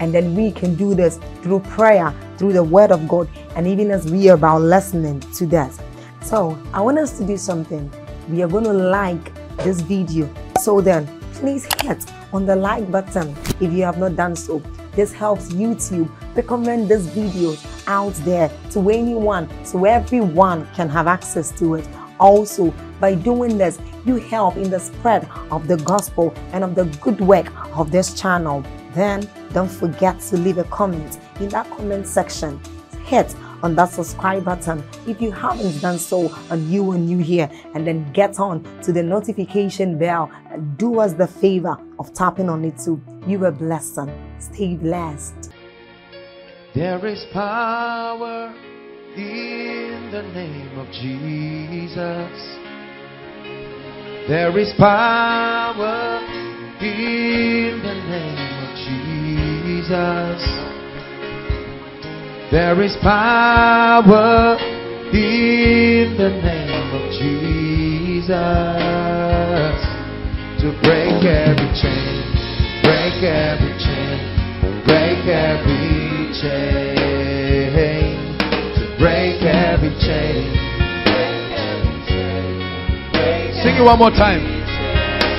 And then we can do this through prayer, through the Word of God, and even as we are about listening to that. So, I want us to do something. We are going to like this video. So then, please hit on the like button if you have not done so. This helps YouTube recommend this video out there to anyone so everyone can have access to it. Also, by doing this, you help in the spread of the gospel and of the good work of this channel. Then, don't forget to leave a comment in that comment section. Hit on that subscribe button if you haven't done so and you are new here. And then get on to the notification bell and do us the favor of tapping on it too. You are blessed and stay blessed. There is power in the name of jesus. There is power in the name of jesus there is power in the name of Jesus to break every chain, break every chain, break every chain, to break every chain. Sing it one more time.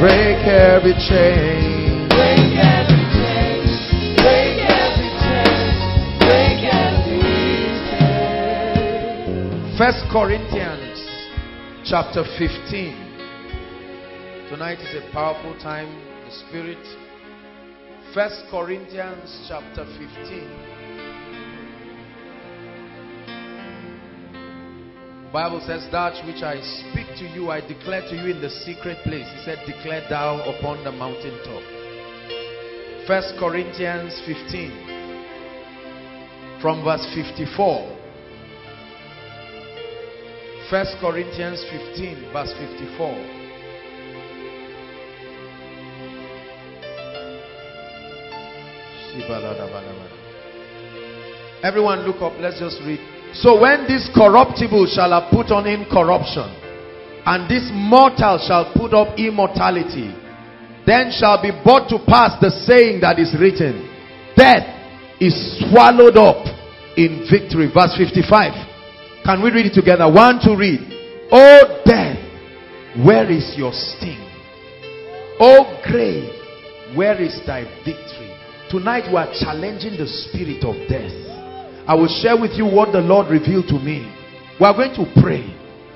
Break every chain. Break every chain. Break every chain. Break every chain. First Corinthians chapter 15. Tonight is a powerful time, the Spirit. First Corinthians chapter 15. Bible says that which I speak to you, I declare to you in the secret place. He said, declare thou upon the mountaintop. First Corinthians 15 from verse 54. First Corinthians 15 verse 54. Everyone look up. Let's just read. So when this corruptible shall have put on him corruption, and this mortal shall put up immortality, then shall be brought to pass the saying that is written, Death is swallowed up in victory. Verse 55. Can we read it together? One to read. Oh death, where is your sting? Oh grave, where is thy victory? Tonight we are challenging the spirit of death. I will share with you what the Lord revealed to me. We are going to pray.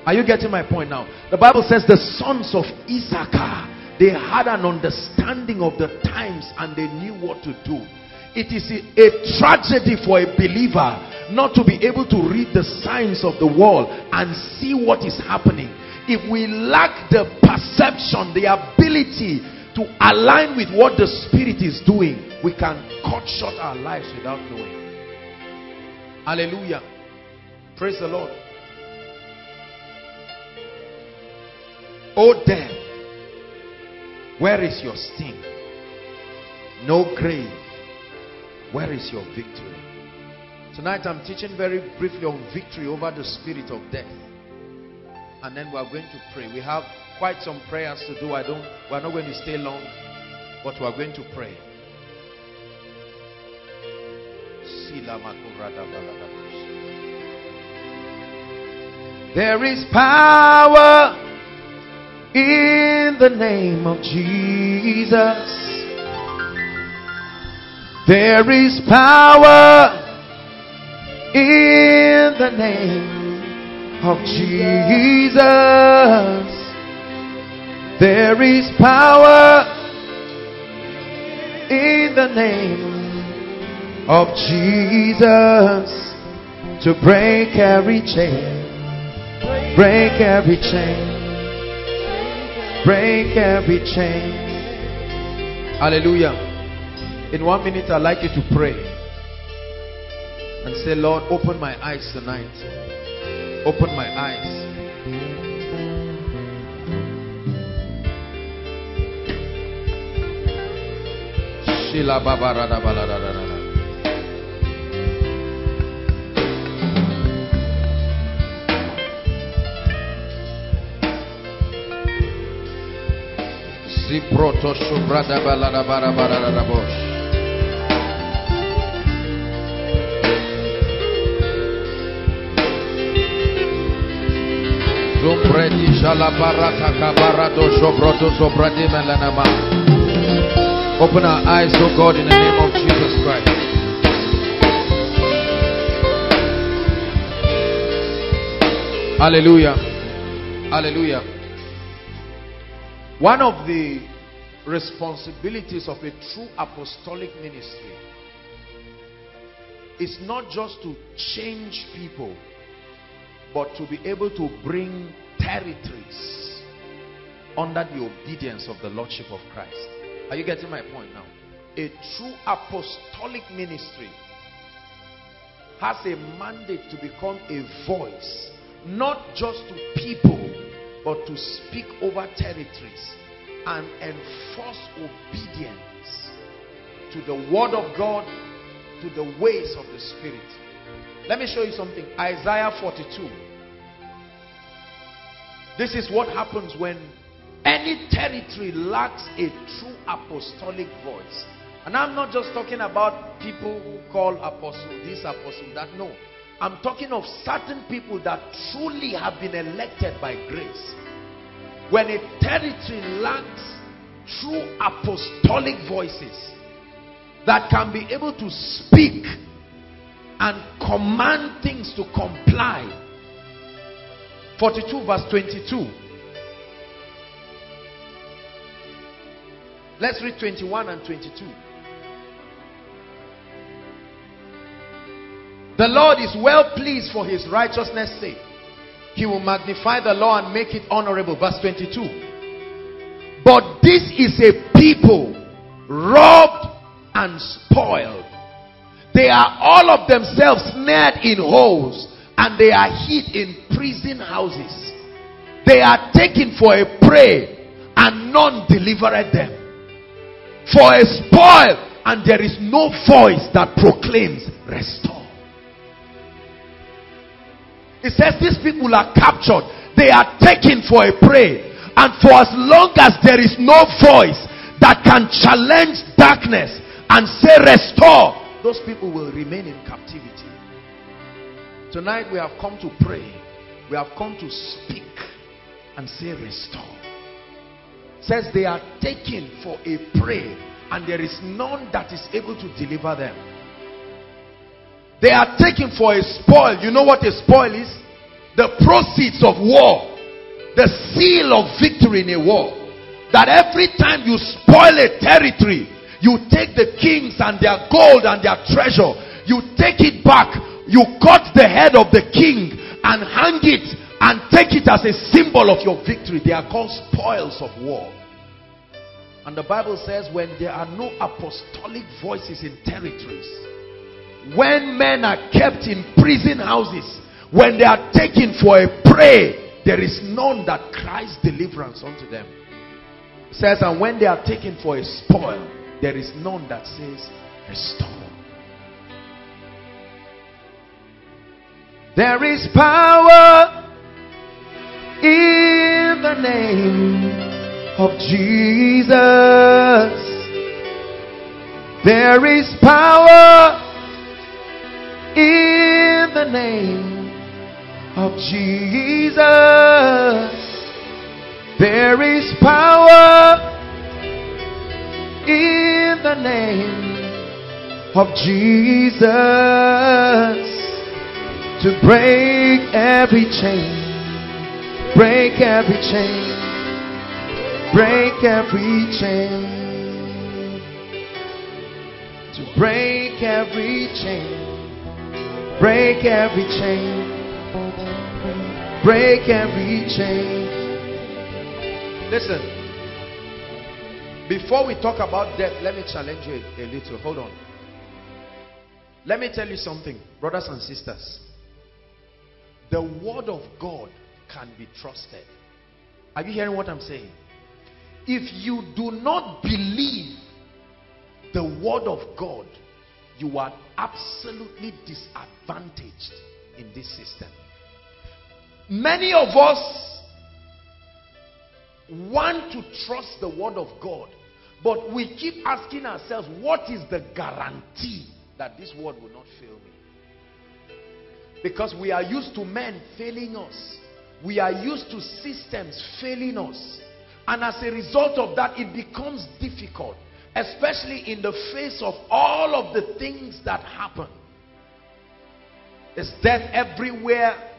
Are you getting my point now? The Bible says the sons of Issachar, they had an understanding of the times and they knew what to do. It is a tragedy for a believer not to be able to read the signs of the world and see what is happening. If we lack the perception, the ability to align with what the Spirit is doing, we can cut short our lives without knowing. Hallelujah. Praise the Lord. Oh death, where is your sting? No grave, where is your victory? Tonight I'm teaching very briefly on victory over the spirit of death. And then we are going to pray. We have quite some prayers to do. I don't we're not going to stay long, but we are going to pray. There is power in the name of Jesus. There is power in the name of Jesus. There is power in the name of Jesus to break every chain, break every chain break every chain. Hallelujah. In one minute, I'd like you to pray and say, Lord, open my eyes tonight. Open my eyes. Shila Ziproto Shubrada Balada Sobradi Melanama. Open our eyes, O God, in the name of Jesus Christ. Hallelujah. Hallelujah. One of the responsibilities of a true apostolic ministry is not just to change people, but to be able to bring territories under the obedience of the Lordship of Christ. Are you getting my point now? A true apostolic ministry has a mandate to become a voice, not just to people, but to speak over territories and enforce obedience to the word of God, to the ways of the Spirit. Let me show you something. Isaiah 42. This is what happens when any territory lacks a true apostolic voice. And I'm not just talking about people who call apostle this apostle that. No. I'm talking of certain people that truly have been elected by grace. When a territory lacks true apostolic voices that can be able to speak and command things to comply. 42 verse 22. Let's read 21 and 22. The Lord is well pleased for his righteousness' sake. He will magnify the law and make it honorable. Verse 22. But this is a people robbed and spoiled. They are all of themselves snared in holes and they are hid in prison houses. They are taken for a prey and none delivered them. For a spoil and there is no voice that proclaims restore. It says these people are captured. They are taken for a prey. And for as long as there is no voice that can challenge darkness and say restore, those people will remain in captivity. Tonight we have come to pray. We have come to speak and say restore. says they are taken for a prey and there is none that is able to deliver them. They are taken for a spoil. You know what a spoil is? The proceeds of war. The seal of victory in a war. That every time you spoil a territory, you take the kings and their gold and their treasure. You take it back. You cut the head of the king and hang it and take it as a symbol of your victory. They are called spoils of war. And the Bible says when there are no apostolic voices in territories, when men are kept in prison houses, when they are taken for a prey, there is none that cries deliverance unto them. It says, and when they are taken for a spoil, there is none that says, restore. There is power in the name of Jesus. There is power in the name of Jesus. There is power in the name of Jesus to break every chain Break every chain. Break every chain. To break every chain. Break every chain. Break every chain. Listen. Before we talk about death, let me challenge you a, little. Hold on. Let me tell you something, brothers and sisters. The word of God can be trusted. Are you hearing what I'm saying? If you do not believe the word of God, you are absolutely disadvantaged in this system. Many of us want to trust the word of God, but we keep asking ourselves, what is the guarantee that this word will not fail me? Because we are used to men failing us. We are used to systems failing us. And as a result of that, it becomes difficult. Especially in the face of all of the things that happen. There's death everywhere.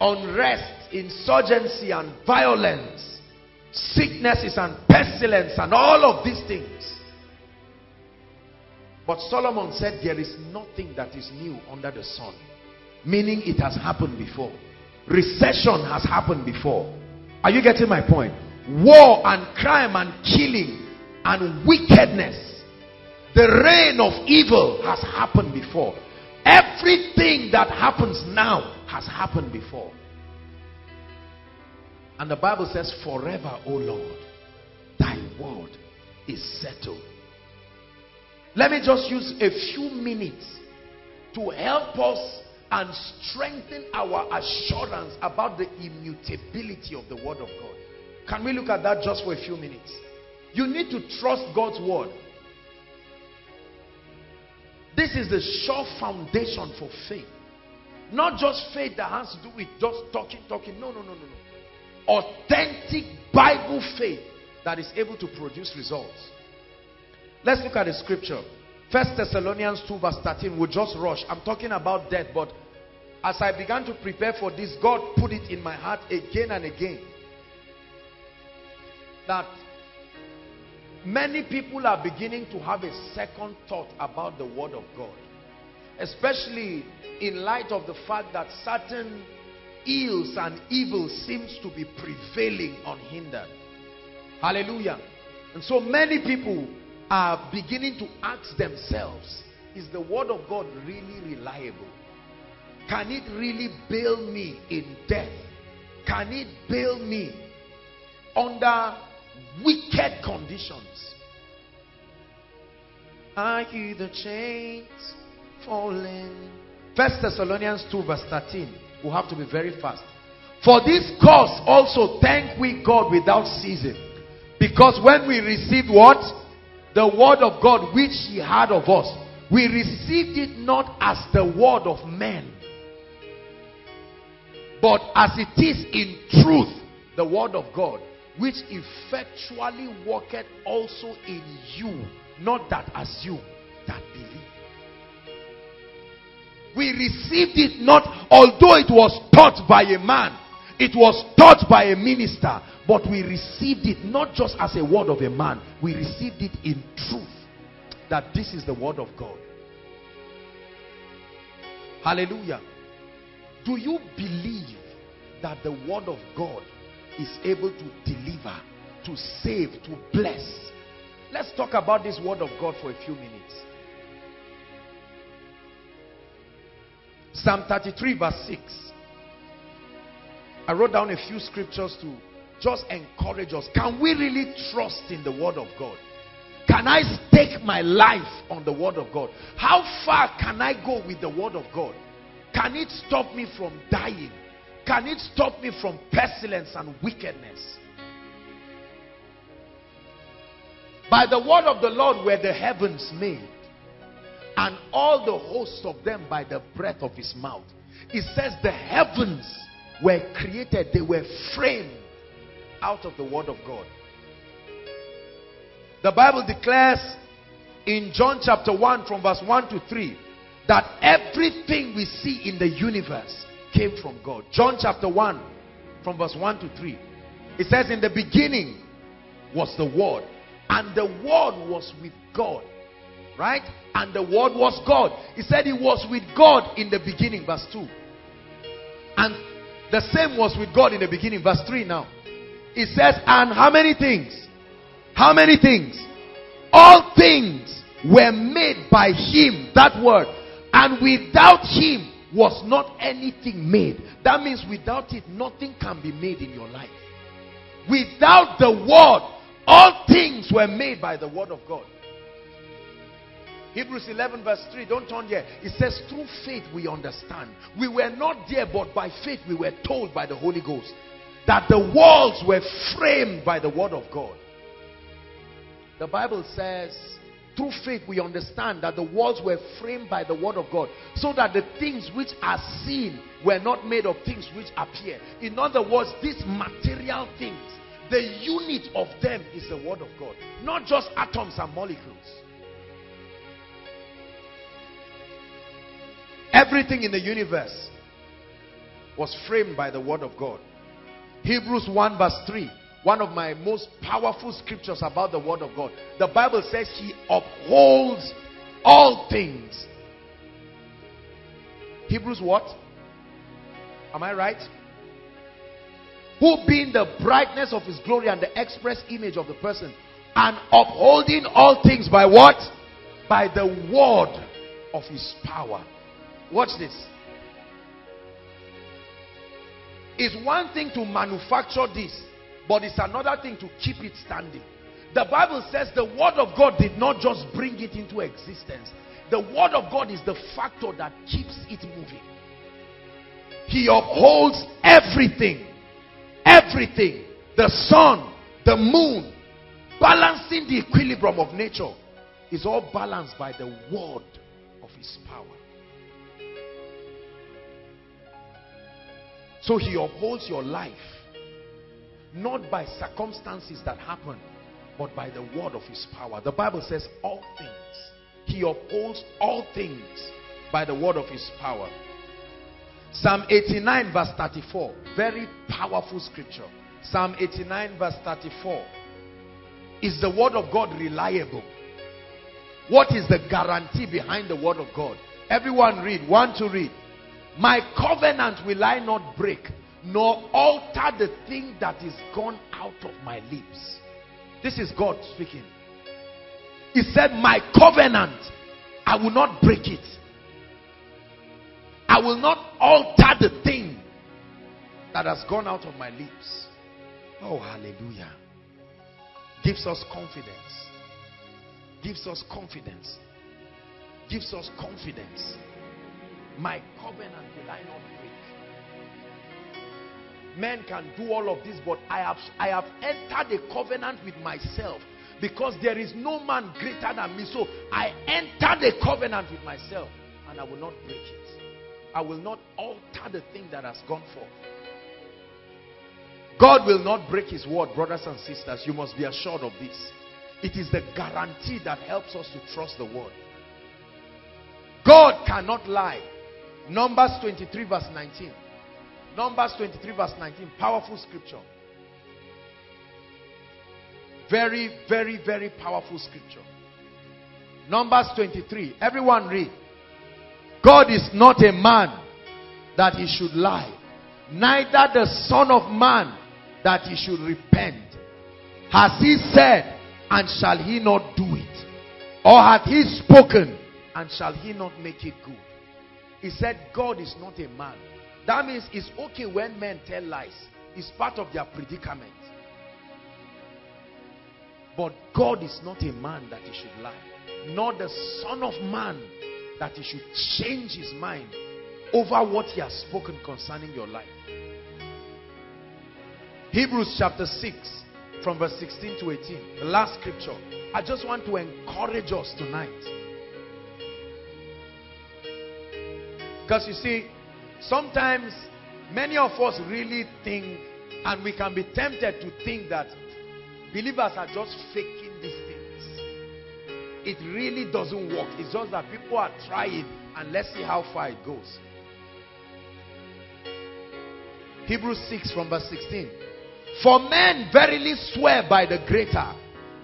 Unrest, insurgency and violence. Sicknesses and pestilence and all of these things. But Solomon said there is nothing that is new under the sun. Meaning it has happened before. Recession has happened before. Are you getting my point? War and crime and killing and wickedness. The reign of evil has happened before. Everything that happens now has happened before. And the Bible says, Forever, O Lord, thy word is settled. Let me just use a few minutes to help us and strengthen our assurance about the immutability of the word of God. Can we look at that just for a few minutes? You need to trust God's word. This is the sure foundation for faith. Not just faith that has to do with just talking, talking. No, no, no, no, no. Authentic Bible faith that is able to produce results. Let's look at the scripture. First Thessalonians 2 verse 13. We'll just rush. I'm talking about death, but as I began to prepare for this, God put it in my heart again and again. That many people are beginning to have a second thought about the word of God. Especially in light of the fact that certain ills and evil seems to be prevailing unhindered. Hallelujah. And so many people are beginning to ask themselves, is the word of God really reliable? Can it really bail me in death? Can it bail me under wicked conditions? I hear the chains falling. First Thessalonians 2 verse 13. We'll have to be very fast. For this cause also thank we God without ceasing. Because when we received what? The word of God which he had of us. We received it not as the word of men. But as it is in truth, the word of God, which effectually worketh also in you, not that assume, that believe. We received it not, although it was taught by a man, it was taught by a minister, but we received it not just as a word of a man, we received it in truth that this is the word of God. Hallelujah. Do you believe that the word of God is able to deliver, to save, to bless? Let's talk about this word of God for a few minutes. Psalm 33 verse 6. I wrote down a few scriptures to just encourage us. Can we really trust in the word of God? Can I stake my life on the word of God? How far can I go with the word of God? Can it stop me from dying? Can it stop me from pestilence and wickedness? By the word of the Lord were the heavens made, and all the hosts of them by the breath of his mouth. It says the heavens were created, they were framed out of the word of God. The Bible declares in John chapter 1 from verse 1 to 3 that everything we see in the universe came from God. John chapter 1 from verse 1 to 3. It says in the beginning was the word and the word was with God. Right? And the word was God. He said he was with God in the beginning verse 2. And the same was with God in the beginning verse 3 now. It says and how many things? How many things? All things were made by him. That word. And without him was not anything made. That means without it, nothing can be made in your life. Without the word, all things were made by the word of God. Hebrews 11 verse 3, don't turn there. It says, through faith we understand. We were not there, but by faith we were told by the Holy Ghost that the walls were framed by the word of God. The Bible says, through faith we understand that the walls were framed by the word of God so that the things which are seen were not made of things which appear. In other words, these material things, the unit of them is the word of God, not just atoms and molecules. Everything in the universe was framed by the word of God. Hebrews 1 verse 3 one of my most powerful scriptures about the word of God. The Bible says he upholds all things. Hebrews what? Am I right? Who being the brightness of his glory and the express image of the person and upholding all things by what? By the word of his power. Watch this. It's one thing to manufacture this but it's another thing to keep it standing. The Bible says the word of God did not just bring it into existence. The word of God is the factor that keeps it moving. He upholds everything. Everything. The sun, the moon, balancing the equilibrium of nature is all balanced by the word of his power. So he upholds your life not by circumstances that happen, but by the word of his power. The Bible says all things. He upholds all things by the word of his power. Psalm 89 verse 34. Very powerful scripture. Psalm 89 verse 34. Is the word of God reliable? What is the guarantee behind the word of God? Everyone read. One to read. My covenant will I not break nor alter the thing that is gone out of my lips. This is God speaking. He said, My covenant, I will not break it. I will not alter the thing that has gone out of my lips. Oh, hallelujah. Gives us confidence. Gives us confidence. Gives us confidence. My covenant will I not men can do all of this but I have I have entered a covenant with myself because there is no man greater than me. So I entered a covenant with myself and I will not break it. I will not alter the thing that has gone forth. God will not break his word brothers and sisters. You must be assured of this. It is the guarantee that helps us to trust the word. God cannot lie. Numbers 23 verse 19 Numbers 23 verse 19. Powerful scripture. Very, very, very powerful scripture. Numbers 23. Everyone read. God is not a man that he should lie. Neither the son of man that he should repent. Has he said and shall he not do it? Or hath he spoken and shall he not make it good? He said God is not a man that means it's okay when men tell lies. It's part of their predicament. But God is not a man that he should lie. Nor the son of man that he should change his mind over what he has spoken concerning your life. Hebrews chapter 6 from verse 16 to 18. The last scripture. I just want to encourage us tonight. Because you see, sometimes many of us really think and we can be tempted to think that believers are just faking these things. It really doesn't work. It's just that people are trying and let's see how far it goes. Hebrews 6 from verse 16. For men verily swear by the greater,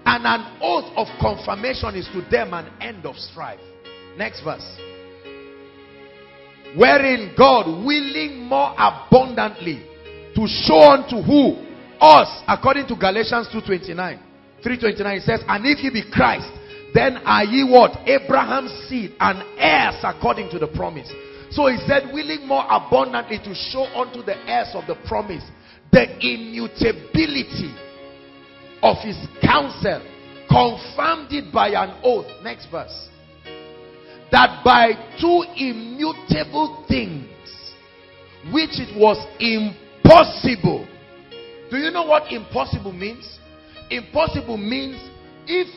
and an oath of confirmation is to them an end of strife. Next verse. Wherein God, willing more abundantly to show unto who? Us, according to Galatians 2.29. 3.29 says, And if ye be Christ, then are ye what? Abraham's seed and heirs according to the promise. So he said, willing more abundantly to show unto the heirs of the promise the immutability of his counsel, confirmed it by an oath. Next verse. That by two immutable things, which it was impossible. Do you know what impossible means? Impossible means if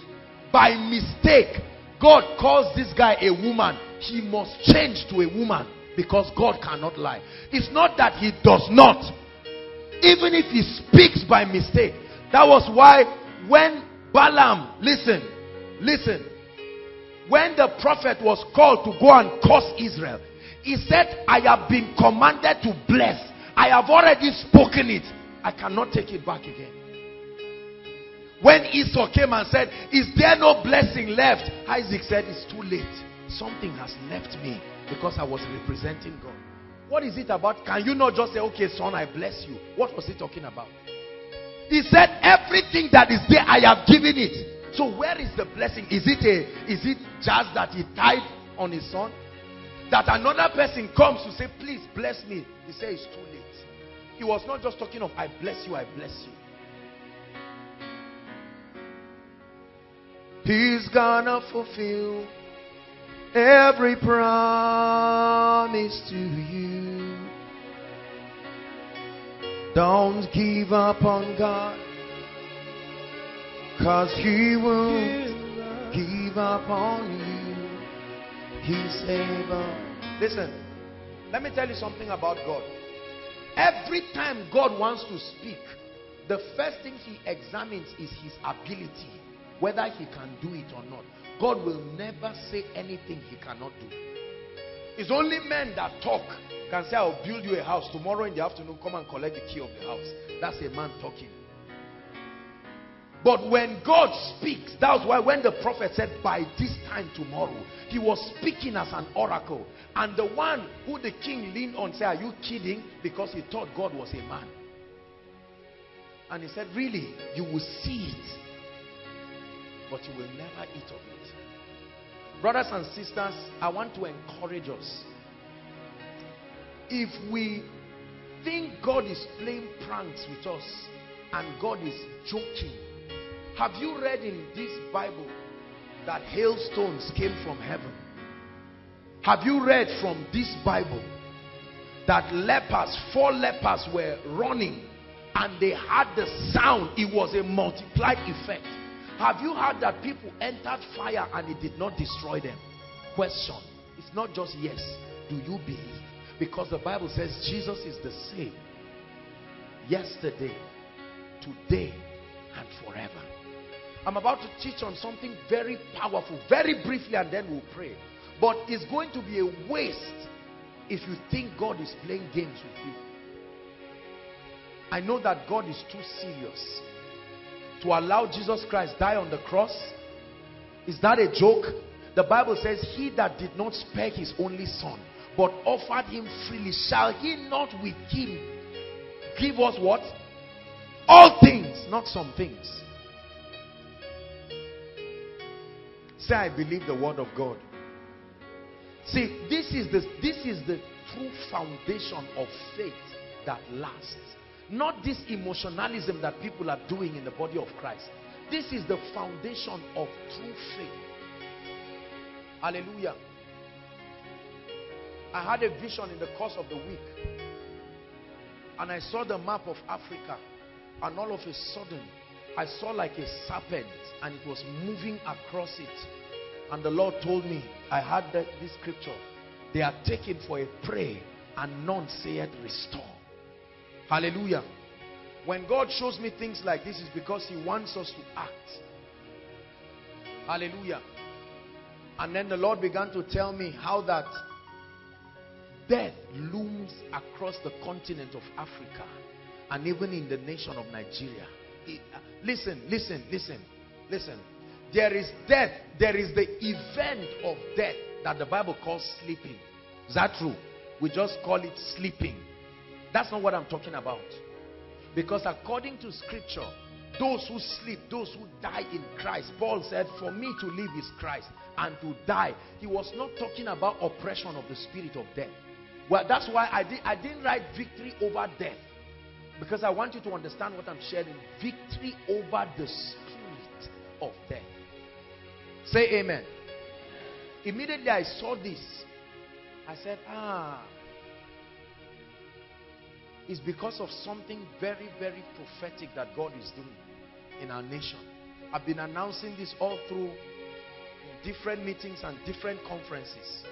by mistake God calls this guy a woman, he must change to a woman because God cannot lie. It's not that he does not, even if he speaks by mistake. That was why when Balaam, listen, listen, when the prophet was called to go and curse Israel, he said, I have been commanded to bless. I have already spoken it. I cannot take it back again. When Esau came and said, Is there no blessing left? Isaac said, It's too late. Something has left me because I was representing God. What is it about? Can you not just say, okay, son, I bless you? What was he talking about? He said, everything that is there, I have given it. So where is the blessing? Is it a, is it just that he tied on his son? That another person comes to say, please bless me. He said, it's too late. He was not just talking of, I bless you, I bless you. He's gonna fulfill every promise to you. Don't give up on God, cause He won't give up on you. He's able. Listen, let me tell you something about God. Every time God wants to speak, the first thing He examines is His ability, whether He can do it or not. God will never say anything he cannot do. It's only men that talk can say, I'll build you a house. Tomorrow in the afternoon, come and collect the key of the house. That's a man talking. But when God speaks, that's why when the prophet said, by this time tomorrow, he was speaking as an oracle. And the one who the king leaned on said, Are you kidding? Because he thought God was a man. And he said, Really, you will see it but you will never eat of it. Brothers and sisters, I want to encourage us. If we think God is playing pranks with us and God is joking, have you read in this Bible that hailstones came from heaven? Have you read from this Bible that lepers, four lepers were running and they had the sound? It was a multiplied effect. Have you heard that people entered fire and it did not destroy them? Question. It's not just yes. Do you believe? Because the Bible says Jesus is the same yesterday, today, and forever. I'm about to teach on something very powerful, very briefly, and then we'll pray. But it's going to be a waste if you think God is playing games with you. I know that God is too serious to allow Jesus Christ die on the cross? Is that a joke? The Bible says, he that did not spare his only son, but offered him freely, shall he not with him give us what? All things, not some things. Say, I believe the word of God. See, this is the, this is the true foundation of faith that lasts. Not this emotionalism that people are doing in the body of Christ. This is the foundation of true faith. Hallelujah. I had a vision in the course of the week. And I saw the map of Africa. And all of a sudden, I saw like a serpent and it was moving across it. And the Lord told me, I had that, this scripture. They are taken for a prey and none saith restore. Hallelujah. When God shows me things like this, is because He wants us to act. Hallelujah. And then the Lord began to tell me how that death looms across the continent of Africa and even in the nation of Nigeria. Listen, listen, listen, listen. There is death. There is the event of death that the Bible calls sleeping. Is that true? We just call it sleeping. That's not what I'm talking about. Because according to scripture, those who sleep, those who die in Christ, Paul said, for me to live is Christ and to die. He was not talking about oppression of the spirit of death. Well, that's why I, did, I didn't write victory over death. Because I want you to understand what I'm sharing. Victory over the spirit of death. Say amen. Immediately I saw this. I said, ah, it's because of something very, very prophetic that God is doing in our nation. I've been announcing this all through different meetings and different conferences.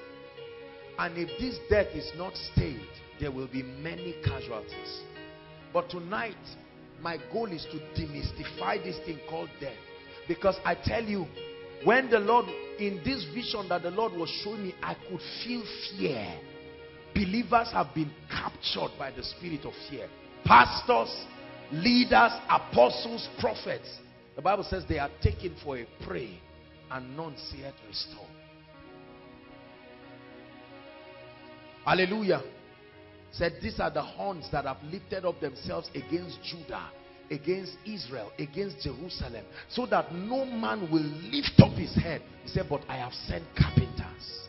And if this death is not stayed, there will be many casualties. But tonight, my goal is to demystify this thing called death. Because I tell you, when the Lord, in this vision that the Lord was showing me, I could feel fear believers have been captured by the spirit of fear. Pastors, leaders, apostles, prophets. The Bible says they are taken for a prey and none seeth restore. Hallelujah. Said these are the horns that have lifted up themselves against Judah, against Israel, against Jerusalem, so that no man will lift up his head. He said, But I have sent carpenters.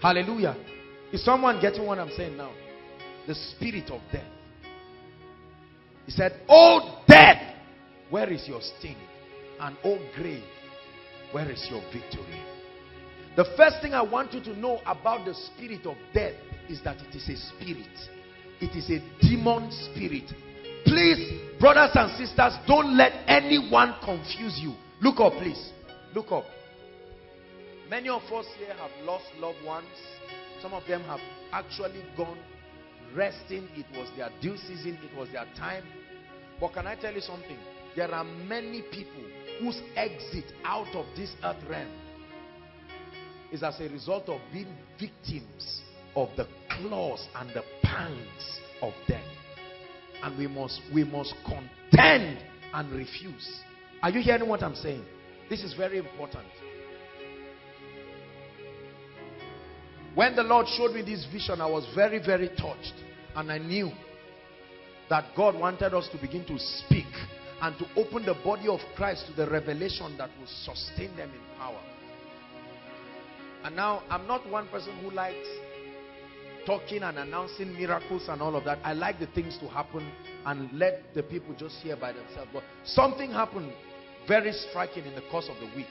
Hallelujah. Is someone getting what I'm saying now? The spirit of death. He said, Oh death, where is your sting? And oh grave, where is your victory? The first thing I want you to know about the spirit of death is that it is a spirit. It is a demon spirit. Please, brothers and sisters, don't let anyone confuse you. Look up, please. Look up. Many of us here have lost loved ones some of them have actually gone resting. It was their due season. It was their time. But can I tell you something? There are many people whose exit out of this earth realm is as a result of being victims of the claws and the pangs of death. And we must, we must contend and refuse. Are you hearing what I'm saying? This is very important. When the Lord showed me this vision, I was very, very touched. And I knew that God wanted us to begin to speak and to open the body of Christ to the revelation that will sustain them in power. And now, I'm not one person who likes talking and announcing miracles and all of that. I like the things to happen and let the people just hear by themselves. But something happened very striking in the course of the week.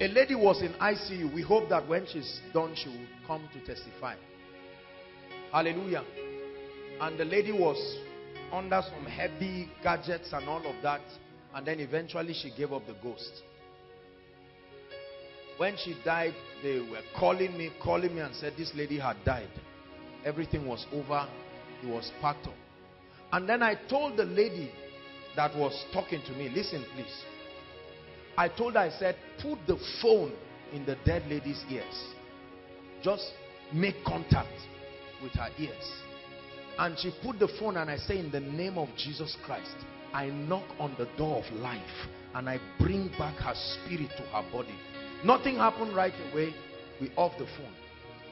A lady was in ICU. We hope that when she's done, she will come to testify. Hallelujah. And the lady was under some heavy gadgets and all of that. And then eventually she gave up the ghost. When she died, they were calling me, calling me and said this lady had died. Everything was over. It was packed up. And then I told the lady that was talking to me, listen please. I told her, I said, put the phone in the dead lady's ears. Just make contact with her ears. And she put the phone and I say, in the name of Jesus Christ, I knock on the door of life and I bring back her spirit to her body. Nothing happened right away. We off the phone.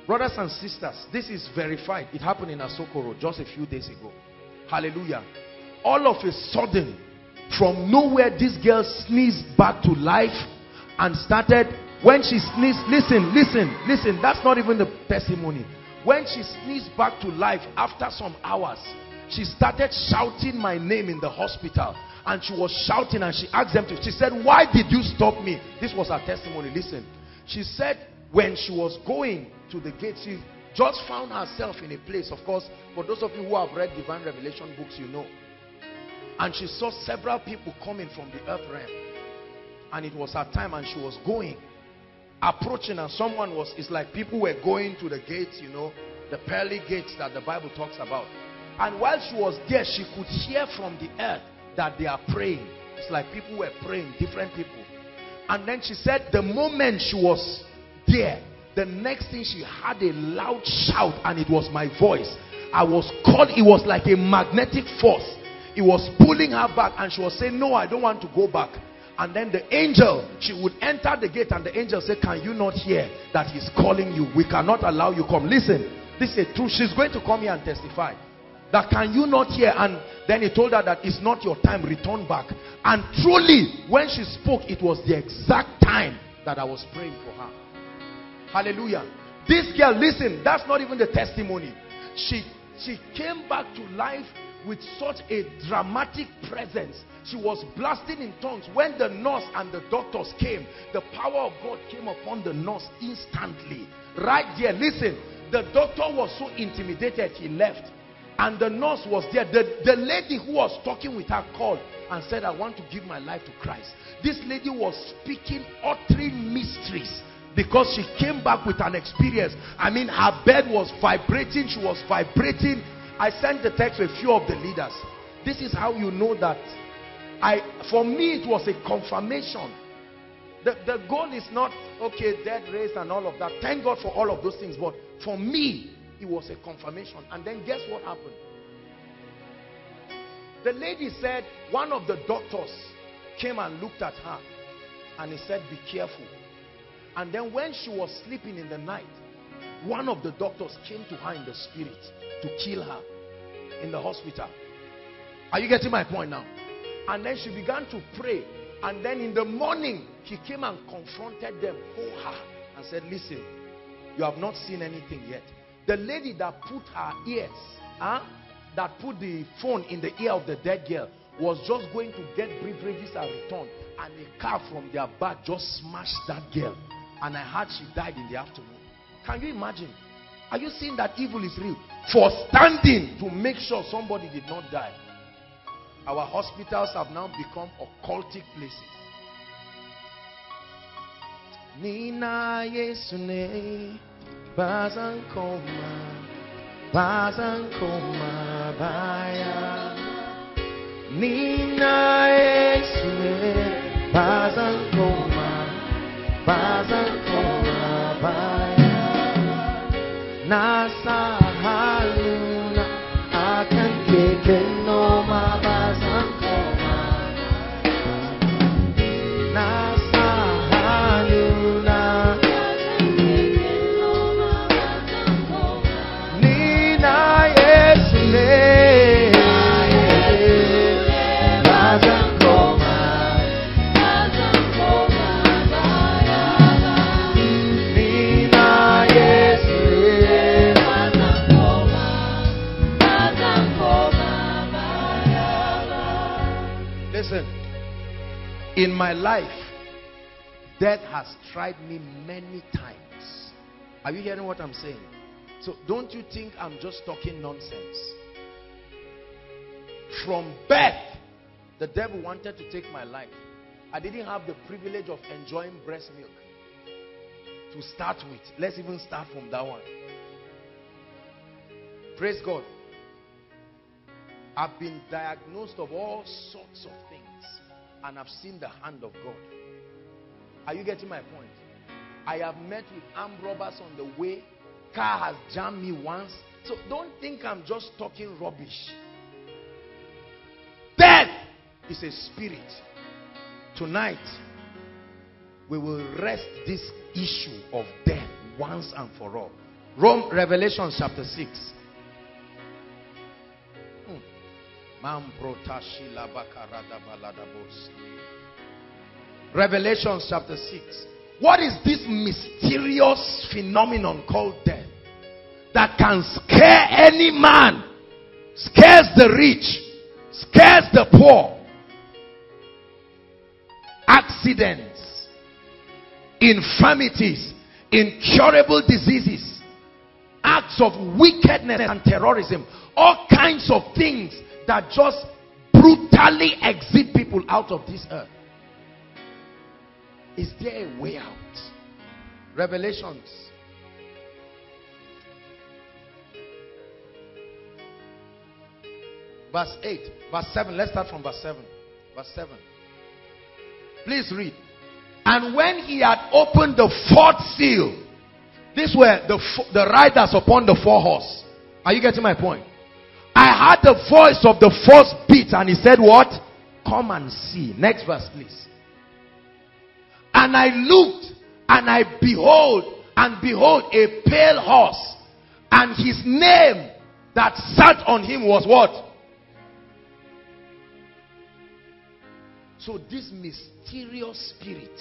Brothers and sisters, this is verified. It happened in Asokoro just a few days ago. Hallelujah. All of a sudden, from nowhere, this girl sneezed back to life and started. When she sneezed, listen, listen, listen. That's not even the testimony. When she sneezed back to life after some hours, she started shouting my name in the hospital. And she was shouting and she asked them to, she said, why did you stop me? This was her testimony. Listen. She said, when she was going to the gate, she just found herself in a place. Of course, for those of you who have read divine revelation books, you know. And she saw several people coming from the earth realm. And it was her time and she was going. Approaching and someone was, it's like people were going to the gates, you know, the pearly gates that the Bible talks about. And while she was there, she could hear from the earth that they are praying. It's like people were praying, different people. And then she said the moment she was there, the next thing she had a loud shout and it was my voice. I was called, it was like a magnetic force. It was pulling her back and she was saying, no, I don't want to go back. And then the angel, she would enter the gate and the angel said, can you not hear that he's calling you? We cannot allow you come. Listen, this is true. She's going to come here and testify. That can you not hear? And then he told her that it's not your time, return back. And truly, when she spoke, it was the exact time that I was praying for her. Hallelujah. This girl, listen, that's not even the testimony. She, she came back to life with such a dramatic presence. She was blasting in tongues. When the nurse and the doctors came, the power of God came upon the nurse instantly. Right there, listen, the doctor was so intimidated, he left. And the nurse was there. The, the lady who was talking with her called and said, I want to give my life to Christ. This lady was speaking, uttering mysteries because she came back with an experience. I mean, her bed was vibrating. She was vibrating. I sent the text to a few of the leaders. This is how you know that I, for me, it was a confirmation. The, the goal is not, okay, dead raised and all of that. Thank God for all of those things. But for me, it was a confirmation. And then guess what happened? The lady said, one of the doctors came and looked at her. And he said, be careful. And then when she was sleeping in the night, one of the doctors came to her in the spirit to kill her in the hospital. Are you getting my point now? And then she began to pray. And then in the morning, he came and confronted them, hold her, and said, listen, you have not seen anything yet. The lady that put her ears, huh, that put the phone in the ear of the dead girl, was just going to get beverages and return. And a car from their back just smashed that girl and I heard she died in the afternoon. Can you imagine? Are you seeing that evil is real? For standing to make sure somebody did not die. Our hospitals have now become occultic places. Nina Yesune Bazankoma Bazankoma Baya Nina Yesune Bazankoma Nasa haluna in my life, death has tried me many times. Are you hearing what I'm saying? So don't you think I'm just talking nonsense? From birth, the devil wanted to take my life. I didn't have the privilege of enjoying breast milk to start with. Let's even start from that one. Praise God. I've been diagnosed of all sorts of things and I've seen the hand of God. Are you getting my point? I have met with armed robbers on the way. Car has jammed me once. So don't think I'm just talking rubbish. Death is a spirit. Tonight, we will rest this issue of death once and for all. Rome, Revelation chapter 6. Revelation chapter 6. What is this mysterious phenomenon called death that can scare any man, scares the rich, scares the poor? Accidents, infirmities, incurable diseases, acts of wickedness and terrorism, all kinds of things that just brutally exit people out of this earth. Is there a way out? Revelations. Verse 8, verse 7. Let's start from verse 7. Verse 7. Please read. And when he had opened the fourth seal, these were the, the riders upon the four horse. Are you getting my point? I heard the voice of the first beat and he said what? Come and see. Next verse please. And I looked and I behold and behold a pale horse and his name that sat on him was what? So this mysterious spirit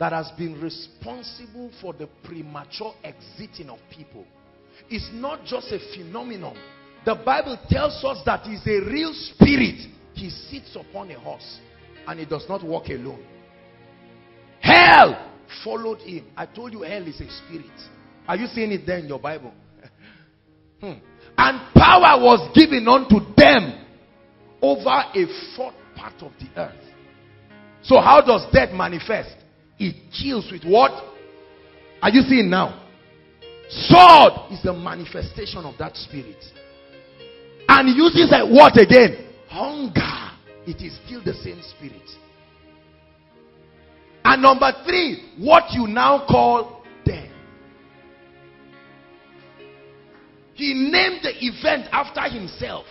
that has been responsible for the premature exiting of people is not just a phenomenon. The Bible tells us that he's a real spirit. He sits upon a horse and he does not walk alone. Hell followed him. I told you hell is a spirit. Are you seeing it there in your Bible? hmm. And power was given unto them over a fourth part of the earth. So how does death manifest? It kills with what? Are you seeing now? Sword is the manifestation of that spirit. And uses a what again? Hunger. It is still the same spirit. And number three, what you now call death. He named the event after himself.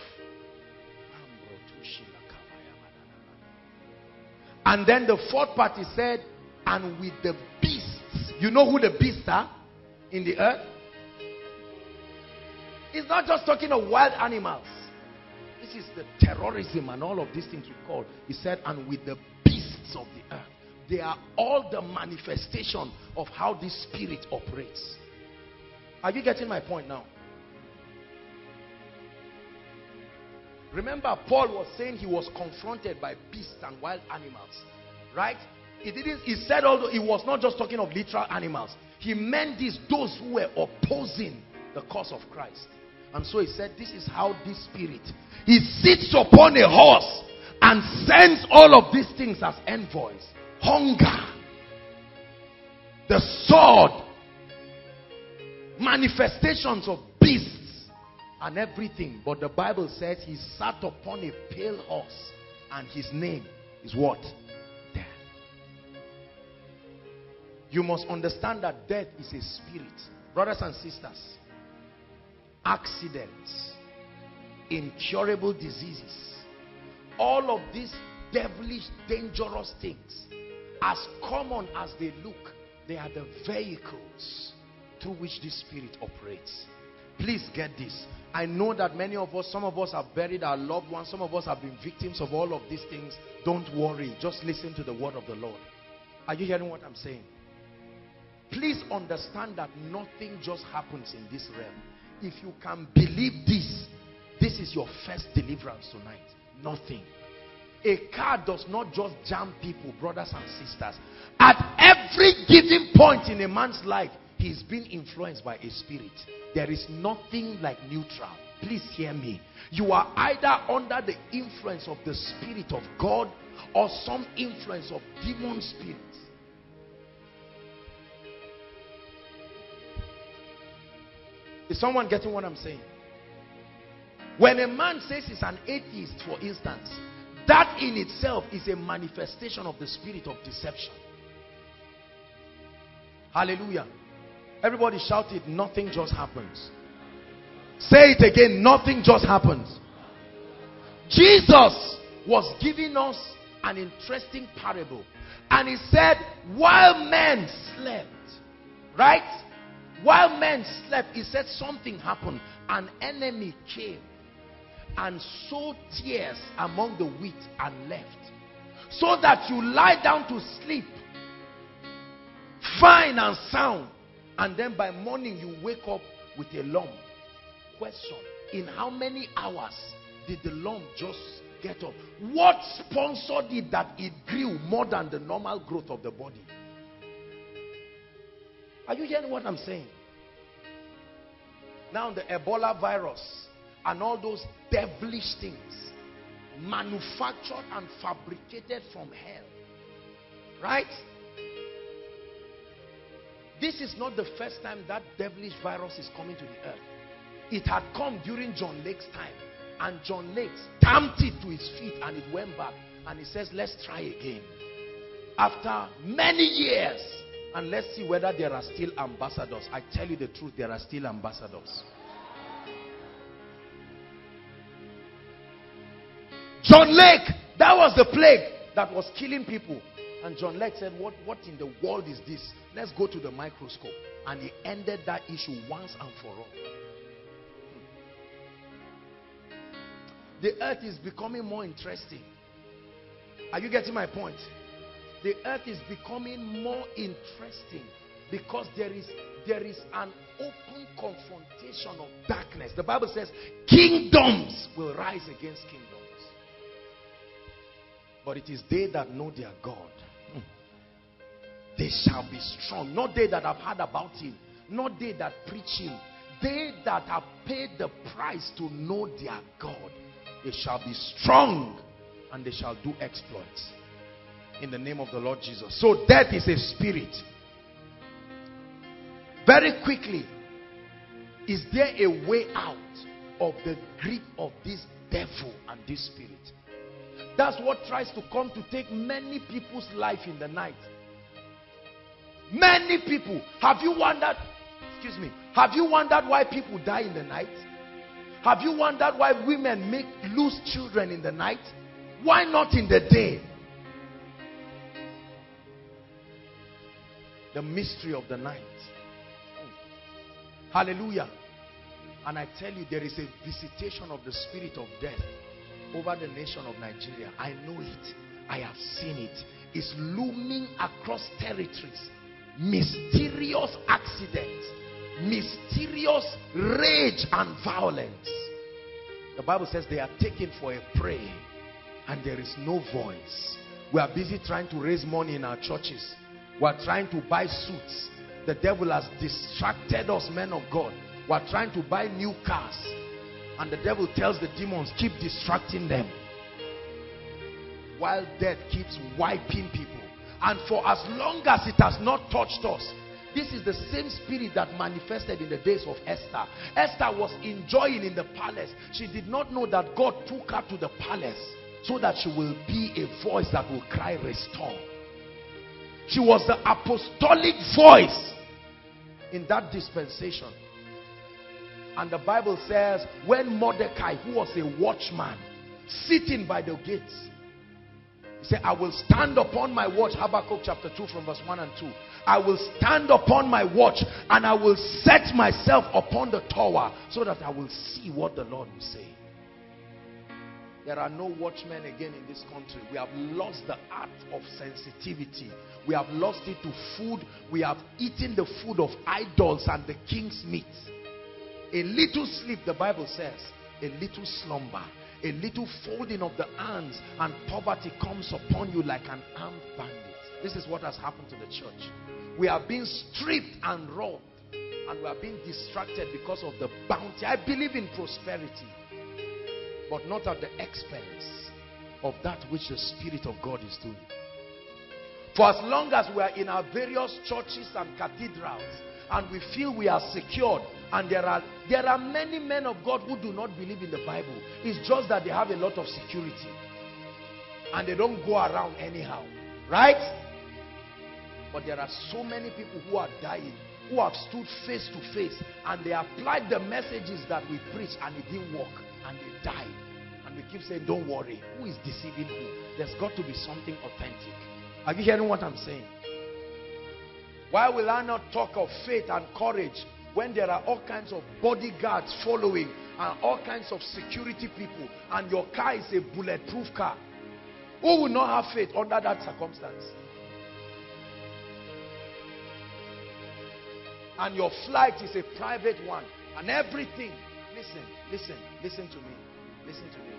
And then the fourth part he said, and with the beasts. You know who the beasts are in the earth? He's not just talking of wild animals. This is the terrorism and all of these things we call. He said, and with the beasts of the earth. They are all the manifestation of how this spirit operates. Are you getting my point now? Remember, Paul was saying he was confronted by beasts and wild animals. Right? He didn't, he said although he was not just talking of literal animals. He meant these, those who were opposing the cause of Christ. And so he said, this is how this spirit, he sits upon a horse and sends all of these things as envoys. Hunger. The sword. Manifestations of beasts and everything. But the Bible says he sat upon a pale horse and his name is what? Death. You must understand that death is a spirit. Brothers and sisters, accidents, incurable diseases, all of these devilish, dangerous things, as common as they look, they are the vehicles through which this spirit operates. Please get this. I know that many of us, some of us have buried our loved ones. Some of us have been victims of all of these things. Don't worry. Just listen to the word of the Lord. Are you hearing what I'm saying? Please understand that nothing just happens in this realm. If you can believe this, this is your first deliverance tonight. Nothing. A car does not just jam people, brothers and sisters. At every given point in a man's life, he's been influenced by a spirit. There is nothing like neutral. Please hear me. You are either under the influence of the Spirit of God or some influence of demon spirits. Is someone getting what I'm saying? When a man says he's an atheist, for instance, that in itself is a manifestation of the spirit of deception. Hallelujah. Everybody shouted, nothing just happens. Say it again, nothing just happens. Jesus was giving us an interesting parable. And he said, while men slept, right? While men slept, he said something happened. An enemy came and sowed tares among the wheat and left. So that you lie down to sleep, fine and sound, and then by morning you wake up with a lump. Question In how many hours did the lump just get up? What sponsored it that it grew more than the normal growth of the body? Are you hearing what I'm saying? Now the Ebola virus and all those devilish things manufactured and fabricated from hell. Right? This is not the first time that devilish virus is coming to the earth. It had come during John Lake's time. And John Lake stamped it to his feet and it went back. And he says, let's try again. After many years, and let's see whether there are still ambassadors. I tell you the truth, there are still ambassadors. John Lake, that was the plague that was killing people. And John Lake said, what, what in the world is this? Let's go to the microscope. And he ended that issue once and for all. Hmm. The earth is becoming more interesting. Are you getting my point? The earth is becoming more interesting because there is there is an open confrontation of darkness. The Bible says kingdoms will rise against kingdoms. But it is they that know their God. Hmm. They shall be strong. Not they that have heard about him. Not they that preach him. They that have paid the price to know their God. They shall be strong and they shall do exploits. In the name of the Lord Jesus. So death is a spirit. Very quickly, is there a way out of the grip of this devil and this spirit? That's what tries to come to take many people's life in the night. Many people. Have you wondered? Excuse me. Have you wondered why people die in the night? Have you wondered why women make lose children in the night? Why not in the day? The mystery of the night. Hallelujah. And I tell you, there is a visitation of the spirit of death over the nation of Nigeria. I know it. I have seen it. It's looming across territories. Mysterious accidents mysterious rage and violence. The Bible says they are taken for a prey and there is no voice. We are busy trying to raise money in our churches. We are trying to buy suits. The devil has distracted us, men of God. We are trying to buy new cars. And the devil tells the demons, keep distracting them. While death keeps wiping people. And for as long as it has not touched us, this is the same spirit that manifested in the days of Esther. Esther was enjoying in the palace. She did not know that God took her to the palace so that she will be a voice that will cry, restore. She was the apostolic voice in that dispensation. And the Bible says, when Mordecai, who was a watchman, sitting by the gates, he said, I will stand upon my watch. Habakkuk chapter 2 from verse 1 and 2. I will stand upon my watch and I will set myself upon the tower so that I will see what the Lord will say. There are no watchmen again in this country. We have lost the art of sensitivity. We have lost it to food. We have eaten the food of idols and the king's meat. A little sleep, the Bible says, a little slumber a little folding of the hands and poverty comes upon you like an armed bandit. This is what has happened to the church. We are being stripped and robbed and we are being distracted because of the bounty. I believe in prosperity, but not at the expense of that which the Spirit of God is doing. For as long as we are in our various churches and cathedrals and we feel we are secured, and there are, there are many men of God who do not believe in the Bible. It's just that they have a lot of security. And they don't go around anyhow. Right? But there are so many people who are dying, who have stood face to face, and they applied the messages that we preach, and it didn't work, and they died. And we keep saying, don't worry. Who is deceiving who? There's got to be something authentic. Are you hearing what I'm saying? Why will I not talk of faith and courage when there are all kinds of bodyguards following and all kinds of security people and your car is a bulletproof car who will not have faith under that circumstance and your flight is a private one and everything listen listen listen to me listen to me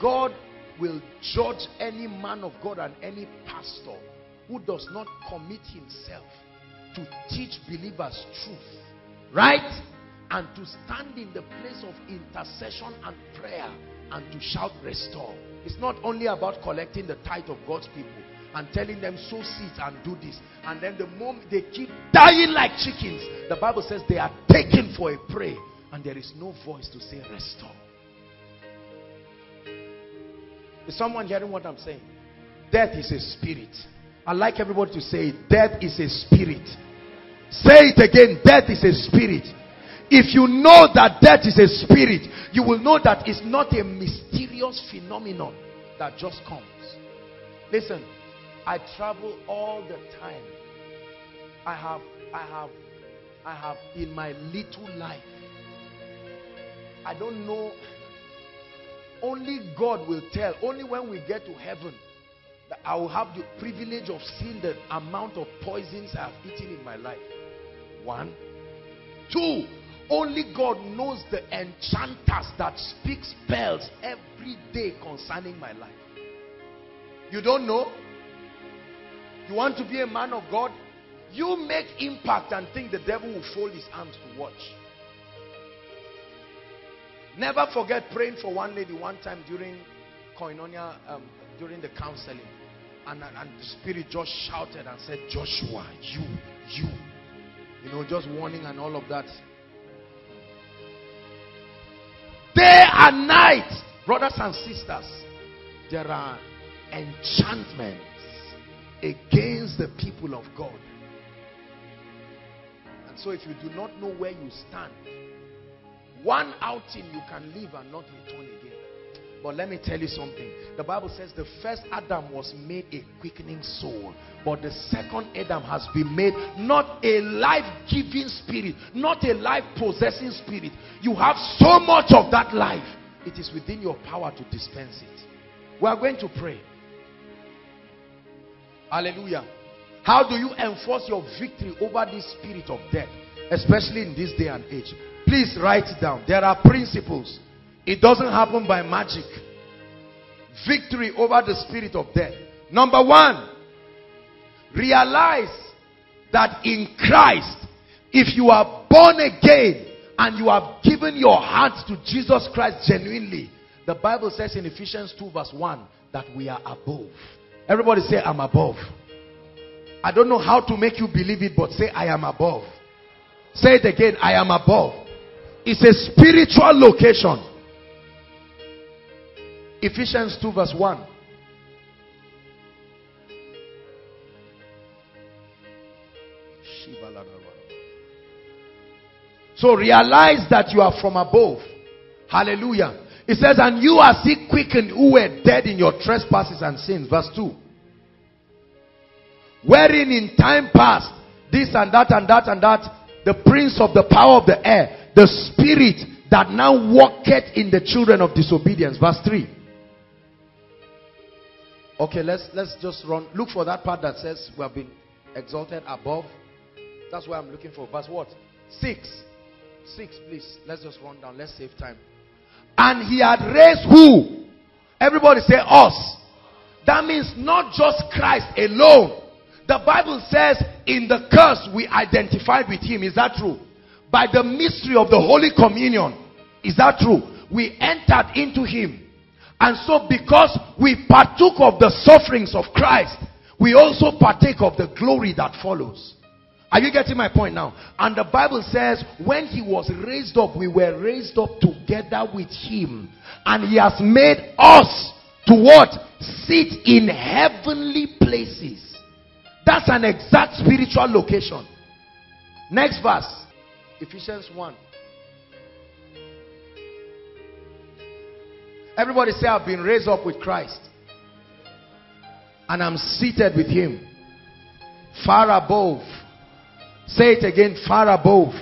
God will judge any man of God and any pastor who does not commit himself to teach believers truth. Right? And to stand in the place of intercession and prayer and to shout restore. It's not only about collecting the tithe of God's people and telling them sow seeds and do this. And then the moment they keep dying like chickens, the Bible says they are taken for a prey and there is no voice to say restore. Is someone hearing what I'm saying? Death is a spirit. I like everybody to say Death is a spirit. Say it again. Death is a spirit. If you know that death is a spirit, you will know that it's not a mysterious phenomenon that just comes. Listen, I travel all the time. I have, I have, I have in my little life. I don't know. Only God will tell. Only when we get to heaven that I will have the privilege of seeing the amount of poisons I have eaten in my life. One. Two. Only God knows the enchanters that speak spells every day concerning my life. You don't know? You want to be a man of God? You make impact and think the devil will fold his arms to watch. Never forget praying for one lady one time during koinonia, um, during the counseling. And, and the spirit just shouted and said, Joshua, you, you. You know, just warning and all of that. Day and night, brothers and sisters, there are enchantments against the people of God. And so if you do not know where you stand, one outing you can leave and not return again. But let me tell you something. The Bible says the first Adam was made a quickening soul. But the second Adam has been made not a life-giving spirit, not a life-possessing spirit. You have so much of that life. It is within your power to dispense it. We are going to pray. Hallelujah. How do you enforce your victory over this spirit of death? Especially in this day and age. Please write it down. There are principles. It doesn't happen by magic. Victory over the spirit of death. Number one, realize that in Christ, if you are born again and you have given your heart to Jesus Christ genuinely, the Bible says in Ephesians 2 verse 1 that we are above. Everybody say, I'm above. I don't know how to make you believe it, but say, I am above. Say it again, I am above. It's a spiritual location. Ephesians 2 verse 1. So realize that you are from above. Hallelujah. It says, and you are sick, quickened, who were dead in your trespasses and sins. Verse 2. Wherein in time past, this and that and that and that, the prince of the power of the air, the spirit that now walketh in the children of disobedience. Verse 3. Okay, let's let's just run. Look for that part that says we have been exalted above. That's what I'm looking for. Verse what? Six. Six, please. Let's just run down. Let's save time. And he had raised who? Everybody say us. That means not just Christ alone. The Bible says in the curse we identified with him. Is that true? By the mystery of the Holy Communion. Is that true? We entered into him. And so because we partook of the sufferings of Christ, we also partake of the glory that follows. Are you getting my point now? And the Bible says, when he was raised up, we were raised up together with him. And he has made us to what? Sit in heavenly places. That's an exact spiritual location. Next verse. Ephesians 1. Everybody say, I've been raised up with Christ. And I'm seated with him. Far above. Say it again. Far above.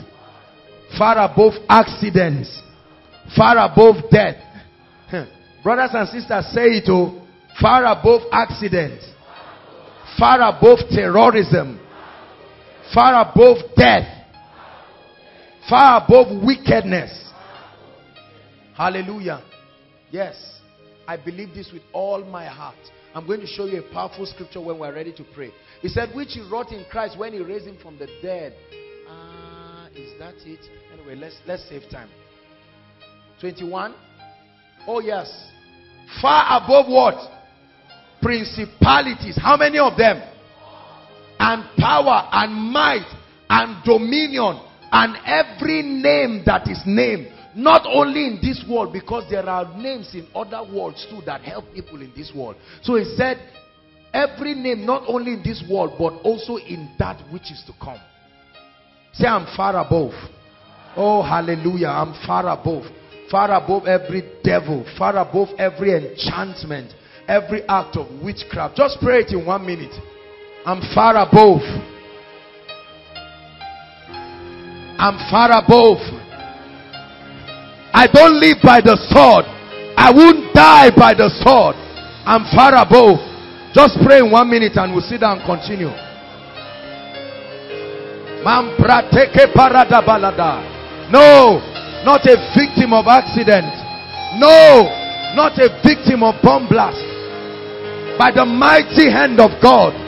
Far above accidents. Far above death. Brothers and sisters, say it oh. Far above accidents. Far above terrorism. Far above death. Far above wickedness. Hallelujah. Yes, I believe this with all my heart. I'm going to show you a powerful scripture when we're ready to pray. He said, which he wrought in Christ when he raised him from the dead. Ah, is that it? Anyway, let's let's save time. 21. Oh, yes. Far above what? Principalities. How many of them? And power and might and dominion and every name that is named not only in this world, because there are names in other worlds too that help people in this world. So he said, every name, not only in this world, but also in that which is to come. Say, I'm far above. Oh, hallelujah. I'm far above. Far above every devil. Far above every enchantment. Every act of witchcraft. Just pray it in one minute. I'm far above. I'm far above. I don't live by the sword. I won't die by the sword. I'm far above. Just pray in one minute and we'll sit down and continue. No, not a victim of accident. No, not a victim of bomb blast. By the mighty hand of God.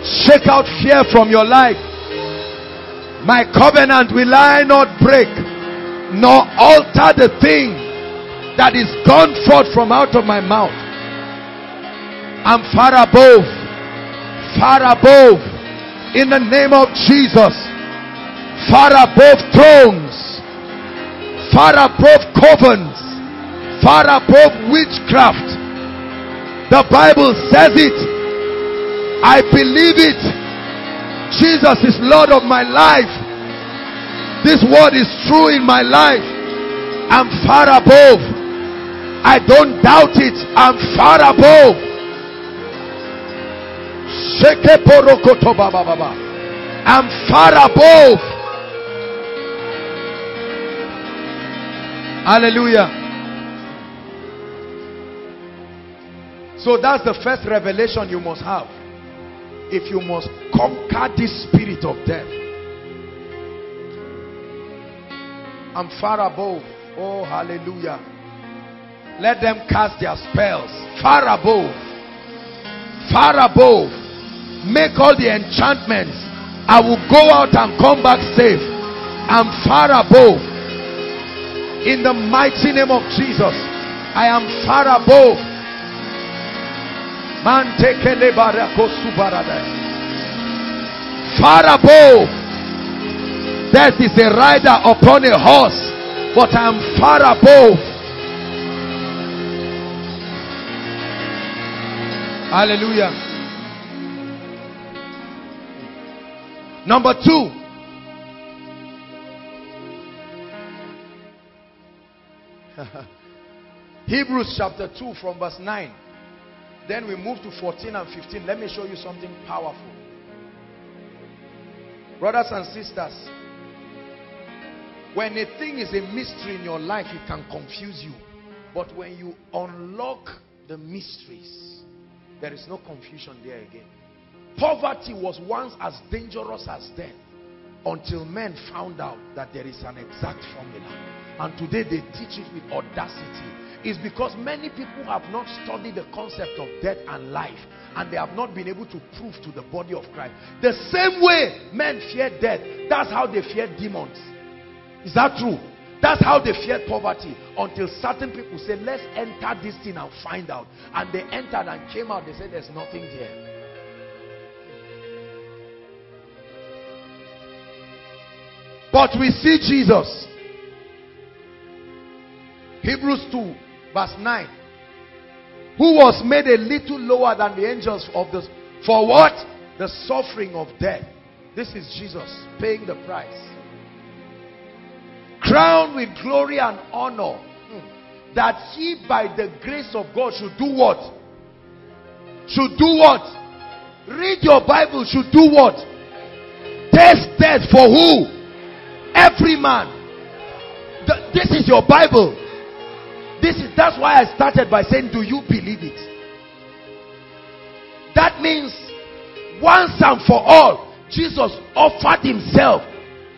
Shake out fear from your life. My covenant will I not break, nor alter the thing that is gone forth from out of my mouth. I'm far above, far above, in the name of Jesus, far above thrones, far above covens, far above witchcraft. The Bible says it. I believe it. Jesus is Lord of my life. This word is true in my life. I'm far above. I don't doubt it. I'm far above. I'm far above. Hallelujah. So that's the first revelation you must have if you must conquer this spirit of death. I'm far above. Oh, hallelujah. Let them cast their spells. Far above. Far above. Make all the enchantments. I will go out and come back safe. I'm far above. In the mighty name of Jesus. I am far above Far above. Death is a rider upon a horse, but I'm far above. Hallelujah. Number two. Hebrews chapter 2 from verse 9. Then we move to 14 and 15. Let me show you something powerful. Brothers and sisters, when a thing is a mystery in your life, it can confuse you. But when you unlock the mysteries, there is no confusion there again. Poverty was once as dangerous as death until men found out that there is an exact formula. And today they teach it with audacity is because many people have not studied the concept of death and life and they have not been able to prove to the body of Christ. The same way men fear death, that's how they fear demons. Is that true? That's how they feared poverty until certain people said, let's enter this thing and find out. And they entered and came out. They said, there's nothing there. But we see Jesus. Hebrews 2 Verse 9. Who was made a little lower than the angels of the for what? The suffering of death. This is Jesus paying the price. Crowned with glory and honor. Hmm. That he by the grace of God should do what? Should do what? Read your Bible should do what? Taste death for who? Every man. The, this is your Bible. This is that's why I started by saying, Do you believe it? That means once and for all, Jesus offered himself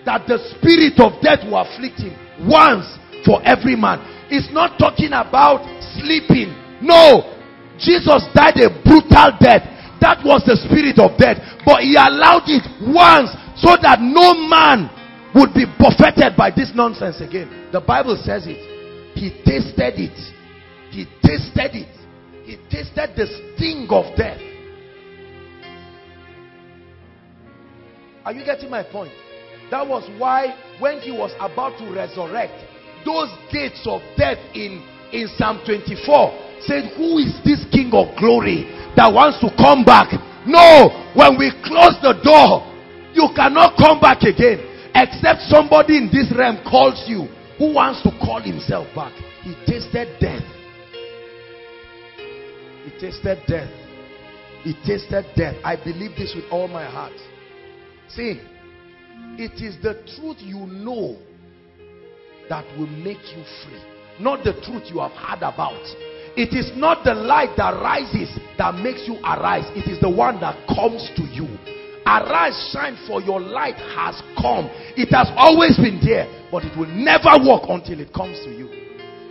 that the spirit of death will afflict him once for every man. It's not talking about sleeping. No. Jesus died a brutal death. That was the spirit of death. But he allowed it once so that no man would be buffeted by this nonsense again. The Bible says it. He tasted it. He tasted it. He tasted the sting of death. Are you getting my point? That was why when he was about to resurrect, those gates of death in, in Psalm 24 said, Who is this King of glory that wants to come back? No, when we close the door, you cannot come back again except somebody in this realm calls you who wants to call himself back. He tasted death. He tasted death. He tasted death. I believe this with all my heart. See, it is the truth you know that will make you free. Not the truth you have heard about. It is not the light that rises that makes you arise. It is the one that comes to you. Arise, shine, for your light has come. It has always been there, but it will never work until it comes to you.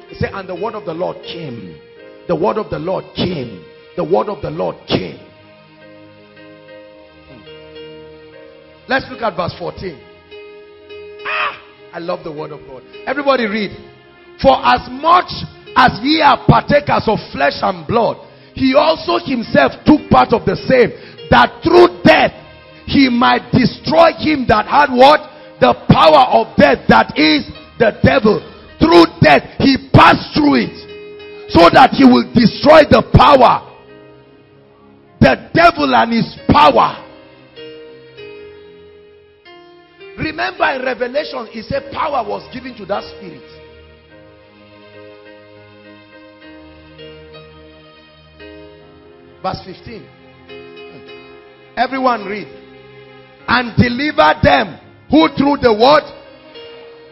He said, and the word of the Lord came. The word of the Lord came. The word of the Lord came. Let's look at verse 14. Ah, I love the word of God. Everybody read. For as much as ye are partakers of flesh and blood, he also himself took part of the same, that through death he might destroy him that had what? The power of death, that is the devil. Through death, he passed through it so that he will destroy the power. The devil and his power. Remember in Revelation, he said power was given to that spirit. Verse 15. Everyone read. And deliver them who through the what?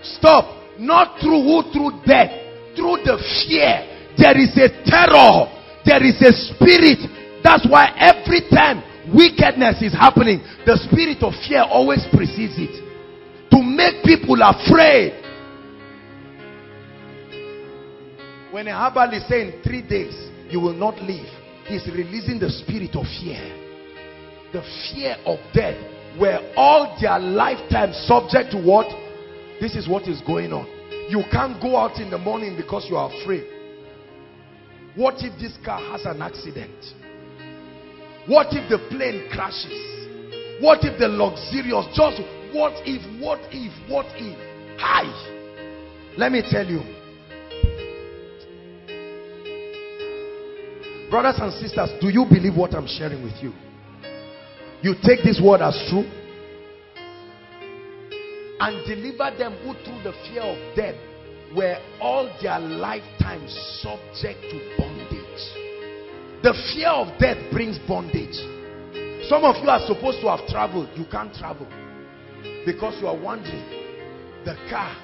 Stop. Not through who through death. Through the fear. There is a terror. There is a spirit. That's why every time wickedness is happening, the spirit of fear always precedes it to make people afraid. When a herbal is saying three days, you will not live, he's releasing the spirit of fear. The fear of death, where all their lifetime subject to what? This is what is going on. You can't go out in the morning because you are afraid. What if this car has an accident? What if the plane crashes? What if the luxurious just what if, what if, what if? Hi. Let me tell you. Brothers and sisters, do you believe what I'm sharing with you? You take this word as true and deliver them who through the fear of death were all their lifetime subject to bondage. The fear of death brings bondage. Some of you are supposed to have traveled, you can't travel because you are wondering the car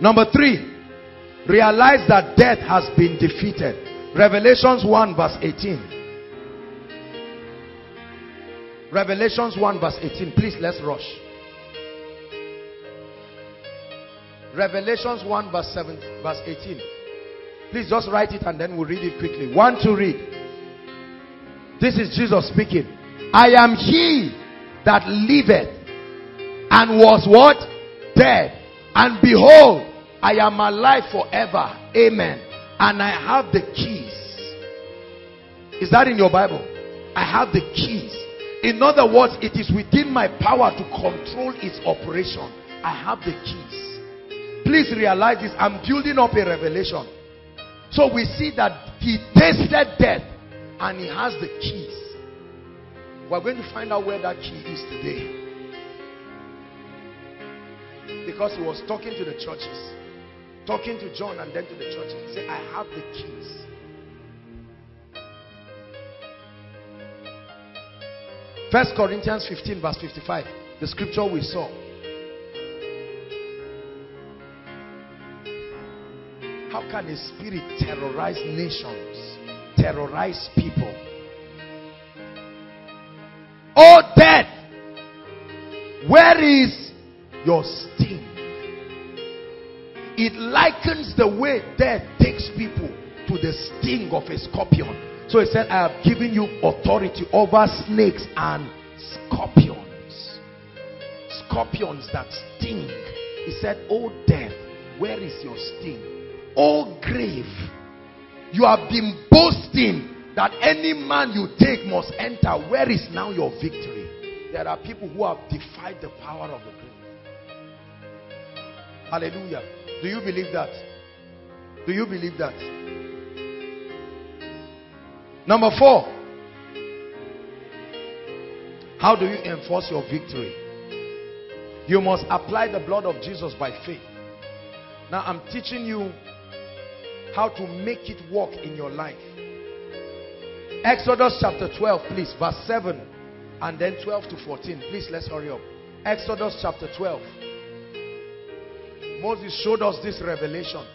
number three realize that death has been defeated revelations 1 verse 18 revelations 1 verse 18 please let's rush revelations 1 verse 7 verse 18 Please just write it and then we'll read it quickly. One to read. This is Jesus speaking. I am he that liveth and was what? Dead. And behold, I am alive forever. Amen. And I have the keys. Is that in your Bible? I have the keys. In other words, it is within my power to control its operation. I have the keys. Please realize this. I'm building up a revelation. So we see that he tasted death and he has the keys. We're going to find out where that key is today. Because he was talking to the churches. Talking to John and then to the churches. He said, I have the keys. First Corinthians 15 verse 55. The scripture we saw. How can a spirit terrorize nations? Terrorize people? Oh death, where is your sting? It likens the way death takes people to the sting of a scorpion. So he said, I have given you authority over snakes and scorpions. Scorpions that sting. He said, Oh death, where is your sting? Oh grave, you have been boasting that any man you take must enter. Where is now your victory? There are people who have defied the power of the grave. Hallelujah. Do you believe that? Do you believe that? Number four. How do you enforce your victory? You must apply the blood of Jesus by faith. Now I'm teaching you how to make it work in your life. Exodus chapter 12, please, verse 7 and then 12 to 14. Please, let's hurry up. Exodus chapter 12. Moses showed us this revelation.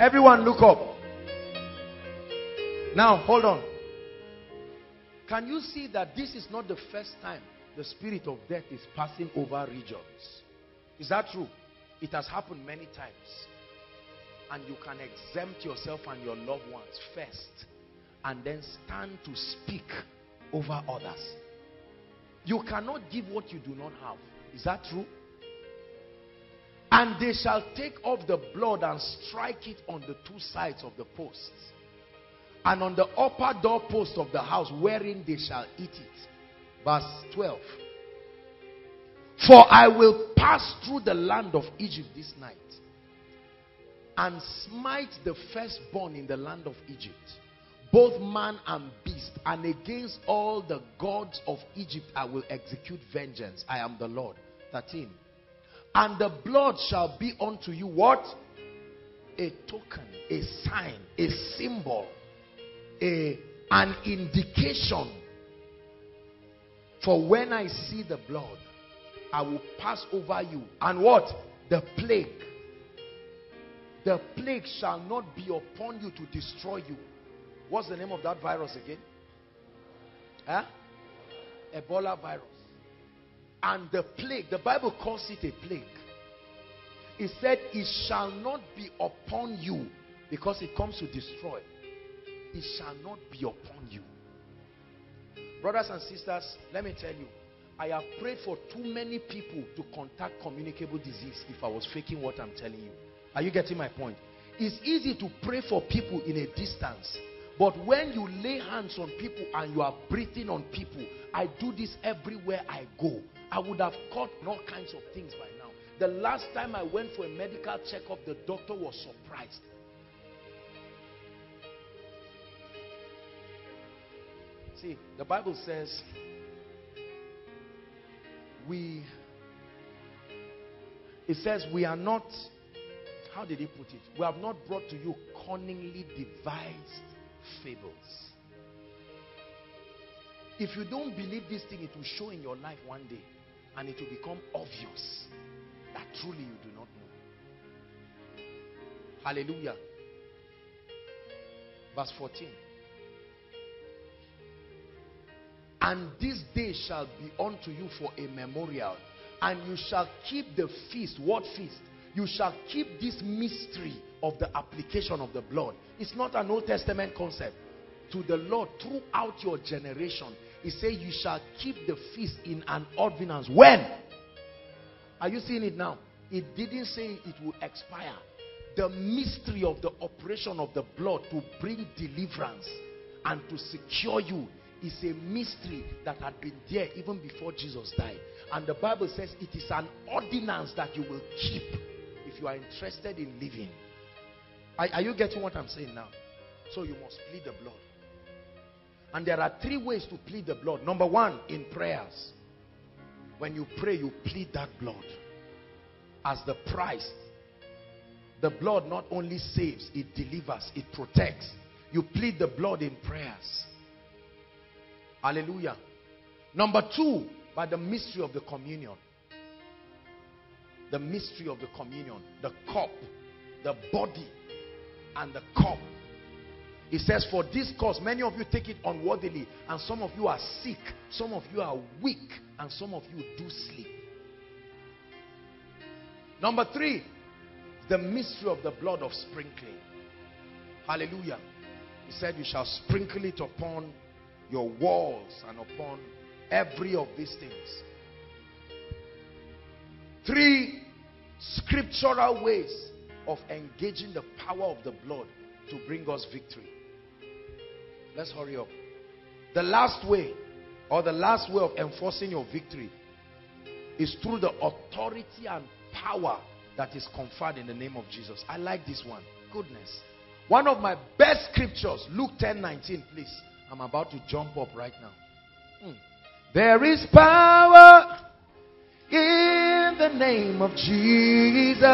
Everyone look up. Now, hold on. Can you see that this is not the first time the spirit of death is passing over regions? Is that true? It has happened many times and you can exempt yourself and your loved ones first and then stand to speak over others. You cannot give what you do not have. Is that true? And they shall take off the blood and strike it on the two sides of the posts. And on the upper door post of the house wherein they shall eat it. Verse 12. For I will pass through the land of Egypt this night and smite the firstborn in the land of Egypt, both man and beast, and against all the gods of Egypt I will execute vengeance. I am the Lord. 13. And the blood shall be unto you what? A token, a sign, a symbol, a, an indication. For when I see the blood, I will pass over you. And what? The plague the plague shall not be upon you to destroy you. What's the name of that virus again? Huh? Ebola virus. And the plague, the Bible calls it a plague. It said, It shall not be upon you because it comes to destroy. It shall not be upon you. Brothers and sisters, let me tell you, I have prayed for too many people to contact communicable disease if I was faking what I'm telling you. Are you getting my point? It's easy to pray for people in a distance. But when you lay hands on people and you are breathing on people, I do this everywhere I go. I would have caught all kinds of things by now. The last time I went for a medical checkup, the doctor was surprised. See, the Bible says we it says we are not how did he put it? We have not brought to you cunningly devised fables. If you don't believe this thing, it will show in your life one day. And it will become obvious that truly you do not know. Hallelujah. Verse 14. And this day shall be unto you for a memorial. And you shall keep the feast. What feast? You shall keep this mystery of the application of the blood. It's not an Old Testament concept. To the Lord throughout your generation. He said you shall keep the feast in an ordinance. When? Are you seeing it now? It didn't say it will expire. The mystery of the operation of the blood to bring deliverance and to secure you is a mystery that had been there even before Jesus died. And the Bible says it is an ordinance that you will keep if you are interested in living. Are, are you getting what I'm saying now? So you must plead the blood. And there are three ways to plead the blood. Number one, in prayers. When you pray, you plead that blood as the price. The blood not only saves, it delivers, it protects. You plead the blood in prayers. Hallelujah. Number two, by the mystery of the communion the mystery of the communion, the cup, the body, and the cup. He says, For this cause, many of you take it unworthily, and some of you are sick, some of you are weak, and some of you do sleep. Number three, the mystery of the blood of sprinkling. Hallelujah. He said, You shall sprinkle it upon your walls and upon every of these things. Three scriptural ways of engaging the power of the blood to bring us victory. Let's hurry up. The last way, or the last way of enforcing your victory, is through the authority and power that is conferred in the name of Jesus. I like this one. Goodness. One of my best scriptures, Luke 10 19, please. I'm about to jump up right now. Hmm. There is power in the name of Jesus.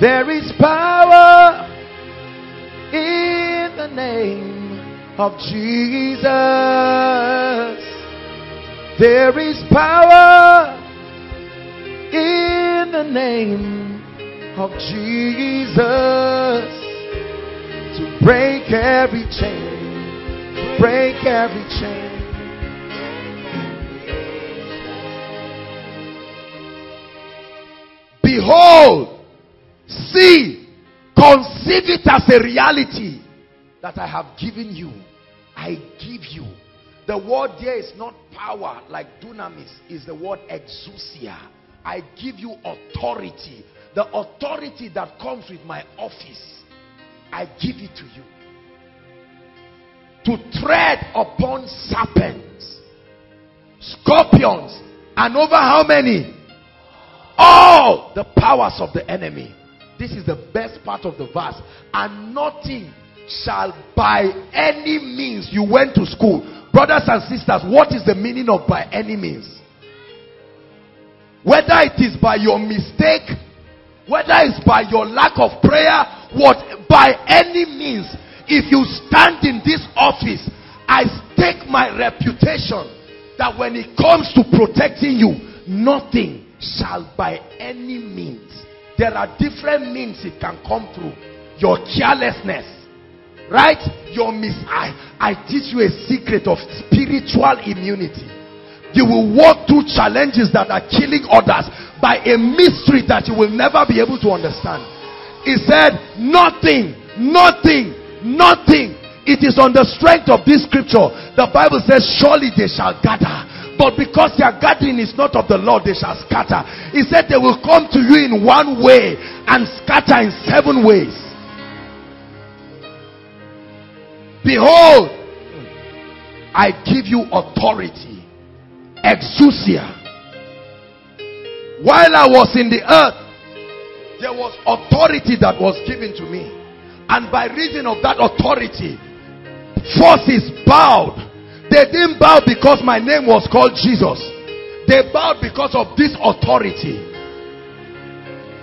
There is power in the name of Jesus. There is power in the name of Jesus to break every chain, to break every chain. Behold, see, conceive it as a reality that I have given you. I give you. The word there is not power like dunamis, is the word exousia. I give you authority. The authority that comes with my office, I give it to you. To tread upon serpents, scorpions, and over how many? All the powers of the enemy. This is the best part of the verse. And nothing shall by any means. You went to school. Brothers and sisters, what is the meaning of by any means? Whether it is by your mistake, whether it's by your lack of prayer, what by any means, if you stand in this office, I stake my reputation that when it comes to protecting you, nothing shall by any means. There are different means it can come through. Your carelessness, right? Your mis. I, I teach you a secret of spiritual immunity you will walk through challenges that are killing others by a mystery that you will never be able to understand. He said, Nothing, nothing, nothing. It is on the strength of this scripture. The Bible says, Surely they shall gather. But because their gathering is not of the Lord, they shall scatter. He said, They will come to you in one way and scatter in seven ways. Behold, I give you authority exousia. While I was in the earth, there was authority that was given to me. And by reason of that authority, forces bowed. They didn't bow because my name was called Jesus. They bowed because of this authority.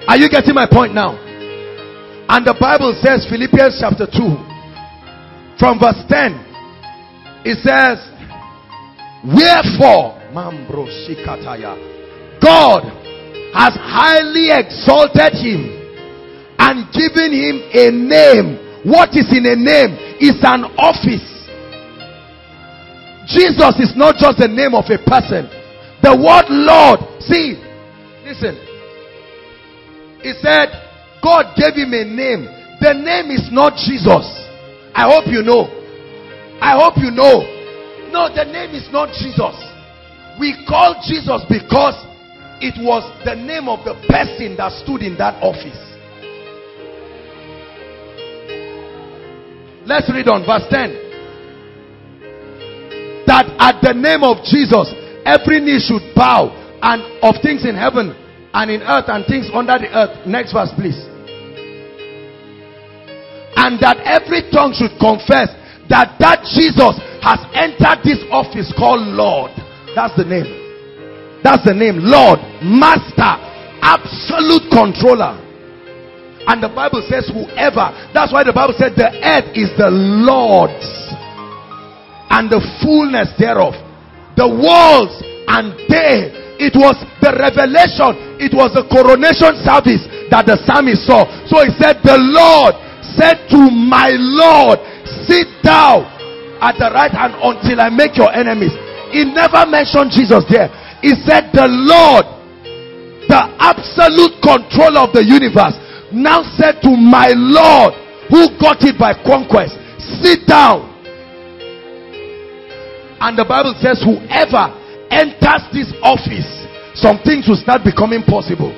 Are you getting my point now? And the Bible says, Philippians chapter 2, from verse 10, it says, Wherefore, God has highly exalted him and given him a name. What is in a name? Is an office. Jesus is not just the name of a person. The word Lord, see, listen. He said, God gave him a name. The name is not Jesus. I hope you know. I hope you know. No, the name is not Jesus. We call Jesus because it was the name of the person that stood in that office. Let's read on verse 10. That at the name of Jesus, every knee should bow, and of things in heaven and in earth and things under the earth. Next verse, please. And that every tongue should confess that that Jesus has entered this office called Lord. That's the name. That's the name. Lord, Master, absolute controller. And the Bible says, whoever. That's why the Bible said the earth is the Lord's and the fullness thereof. The walls and they. It was the revelation. It was the coronation service that the psalmist saw. So he said, The Lord said to my Lord, sit down at the right hand until I make your enemies. He never mentioned Jesus there. He said, The Lord, the absolute control of the universe, now said to my Lord, who got it by conquest, sit down. And the Bible says, Whoever enters this office, some things will start becoming possible.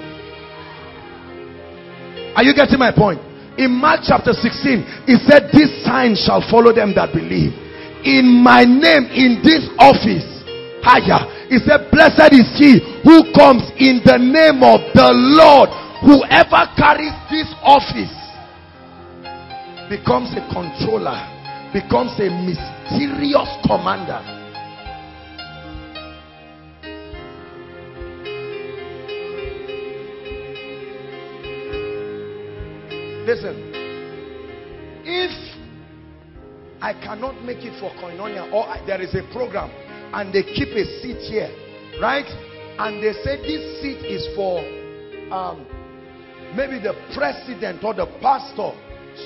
Are you getting my point? In Mark chapter 16, he said, This sign shall follow them that believe. In my name, in this office, higher. He said, Blessed is he who comes in the name of the Lord. Whoever carries this office becomes a controller, becomes a mysterious commander. Listen, if I cannot make it for Koinonia or I, there is a program and they keep a seat here, right? And they say this seat is for um, maybe the president or the pastor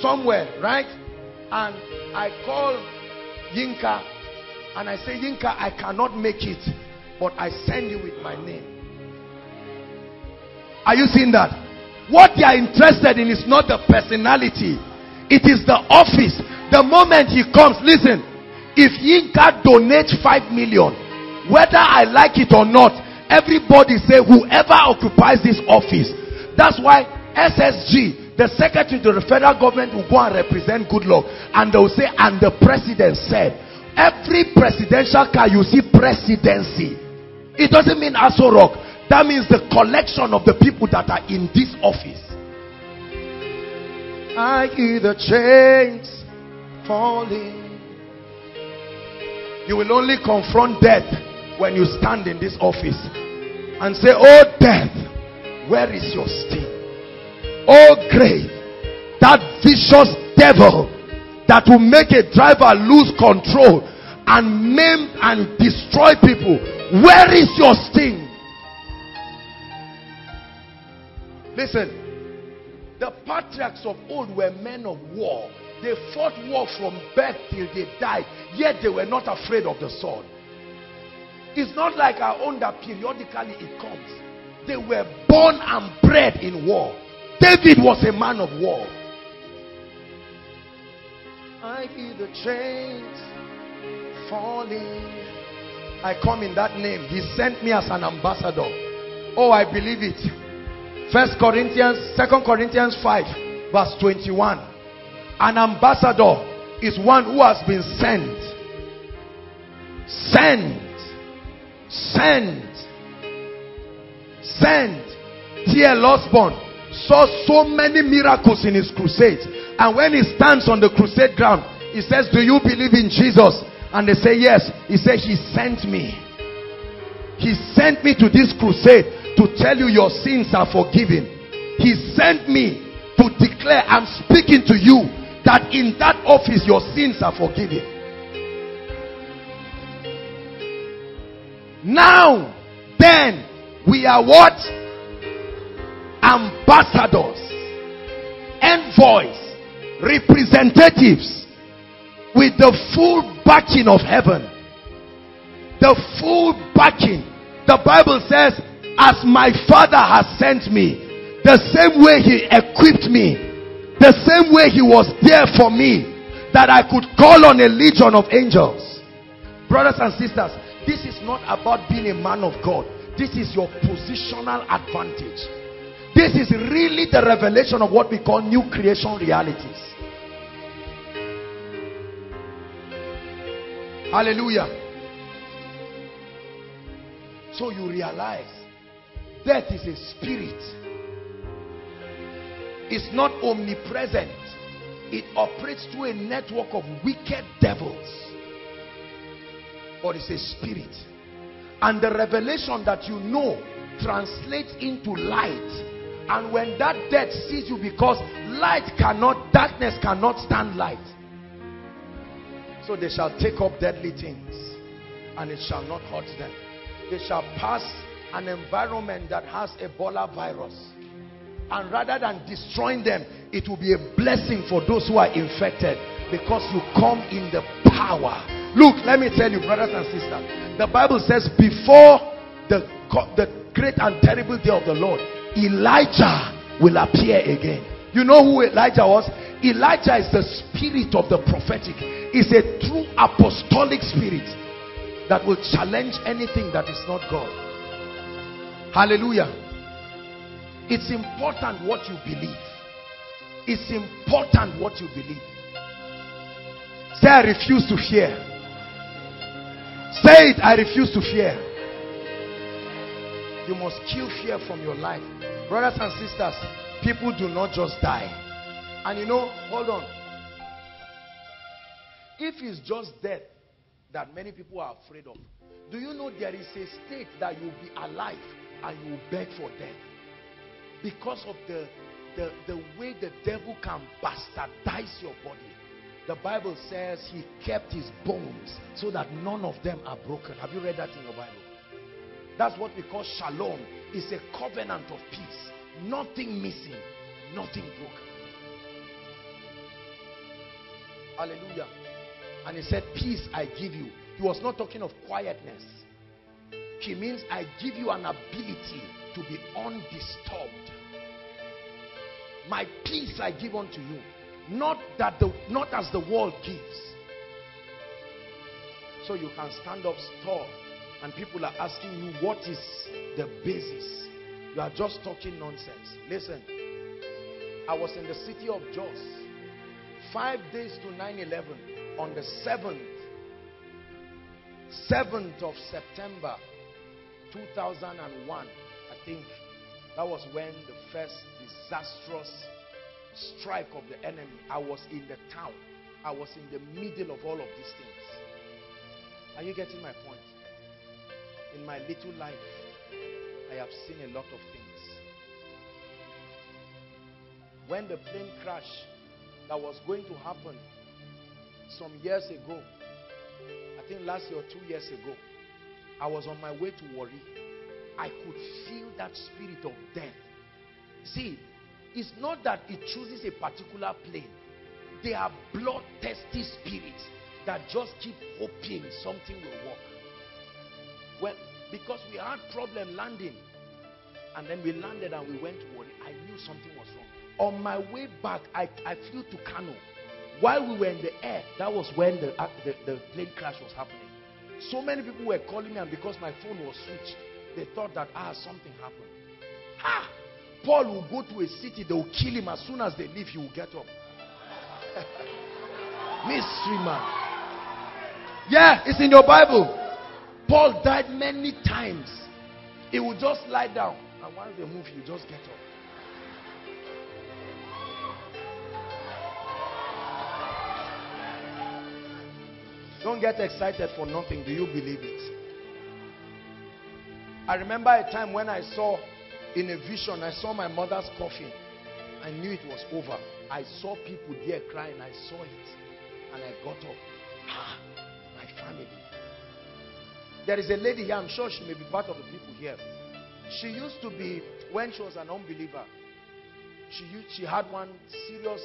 somewhere, right? And I call Yinka and I say, Yinka, I cannot make it, but I send you with my name. Are you seeing that? What they are interested in is not the personality, it is the office. The moment he comes, listen, if Yinka donates 5 million, whether I like it or not, everybody say, whoever occupies this office. That's why SSG, the secretary to the federal government, will go and represent Goodluck, and they will say, and the president said, every presidential car you see presidency. It doesn't mean Aso Rock. That means the collection of the people that are in this office. I hear the chains falling. You will only confront death when you stand in this office and say, Oh, death, where is your sting? Oh, grave, that vicious devil that will make a driver lose control and maim and destroy people. Where is your sting? Listen, the patriarchs of old were men of war. They fought war from birth till they died, yet they were not afraid of the sword. It's not like our own that periodically it comes. They were born and bred in war. David was a man of war. I hear the chains falling. I come in that name. He sent me as an ambassador. Oh, I believe it. First Corinthians, Second Corinthians 5, verse 21. An ambassador is one who has been sent. Sent. Sent. Sent. T.L. Osborn saw so many miracles in his crusades. And when he stands on the crusade ground, he says, Do you believe in Jesus? And they say, Yes. He said, He sent me. He sent me to this crusade to tell you your sins are forgiven. He sent me to declare, I'm speaking to you, that in that office your sins are forgiven. Now, then, we are what? Ambassadors, envoys, representatives with the full backing of heaven. The full backing. The Bible says, as my father has sent me the same way he equipped me the same way he was there for me that I could call on a legion of angels brothers and sisters this is not about being a man of God this is your positional advantage this is really the revelation of what we call new creation realities hallelujah so you realize Death is a spirit. It's not omnipresent. It operates through a network of wicked devils. But it's a spirit. And the revelation that you know translates into light. And when that death sees you because light cannot, darkness cannot stand light. So they shall take up deadly things and it shall not hurt them. They shall pass an environment that has Ebola virus And rather than destroying them, it will be a blessing for those who are infected because you come in the power. Look, let me tell you, brothers and sisters. The Bible says, before the, the great and terrible day of the Lord, Elijah will appear again. You know who Elijah was? Elijah is the spirit of the prophetic. Is a true apostolic spirit that will challenge anything that is not God. Hallelujah. It's important what you believe. It's important what you believe. Say, I refuse to fear. Say it, I refuse to fear. You must kill fear from your life. Brothers and sisters, people do not just die. And you know, hold on. If it's just death that many people are afraid of, do you know there is a state that you'll be alive and you will beg for death? because of the, the, the way the devil can bastardize your body. The Bible says he kept his bones so that none of them are broken. Have you read that in your Bible? That's what we call shalom. It's a covenant of peace. Nothing missing, nothing broken. Hallelujah. And he said, peace I give you. He was not talking of quietness. He means I give you an ability to be undisturbed. My peace I give unto you. Not that the not as the world gives. So you can stand up tall and people are asking you what is the basis. You are just talking nonsense. Listen. I was in the city of Jos. Five days to 9-11 on the 7th 7th of September 2001 I think that was when the first disastrous strike of the enemy. I was in the town. I was in the middle of all of these things. Are you getting my point? In my little life, I have seen a lot of things. When the plane crash that was going to happen some years ago, I think last year or two years ago, I was on my way to Warri. I could feel that spirit of death See, it's not that it chooses a particular plane. They are bloodthirsty spirits that just keep hoping something will work. Because we had problem landing, and then we landed and we went to Warri, I knew something was wrong. On my way back, I, I flew to Kano. While we were in the air, that was when the, uh, the, the plane crash was happening. So many people were calling me, and because my phone was switched, they thought that, ah, something happened. Ah! Paul will go to a city, they will kill him. As soon as they leave, he will get up. Mystery man. Yeah, it's in your Bible. Paul died many times. He would just lie down. And once they move, he just get up. Don't get excited for nothing. Do you believe it? I remember a time when I saw in a vision, I saw my mother's coffin. I knew it was over. I saw people there crying. I saw it. And I got up. Ah, my family. There is a lady here. I'm sure she may be part of the people here. She used to be, when she was an unbeliever, she, she had one serious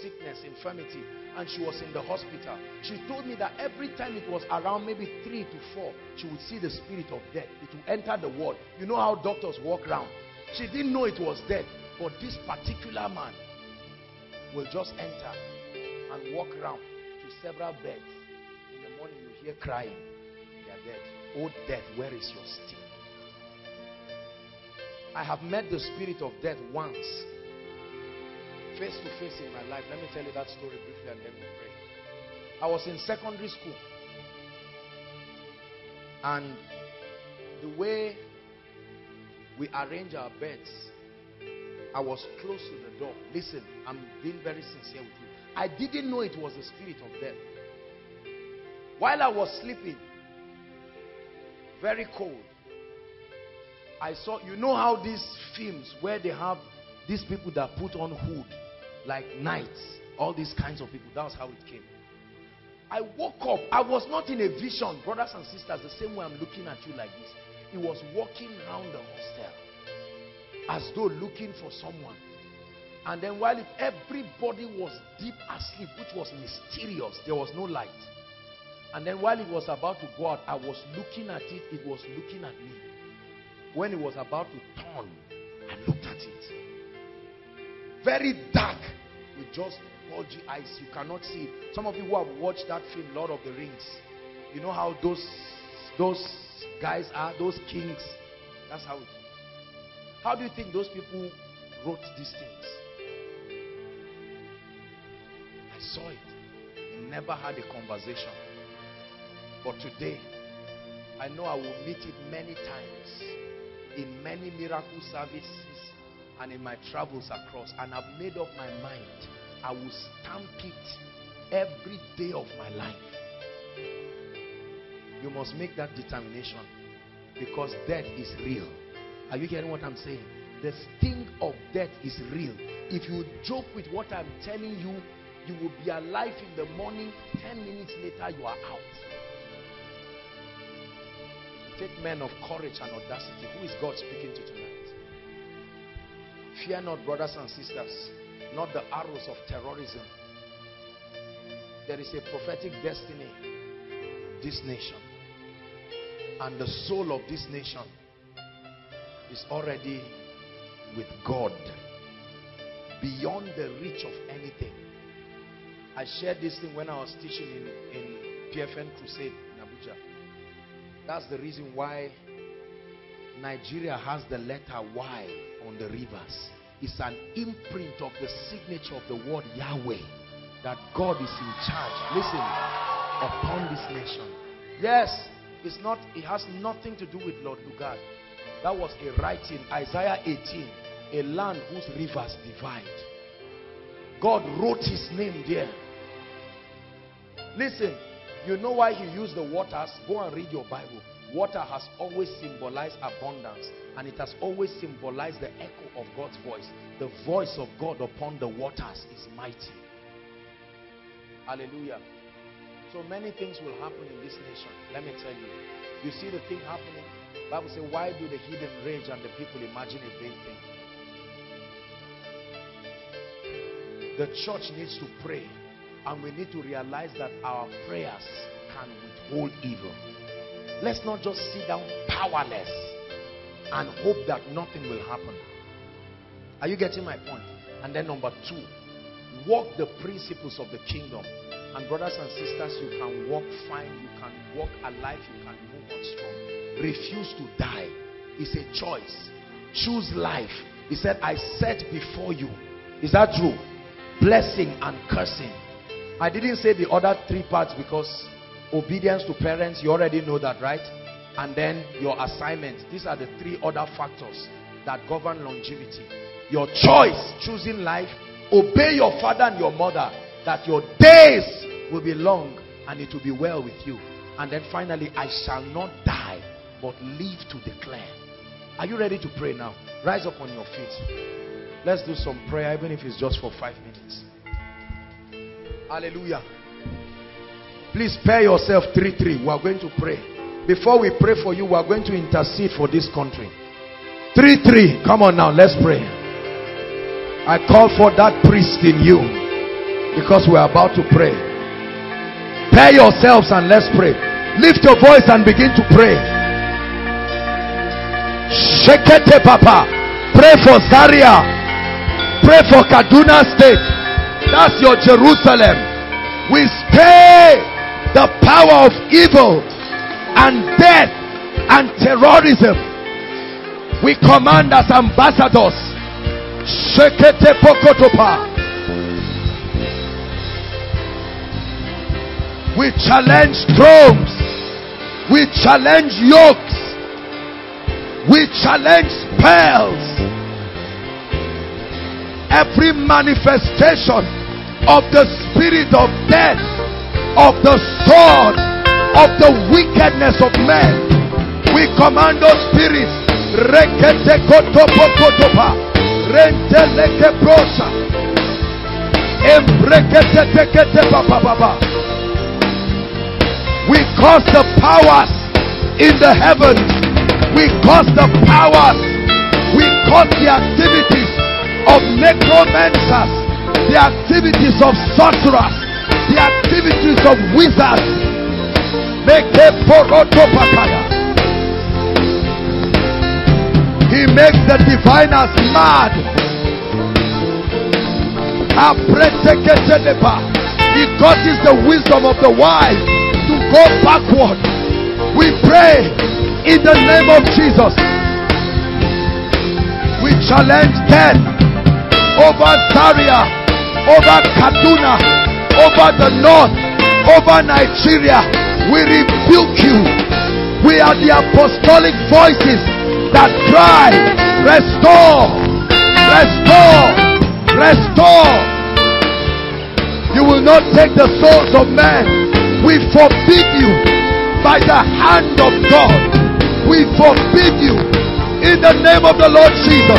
sickness, infirmity, and she was in the hospital. She told me that every time it was around maybe three to four, she would see the spirit of death. It would enter the ward. You know how doctors walk around. She didn't know it was death, but this particular man will just enter and walk around to several beds. In the morning, you hear crying. Dead. Oh, death, where is your sting? I have met the spirit of death once face to face in my life. Let me tell you that story briefly and then we pray. I was in secondary school. And the way we arrange our beds, I was close to the door. Listen, I'm being very sincere with you. I didn't know it was the spirit of death. While I was sleeping, very cold, I saw, you know how these films where they have these people that put on hood like knights, all these kinds of people. That was how it came. I woke up. I was not in a vision, brothers and sisters, the same way I'm looking at you like this. He was walking around the hostel. as though looking for someone. And then while everybody was deep asleep, which was mysterious, there was no light. And then while it was about to go out, I was looking at it, it was looking at me. When it was about to turn, I looked at it. Very dark, with just bulgy eyes. You cannot see. Some of you who have watched that film, Lord of the Rings, you know how those, those guys are, those kings. That's how it is. How do you think those people wrote these things? I saw it. We never had a conversation. But today, I know I will meet it many times in many miracle services and in my travels across. And I've made up my mind. I will stamp it every day of my life. You must make that determination because death is real. Are you hearing what I'm saying? The sting of death is real. If you joke with what I'm telling you, you will be alive in the morning. 10 minutes later, you are out. Take men of courage and audacity. Who is God speaking to tonight? Fear not, brothers and sisters, not the arrows of terrorism. There is a prophetic destiny. This nation and the soul of this nation is already with God beyond the reach of anything. I shared this thing when I was teaching in, in PFN Crusade. That's the reason why Nigeria has the letter Y on the rivers. It's an imprint of the signature of the word Yahweh that God is in charge. Listen, upon this nation. Yes, it's not, it has nothing to do with Lord Lugard. That was a writing, Isaiah 18, a land whose rivers divide. God wrote his name there. Listen, you know why he used the waters? Go and read your Bible. Water has always symbolized abundance and it has always symbolized the echo of God's voice. The voice of God upon the waters is mighty. Hallelujah. So many things will happen in this nation. Let me tell you. You see the thing happening. Bible says, why do the heathen rage and the people imagine a vain thing? The church needs to pray. And we need to realize that our prayers can withhold evil. Let's not just sit down powerless and hope that nothing will happen. Are you getting my point? And then number two, walk the principles of the kingdom and brothers and sisters, you can walk fine, you can walk alive, you can move on strong. Refuse to die. It's a choice. Choose life. He said, I set before you. Is that true? Blessing and cursing. I didn't say the other three parts because obedience to parents, you already know that, right? And then your assignment. These are the three other factors that govern longevity. Your choice, choosing life, obey your father and your mother that your days will be long and it will be well with you. And then finally, I shall not die, but live to declare. Are you ready to pray now? Rise up on your feet. Let's do some prayer, even if it's just for five minutes. Hallelujah. Please spare yourself 3 3. We are going to pray. Before we pray for you, we are going to intercede for this country. 3 3. Come on now, let's pray. I call for that priest in you because we are about to pray. Pair yourselves and let's pray. Lift your voice and begin to pray. Shekete Papa. Pray for Zaria. Pray for Kaduna State. That's your Jerusalem. We stay the power of evil and death and terrorism. We command as ambassadors. Shekete Pokotopa. We challenge thrones. We challenge yokes. We challenge spells. Every manifestation of the spirit of death, of the sword, of the wickedness of men. We command those spirits. We cause the powers in the heavens. We cause the powers. We cause the activities of necromancers, the activities of sorcerers, the activities of wizards. Make a He makes the diviners mad. He causes the wisdom of the wise to go backward. We pray in the name of Jesus. We challenge death over Zaria, over Kaduna, over the north, over Nigeria. We rebuke you. We are the apostolic voices that cry, Restore, restore, restore. You will not take the souls of men we forbid you by the hand of God. We forbid you in the name of the Lord Jesus.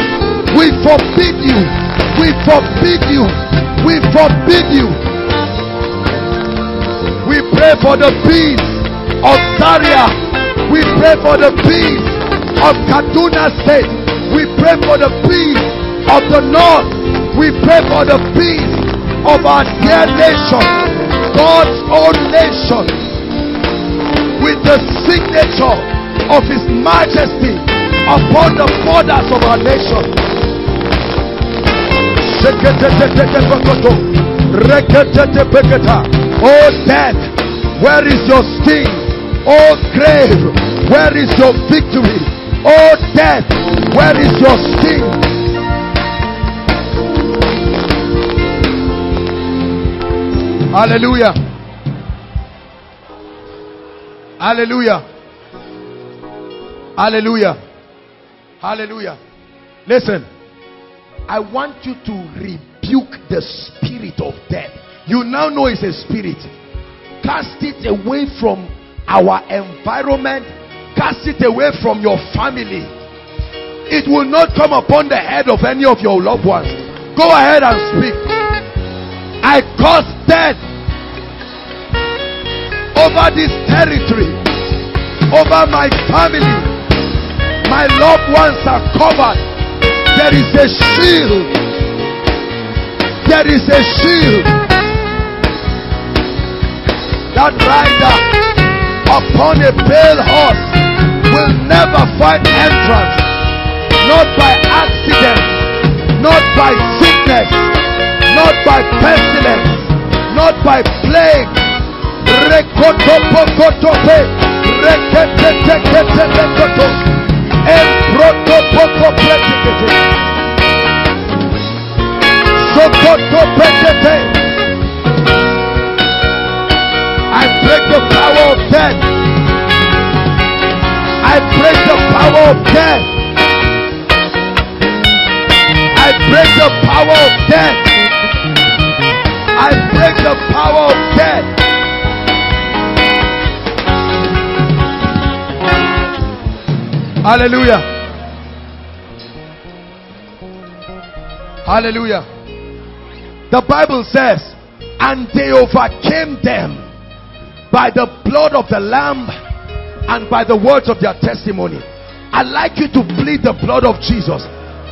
We forbid you. We forbid you. We forbid you. We pray for the peace of Zaria. We pray for the peace of Kaduna State. We pray for the peace of the North. We pray for the peace of our dear nation. God's own nation with the signature of His Majesty upon the borders of our nation. Oh death, where is your sting? Oh grave, where is your victory? Oh death, where is your sting? Hallelujah. Hallelujah. Hallelujah. Hallelujah. Listen, I want you to rebuke the spirit of death. You now know it's a spirit. Cast it away from our environment, cast it away from your family. It will not come upon the head of any of your loved ones. Go ahead and speak. I cause death over this territory, over my family. My loved ones are covered. There is a shield. There is a shield. That rider upon a pale horse will never find entrance, not by accident, not by sickness not by pestilence, not by plague. Emprotopokopletikete, sokotopekete. I break the power of death. I break the power of death. I break the power of death. I break the power of death. Hallelujah. Hallelujah. The Bible says, and they overcame them by the blood of the Lamb and by the words of their testimony. I'd like you to plead the blood of Jesus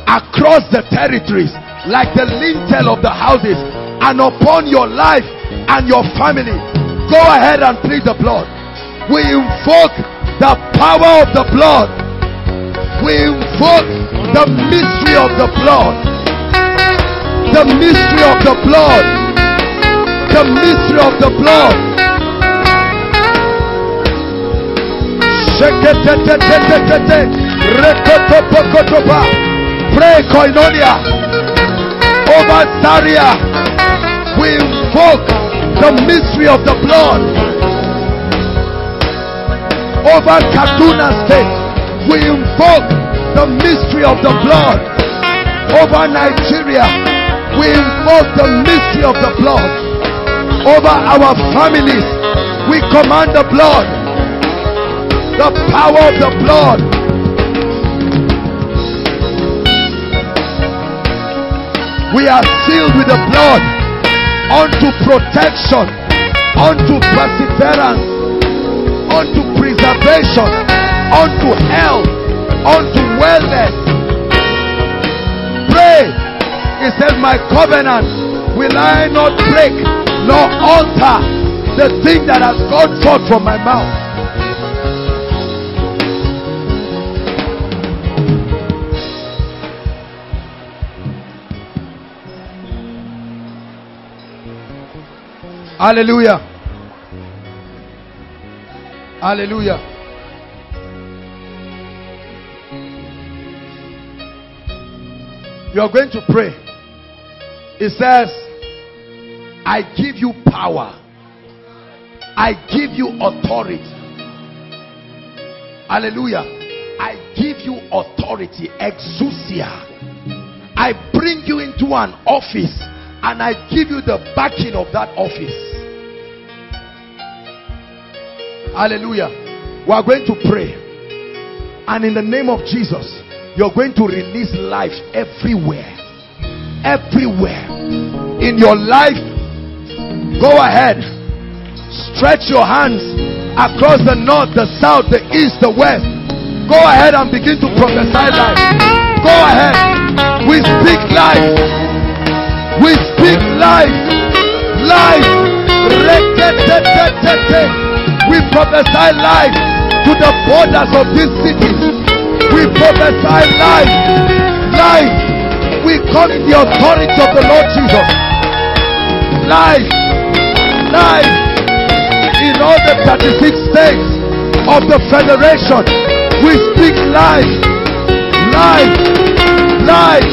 across the territories like the lintel of the houses and upon your life and your family. Go ahead and plead the blood. We invoke the power of the blood. We invoke the mystery of the blood. The mystery of the blood. The mystery of the blood. Pray koinonia over Zaria we invoke the mystery of the blood over Kaduna State. We invoke the mystery of the blood over Nigeria. We invoke the mystery of the blood over our families. We command the blood, the power of the blood. We are sealed with the blood unto protection, unto perseverance, unto preservation, unto health, unto wellness. Pray. He said, My covenant will I not break nor alter the thing that has gone forth from my mouth. Hallelujah. Hallelujah. You are going to pray. It says, I give you power. I give you authority. Hallelujah. I give you authority. Exousia. I bring you into an office and I give you the backing of that office. Hallelujah. We are going to pray. And in the name of Jesus, you're going to release life everywhere. Everywhere. In your life, go ahead. Stretch your hands across the north, the south, the east, the west. Go ahead and begin to prophesy life. Go ahead. We speak life. We speak life. Life. We prophesy life to the borders of this city. We prophesy life. Life. We come in the authority of the Lord Jesus. Life. Life. In all the 36 states of the Federation, we speak life. Life. Life.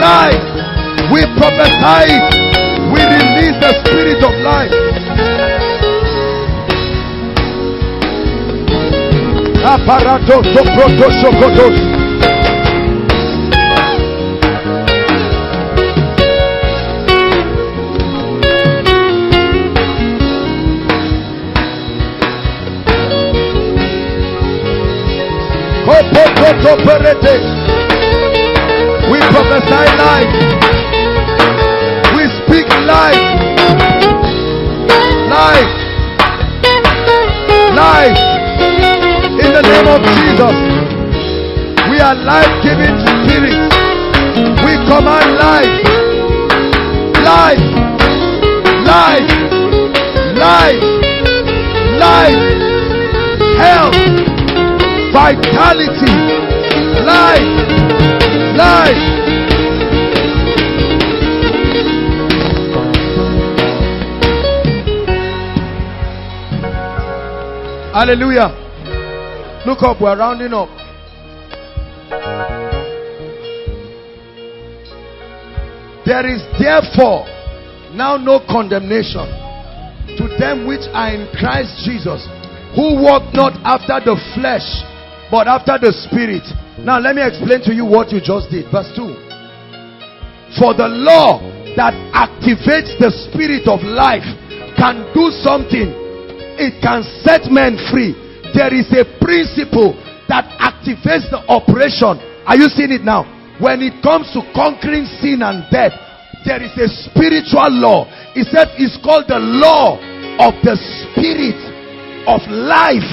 Life. We prophesy. We release the spirit of life. Aparatos protosokotos. We prophesy life. We speak life. Life. Life. In the name of Jesus. We are life-giving spirits. We command life. Life. Life. Life. Life. Health. Vitality. Life. Life. Hallelujah. Look up, we're rounding up. There is therefore now no condemnation to them which are in Christ Jesus, who walk not after the flesh, but after the spirit. Now, let me explain to you what you just did. Verse 2. For the law that activates the spirit of life can do something, it can set men free there is a principle that activates the operation. Are you seeing it now? When it comes to conquering sin and death, there is a spiritual law. It said it's called the law of the spirit of life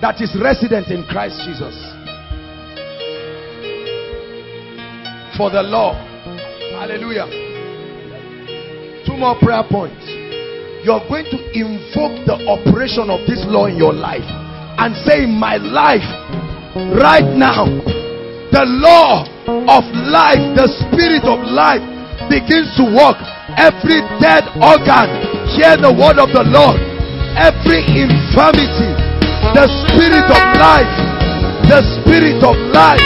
that is resident in Christ Jesus. For the law. Hallelujah. Two more prayer points. You're going to invoke the operation of this law in your life and say my life right now the law of life the spirit of life begins to work. Every dead organ hear the word of the lord. Every infirmity the spirit of life the spirit of life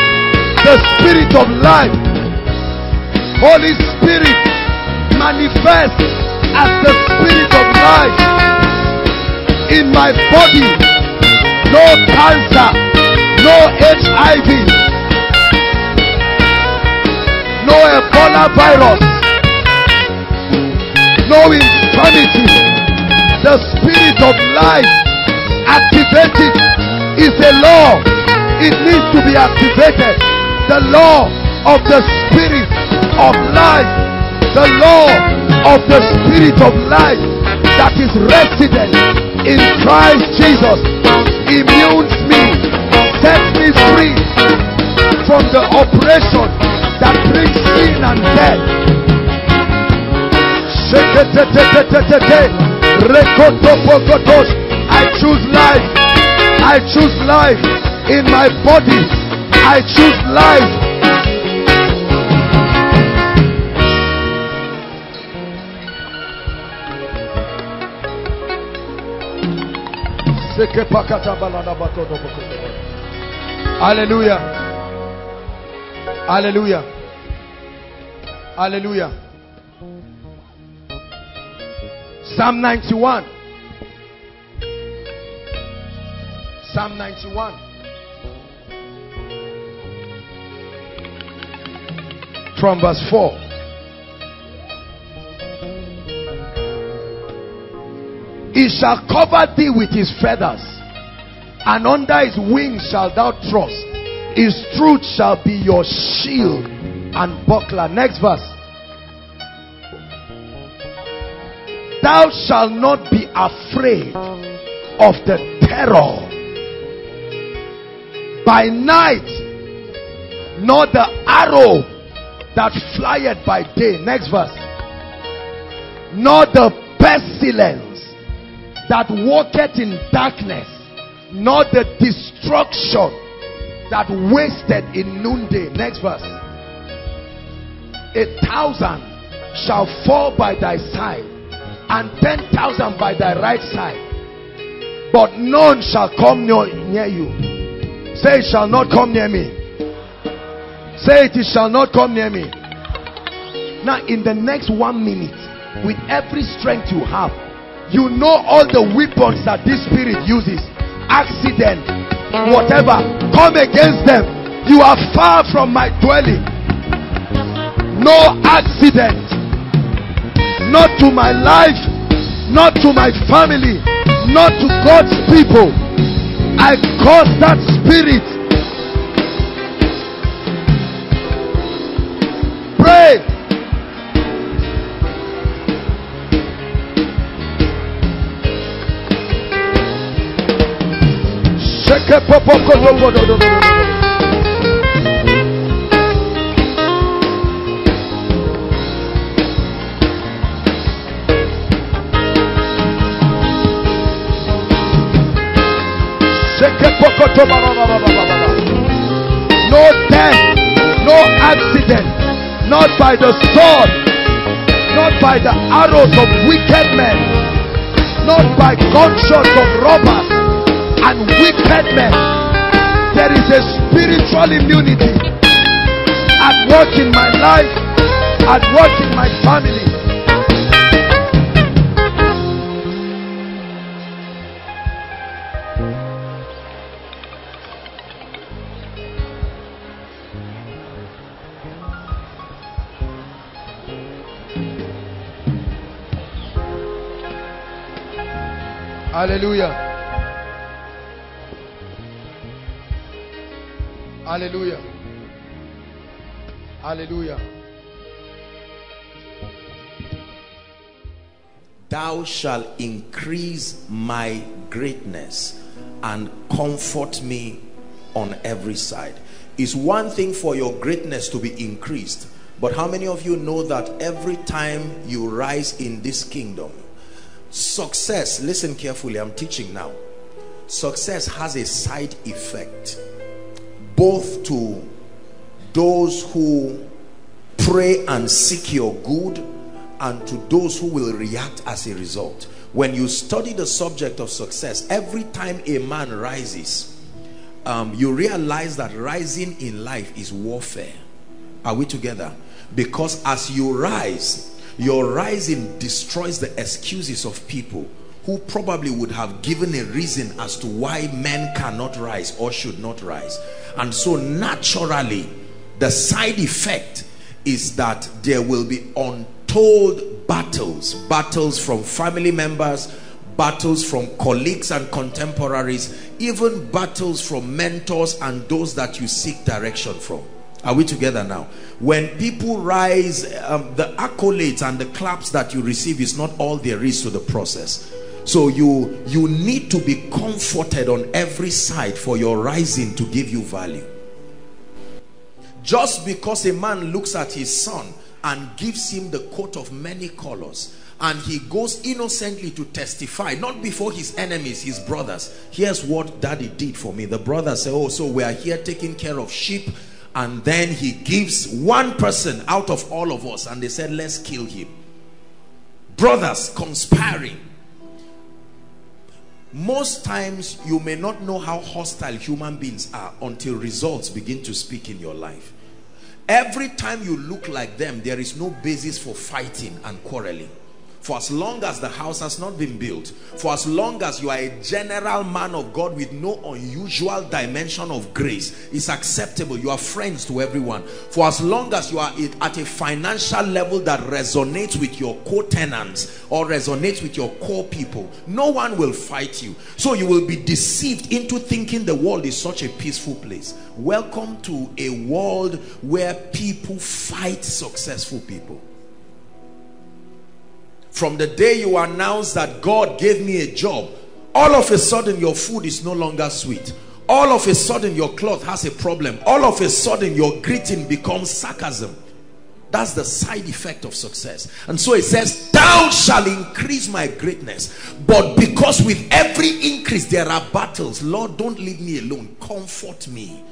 the spirit of life. Holy spirit manifest as the spirit of life in my body no cancer, no HIV, no Ebola virus, no infirmity. The spirit of life activated is a law. It needs to be activated. The law of the spirit of life. The law of the spirit of life that is resident in Christ Jesus immunes me, sets me free from the oppression that brings sin and death. I choose life. I choose life in my body. I choose life. Hallelujah. Hallelujah. Hallelujah. Psalm 91. Psalm 91. From verse 4. He shall cover thee with his feathers, and under his wings shalt thou trust. His truth shall be your shield and buckler. Next verse. Thou shalt not be afraid of the terror by night, nor the arrow that flieth by day. Next verse. Nor the pestilence that walketh in darkness, nor the destruction that wasted in noonday. Next verse. A thousand shall fall by thy side, and ten thousand by thy right side, but none shall come near you. Say, it shall not come near me. Say, it, it shall not come near me. Now, in the next one minute, with every strength you have, you know all the weapons that this spirit uses. Accident whatever. Come against them. You are far from my dwelling. No accident. Not to my life. Not to my family. Not to god's people. I cause that spirit No death, no accident, not by the sword, not by the arrows of wicked men, not by gunshots of robbers and wicked men. There is a spiritual immunity at work in my life, at work in my family. Hallelujah. Hallelujah. Hallelujah. Thou shalt increase my greatness and comfort me on every side. It's one thing for your greatness to be increased. But how many of you know that every time you rise in this kingdom, success, listen carefully, I'm teaching now. Success has a side effect both to those who pray and seek your good and to those who will react as a result. When you study the subject of success, every time a man rises, um, you realize that rising in life is warfare. Are we together? Because as you rise, your rising destroys the excuses of people who probably would have given a reason as to why men cannot rise or should not rise. And so naturally, the side effect is that there will be untold battles, battles from family members, battles from colleagues and contemporaries, even battles from mentors and those that you seek direction from. Are we together now? When people rise, um, the accolades and the claps that you receive is not all there is to the process. So you, you need to be comforted on every side for your rising to give you value. Just because a man looks at his son and gives him the coat of many colors and he goes innocently to testify not before his enemies his brothers. Here's what daddy did for me. The brothers say oh so we are here taking care of sheep. And then he gives one person out of all of us and they said let's kill him. Brothers conspiring most times you may not know how hostile human beings are until results begin to speak in your life. Every time you look like them there is no basis for fighting and quarreling for as long as the house has not been built for as long as you are a general man of God with no unusual dimension of grace is acceptable. You are friends to everyone. For as long as you are at a financial level that resonates with your co-tenants or resonates with your core people no one will fight you. So you will be deceived into thinking the world is such a peaceful place. Welcome to a world where people fight successful people from the day you announce that God gave me a job, all of a sudden your food is no longer sweet. All of a sudden your cloth has a problem. All of a sudden your greeting becomes sarcasm. That's the side effect of success. And so it says, thou shall increase my greatness. But because with every increase there are battles, Lord, don't leave me alone. Comfort me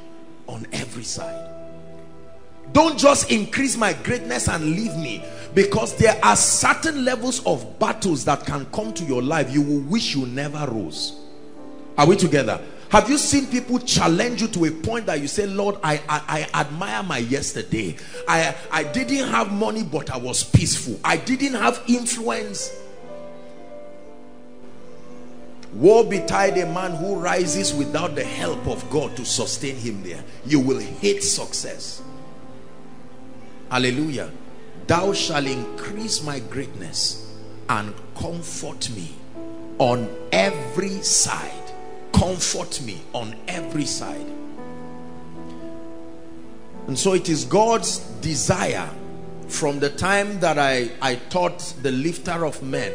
on every side. Don't just increase my greatness and leave me. Because there are certain levels of battles that can come to your life. You will wish you never rose. Are we together? Have you seen people challenge you to a point that you say lord i i, I admire my yesterday. I i didn't have money but i was peaceful. I didn't have influence. Woe betide a man who rises without the help of god to sustain him there. You will hate success hallelujah. Thou shalt increase my greatness and comfort me on every side. Comfort me on every side. And so it is God's desire from the time that I, I taught the lifter of men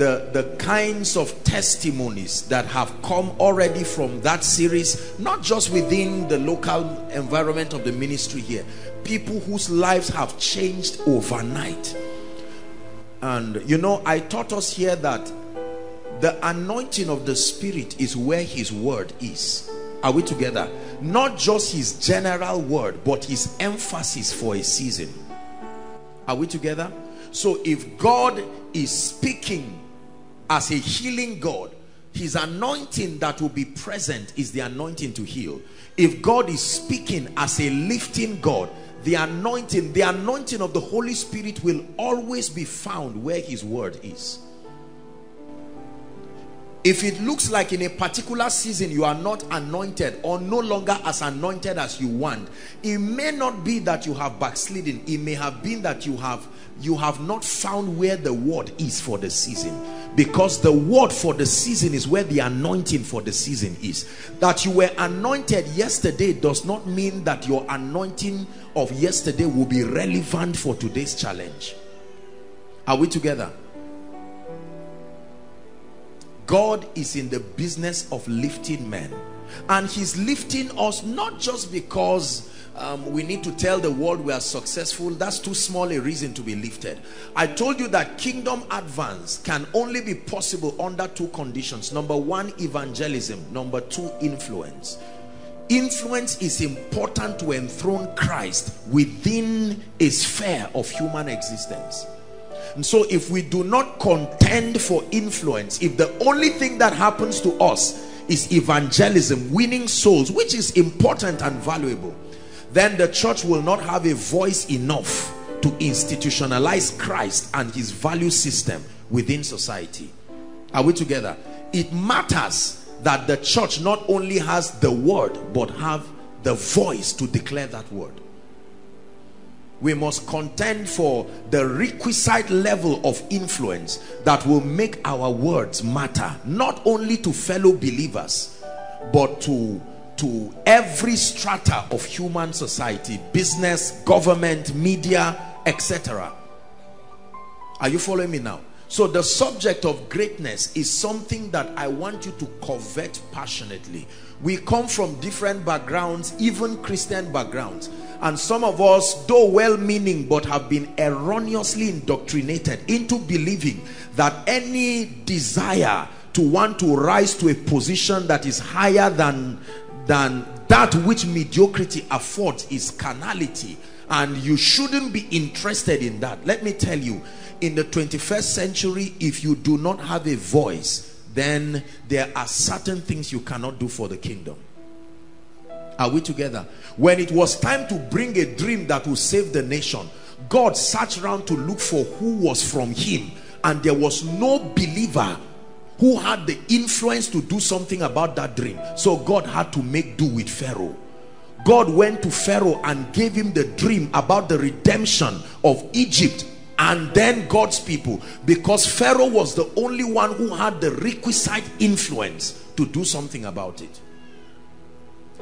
the, the kinds of testimonies that have come already from that series, not just within the local environment of the ministry here, people whose lives have changed overnight. And you know, I taught us here that the anointing of the Spirit is where His word is. Are we together? Not just His general word, but His emphasis for a season. Are we together? So if God is speaking as a healing God, his anointing that will be present is the anointing to heal. If God is speaking as a lifting God, the anointing, the anointing of the Holy Spirit will always be found where his word is. If it looks like in a particular season you are not anointed or no longer as anointed as you want, it may not be that you have backslidden. It may have been that you have you have not found where the word is for the season. Because the word for the season is where the anointing for the season is. That you were anointed yesterday does not mean that your anointing of yesterday will be relevant for today's challenge. Are we together? God is in the business of lifting men and he's lifting us not just because um, we need to tell the world we are successful. That's too small a reason to be lifted. I told you that kingdom advance can only be possible under two conditions. Number one evangelism. Number two influence. Influence is important to enthrone Christ within a sphere of human existence. And so if we do not contend for influence if the only thing that happens to us is evangelism winning souls which is important and valuable then the church will not have a voice enough to institutionalize Christ and his value system within society. Are we together? It matters that the church not only has the word but have the voice to declare that word. We must contend for the requisite level of influence that will make our words matter not only to fellow believers but to to every strata of human society business government media etc are you following me now So the subject of greatness is something that I want you to covet passionately. We come from different backgrounds, even Christian backgrounds. And some of us, though well-meaning, but have been erroneously indoctrinated into believing that any desire to want to rise to a position that is higher than, than that which mediocrity affords is carnality. And you shouldn't be interested in that. Let me tell you, in the 21st century, if you do not have a voice, then there are certain things you cannot do for the kingdom. Are we together? When it was time to bring a dream that would save the nation, God sat around to look for who was from him. And there was no believer who had the influence to do something about that dream. So God had to make do with Pharaoh. God went to Pharaoh and gave him the dream about the redemption of Egypt and then God's people because Pharaoh was the only one who had the requisite influence to do something about it.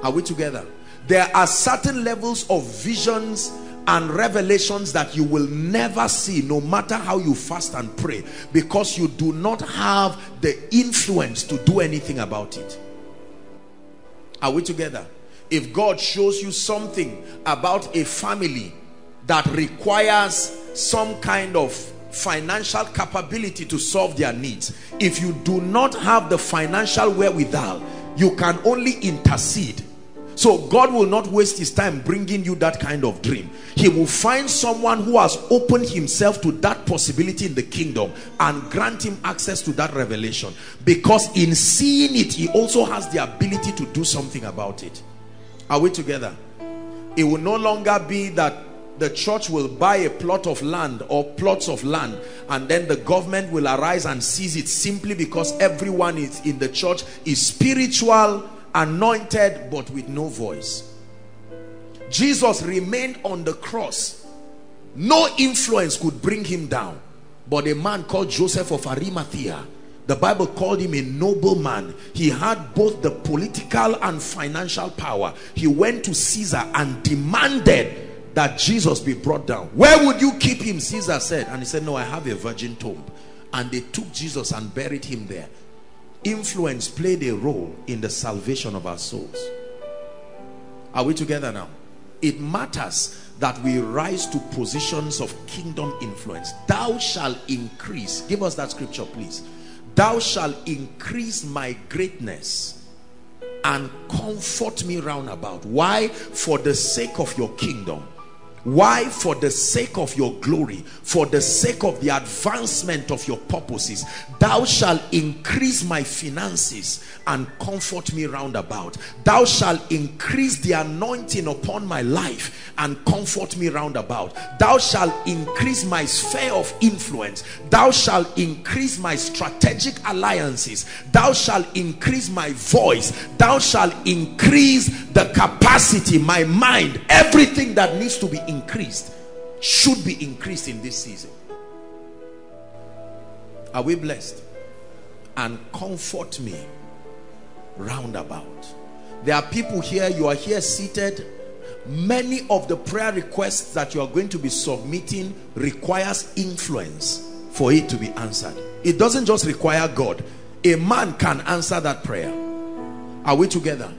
Are we together? There are certain levels of visions and revelations that you will never see no matter how you fast and pray because you do not have the influence to do anything about it. Are we together? If God shows you something about a family that requires some kind of financial capability to solve their needs, if you do not have the financial wherewithal, you can only intercede so God will not waste his time bringing you that kind of dream. He will find someone who has opened himself to that possibility in the kingdom and grant him access to that revelation. Because in seeing it, he also has the ability to do something about it. Are we together? It will no longer be that the church will buy a plot of land or plots of land and then the government will arise and seize it simply because everyone is in the church is spiritual anointed but with no voice. Jesus remained on the cross. No influence could bring him down. But a man called Joseph of Arimathea the Bible called him a noble man. He had both the political and financial power. He went to Caesar and demanded that Jesus be brought down. Where would you keep him? Caesar said. And he said no I have a virgin tomb. And they took Jesus and buried him there. Influence played a role in the salvation of our souls. Are we together now? It matters that we rise to positions of kingdom influence. Thou shalt increase. Give us that scripture please. Thou shalt increase my greatness and comfort me round about. Why? For the sake of your kingdom why? For the sake of your glory, for the sake of the advancement of your purposes, thou shalt increase my finances and comfort me round about. Thou shalt increase the anointing upon my life and comfort me round about. Thou shalt increase my sphere of influence. Thou shalt increase my strategic alliances. Thou shalt increase my voice. Thou shalt increase the capacity, my mind, everything that needs to be increased increased should be increased in this season. Are we blessed? And comfort me roundabout. There are people here you are here seated. Many of the prayer requests that you are going to be submitting requires influence for it to be answered. It doesn't just require God. A man can answer that prayer. Are we together?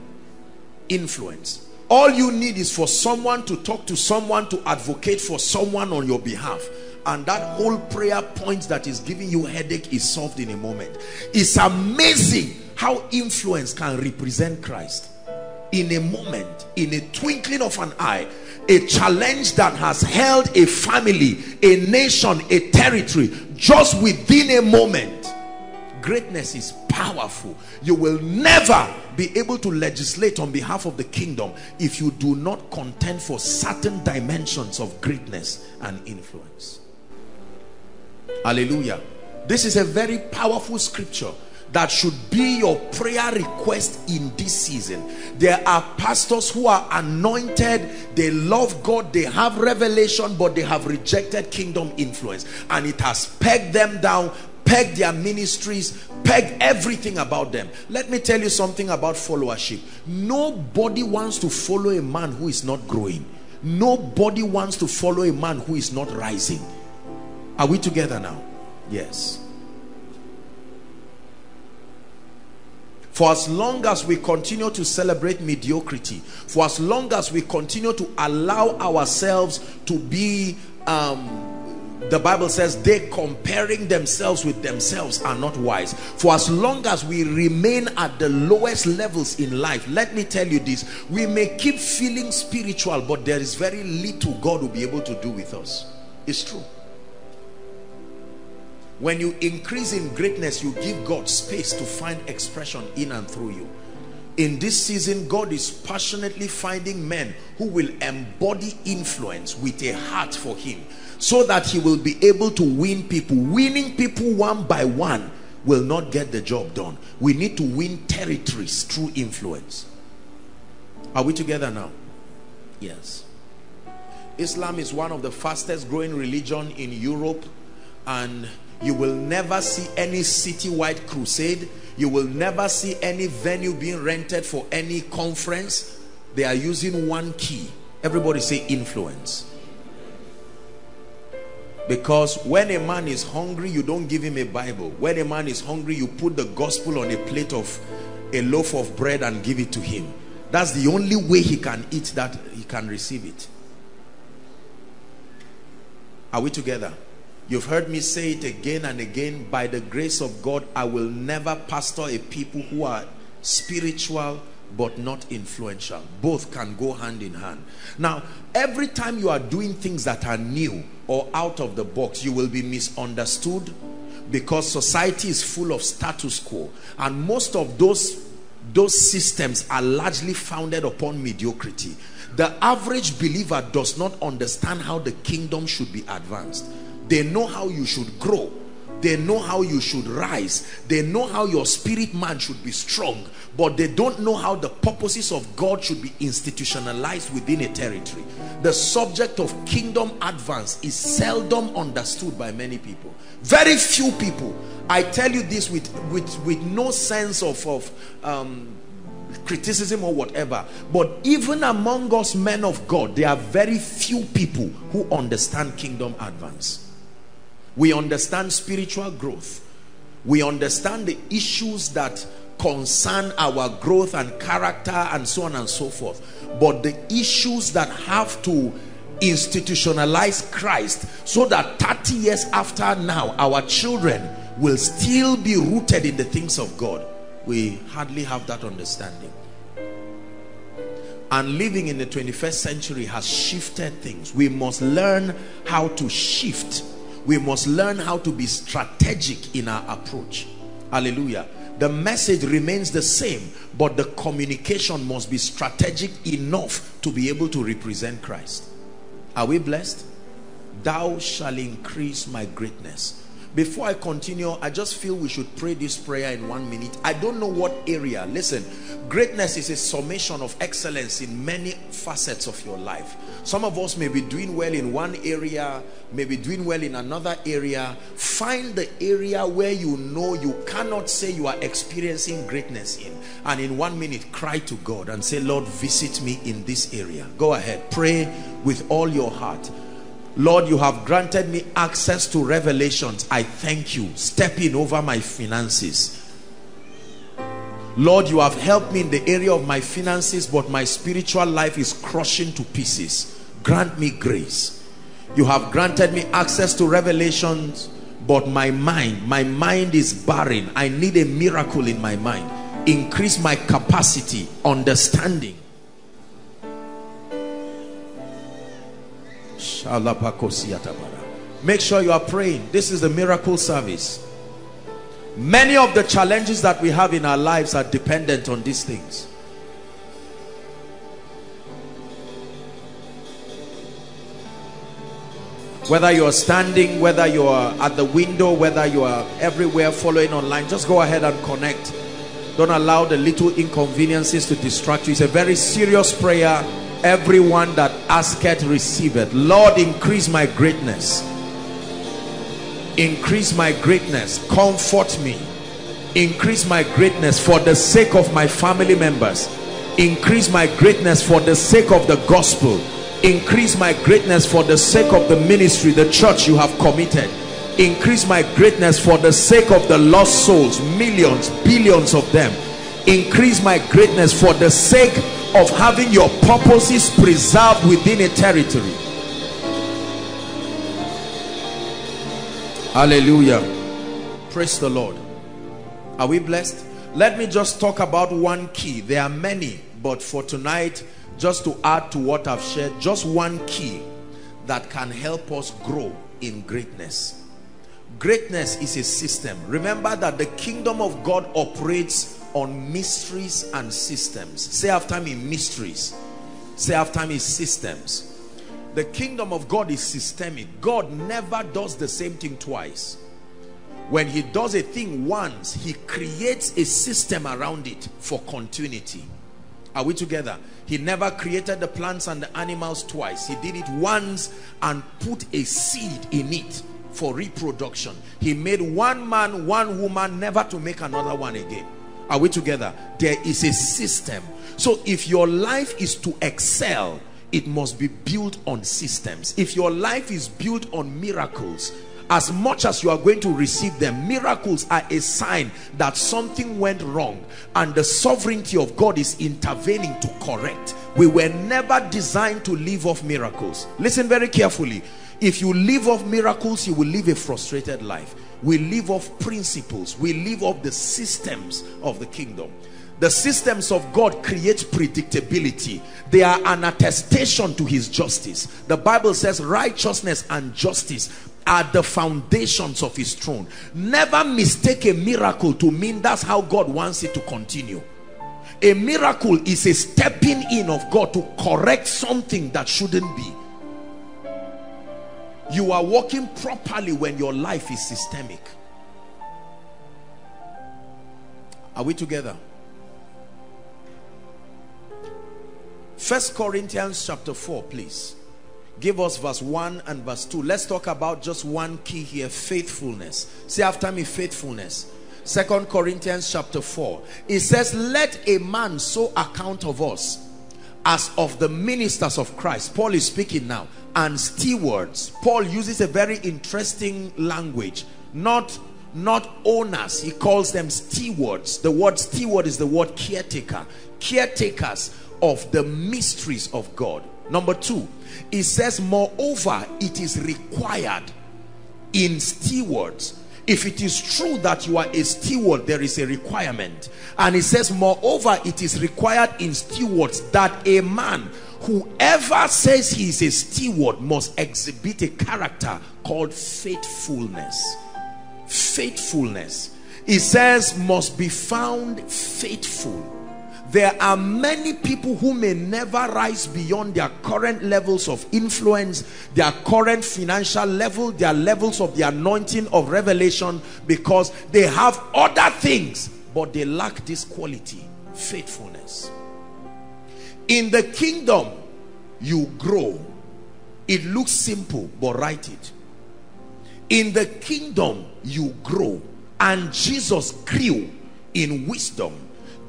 Influence all you need is for someone to talk to someone to advocate for someone on your behalf. And that whole prayer point that is giving you headache is solved in a moment. It's amazing how influence can represent Christ. In a moment in a twinkling of an eye a challenge that has held a family a nation a territory just within a moment greatness is powerful. You will never be able to legislate on behalf of the kingdom if you do not contend for certain dimensions of greatness and influence. Hallelujah. This is a very powerful scripture that should be your prayer request in this season. There are pastors who are anointed. They love God. They have revelation but they have rejected kingdom influence. And it has pegged them down peg their ministries, peg everything about them. Let me tell you something about followership. Nobody wants to follow a man who is not growing. Nobody wants to follow a man who is not rising. Are we together now? Yes. For as long as we continue to celebrate mediocrity, for as long as we continue to allow ourselves to be, um, the Bible says, they comparing themselves with themselves are not wise. For as long as we remain at the lowest levels in life, let me tell you this, we may keep feeling spiritual, but there is very little God will be able to do with us. It's true. When you increase in greatness, you give God space to find expression in and through you. In this season, God is passionately finding men who will embody influence with a heart for him so that he will be able to win people. Winning people one by one will not get the job done. We need to win territories through influence. Are we together now? Yes. Islam is one of the fastest growing religion in Europe and you will never see any citywide crusade you will never see any venue being rented for any conference they are using one key everybody say influence because when a man is hungry you don't give him a bible when a man is hungry you put the gospel on a plate of a loaf of bread and give it to him that's the only way he can eat that he can receive it are we together You've heard me say it again and again. By the grace of God, I will never pastor a people who are spiritual but not influential. Both can go hand in hand. Now, every time you are doing things that are new or out of the box, you will be misunderstood because society is full of status quo. And most of those, those systems are largely founded upon mediocrity. The average believer does not understand how the kingdom should be advanced they know how you should grow. They know how you should rise. They know how your spirit man should be strong. But they don't know how the purposes of God should be institutionalized within a territory. The subject of kingdom advance is seldom understood by many people. Very few people. I tell you this with, with, with no sense of, of um, criticism or whatever but even among us men of God there are very few people who understand kingdom advance we understand spiritual growth. We understand the issues that concern our growth and character and so on and so forth. But the issues that have to institutionalize Christ so that 30 years after now, our children will still be rooted in the things of God. We hardly have that understanding. And living in the 21st century has shifted things. We must learn how to shift we must learn how to be strategic in our approach. Hallelujah. The message remains the same but the communication must be strategic enough to be able to represent Christ. Are we blessed? Thou shall increase my greatness before I continue I just feel we should pray this prayer in one minute. I don't know what area. Listen greatness is a summation of excellence in many facets of your life. Some of us may be doing well in one area may be doing well in another area. Find the area where you know you cannot say you are experiencing greatness in. And in one minute cry to God and say Lord visit me in this area. Go ahead pray with all your heart Lord, you have granted me access to revelations. I thank you. Step in over my finances. Lord, you have helped me in the area of my finances, but my spiritual life is crushing to pieces. Grant me grace. You have granted me access to revelations, but my mind, my mind is barren. I need a miracle in my mind. Increase my capacity, understanding Make sure you are praying. This is the miracle service. Many of the challenges that we have in our lives are dependent on these things. Whether you are standing, whether you are at the window, whether you are everywhere following online, just go ahead and connect. Don't allow the little inconveniences to distract you. It's a very serious prayer everyone that asketh receiveth. Lord increase my greatness. Increase my greatness. Comfort me. Increase my greatness for the sake of my family members. Increase my greatness for the sake of the gospel. Increase my greatness for the sake of the ministry the church you have committed. Increase my greatness for the sake of the lost souls millions billions of them increase my greatness for the sake of having your purposes preserved within a territory. Hallelujah. Praise the lord. Are we blessed? Let me just talk about one key. There are many but for tonight just to add to what i've shared just one key that can help us grow in greatness. Greatness is a system. Remember that the kingdom of god operates on mysteries and systems. Say after me mysteries. Say after me systems. The kingdom of god is systemic. God never does the same thing twice. When he does a thing once he creates a system around it for continuity. Are we together? He never created the plants and the animals twice. He did it once and put a seed in it for reproduction. He made one man one woman never to make another one again are we together? There is a system. So if your life is to excel it must be built on systems. If your life is built on miracles as much as you are going to receive them miracles are a sign that something went wrong and the sovereignty of God is intervening to correct. We were never designed to live off miracles. Listen very carefully. If you live off miracles you will live a frustrated life we live off principles. We live off the systems of the kingdom. The systems of God create predictability. They are an attestation to his justice. The Bible says righteousness and justice are the foundations of his throne. Never mistake a miracle to mean that's how God wants it to continue. A miracle is a stepping in of God to correct something that shouldn't be you are walking properly when your life is systemic. Are we together? First corinthians chapter 4 please. Give us verse 1 and verse 2 let's talk about just one key here faithfulness. Say after me faithfulness. Second corinthians chapter 4 it says let a man so account of us as of the ministers of christ. Paul is speaking now and stewards. Paul uses a very interesting language. Not not owners. He calls them stewards. The word steward is the word caretaker. Caretakers of the mysteries of god. Number two it says moreover it is required in stewards. If it is true that you are a steward there is a requirement. And it says moreover it is required in stewards that a man whoever says he is a steward must exhibit a character called faithfulness. Faithfulness. He says must be found faithful. There are many people who may never rise beyond their current levels of influence their current financial level their levels of the anointing of revelation because they have other things but they lack this quality faithfulness in the kingdom you grow. It looks simple but write it. In the kingdom you grow. And jesus grew in wisdom.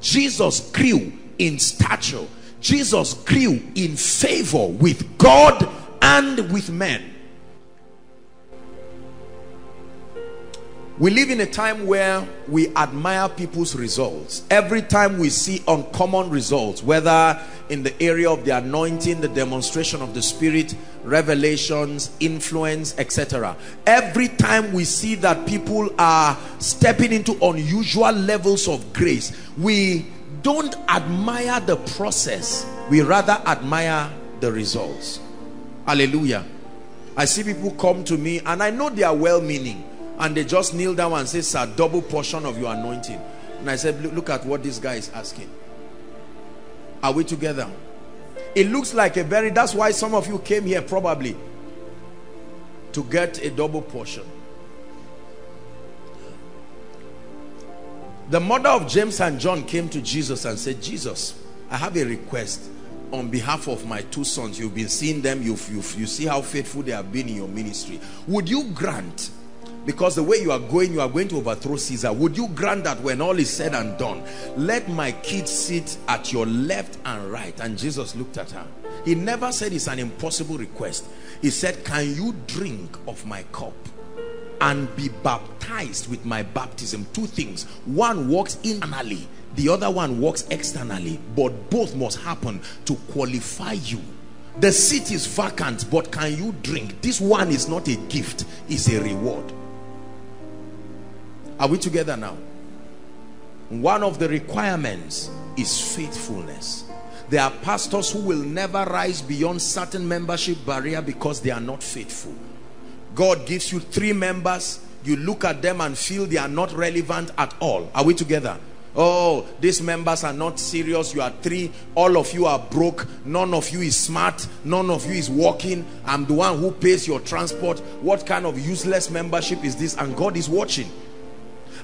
Jesus grew in stature. Jesus grew in favor with god and with men we live in a time where we admire people's results. Every time we see uncommon results whether in the area of the anointing the demonstration of the spirit revelations influence etc every time we see that people are stepping into unusual levels of grace we don't admire the process. We rather admire the results. Hallelujah. I see people come to me and i know they are well-meaning and they just kneel down and say sir double portion of your anointing. And i said look at what this guy is asking. Are we together? It looks like a very that's why some of you came here probably to get a double portion. The mother of james and john came to jesus and said jesus i have a request. On behalf of my two sons you've been seeing them. You've, you've you see how faithful they have been in your ministry. Would you grant because the way you are going you are going to overthrow Caesar would you grant that when all is said and done let my kids sit at your left and right and Jesus looked at her he never said it's an impossible request he said can you drink of my cup and be baptized with my baptism. Two things. One works internally, the other one works externally. But both must happen to qualify you. The seat is vacant, but can you drink? This one is not a gift, it's a reward. Are we together now? One of the requirements is faithfulness. There are pastors who will never rise beyond certain membership barrier because they are not faithful. God gives you three members, you look at them and feel they are not relevant at all. Are we together? Oh, these members are not serious. You are three. All of you are broke. None of you is smart. None of you is working. I'm the one who pays your transport. What kind of useless membership is this? And God is watching.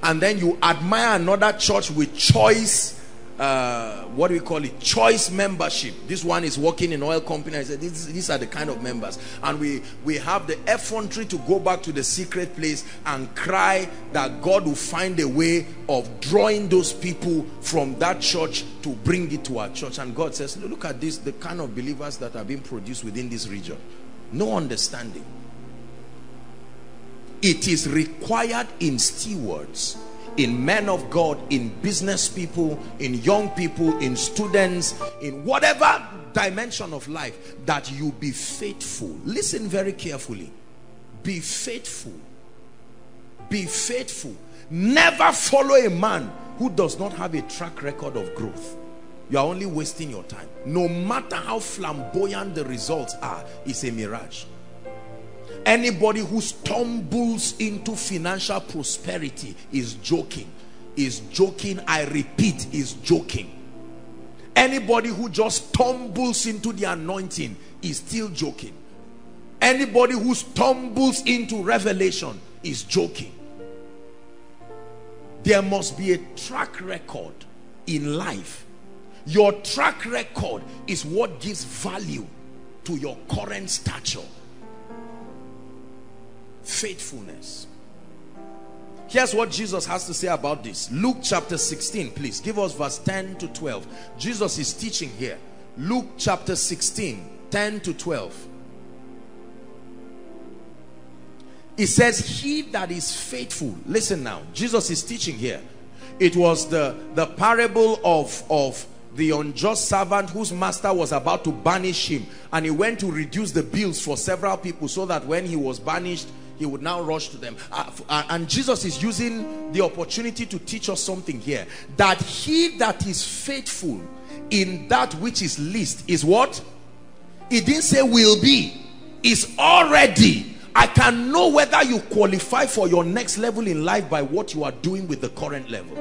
And then you admire another church with choice uh, what do we call it? Choice membership. This one is working in oil company. I said these, these are the kind of members. And we we have the effrontery to go back to the secret place and cry that god will find a way of drawing those people from that church to bring it to our church. And god says look at this the kind of believers that are being produced within this region. No understanding it is required in stewards in men of God, in business people, in young people, in students, in whatever dimension of life, that you be faithful. Listen very carefully. Be faithful. Be faithful. Never follow a man who does not have a track record of growth. You are only wasting your time. No matter how flamboyant the results are, it's a mirage. Anybody who stumbles into financial prosperity is joking. Is joking. I repeat, is joking. Anybody who just stumbles into the anointing is still joking. Anybody who stumbles into revelation is joking. There must be a track record in life. Your track record is what gives value to your current stature faithfulness. Here's what jesus has to say about this. Luke chapter 16 please. Give us verse 10 to 12 jesus is teaching here. Luke chapter 16 10 to 12 it says he that is faithful listen now jesus is teaching here. It was the the parable of of the unjust servant whose master was about to banish him. And he went to reduce the bills for several people so that when he was banished he would now rush to them. Uh, uh, and jesus is using the opportunity to teach us something here. That he that is faithful in that which is least is what? He didn't say will be. Is already. I can know whether you qualify for your next level in life by what you are doing with the current level.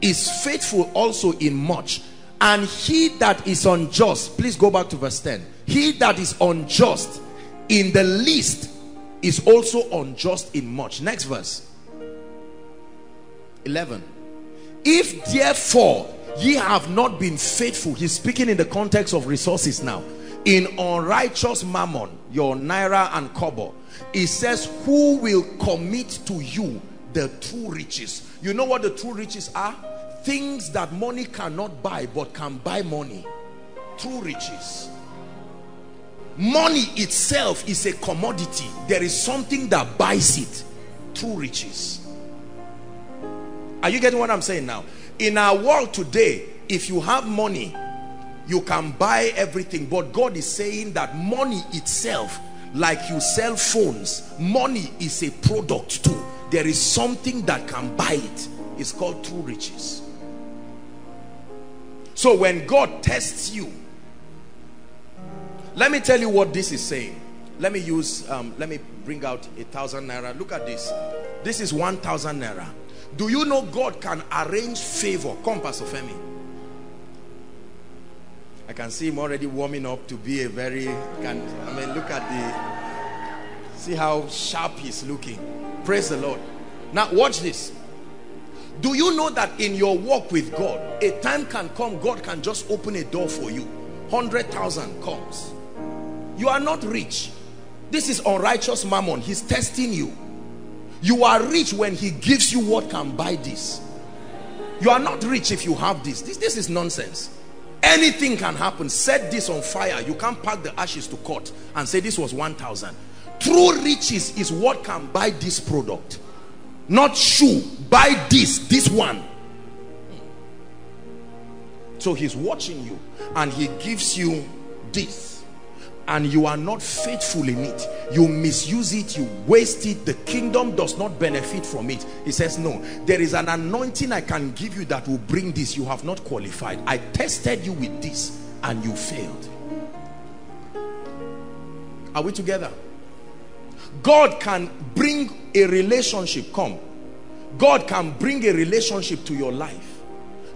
Is faithful also in much. And he that is unjust please go back to verse 10 he that is unjust in the least is also unjust in much. Next verse. 11 if therefore ye have not been faithful he's speaking in the context of resources now in unrighteous mammon your naira and kobo it says who will commit to you the true riches? You know what the true riches are? Things that money cannot buy but can buy money. True riches money itself is a commodity. There is something that buys it true riches. Are you getting what i'm saying now? In our world today if you have money you can buy everything. But god is saying that money itself like you sell phones money is a product too. There is something that can buy it. It's called true riches. So when god tests you let me tell you what this is saying. Let me use, um, let me bring out a thousand naira. Look at this. This is one thousand naira. Do you know God can arrange favor? Come, Pastor Femi. I can see him already warming up to be a very, can, I mean, look at the, see how sharp he's looking. Praise the Lord. Now, watch this. Do you know that in your walk with God, a time can come, God can just open a door for you. 100,000 comes you are not rich. This is unrighteous mammon. He's testing you. You are rich when he gives you what can buy this. You are not rich if you have this. This, this is nonsense. Anything can happen. Set this on fire. You can't pack the ashes to court and say this was 1000 True riches is what can buy this product. Not shoe. Buy this, this one. So he's watching you and he gives you this and you are not faithful in it you misuse it you waste it the kingdom does not benefit from it. He says no there is an anointing i can give you that will bring this. You have not qualified. I tested you with this and you failed. Are we together? God can bring a relationship. Come. God can bring a relationship to your life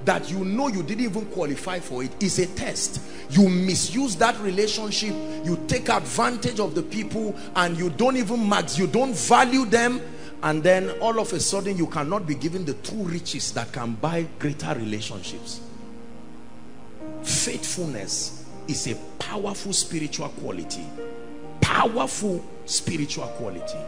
that you know you didn't even qualify for it is a test. You misuse that relationship you take advantage of the people and you don't even max you don't value them and then all of a sudden you cannot be given the true riches that can buy greater relationships. Faithfulness is a powerful spiritual quality. Powerful spiritual quality.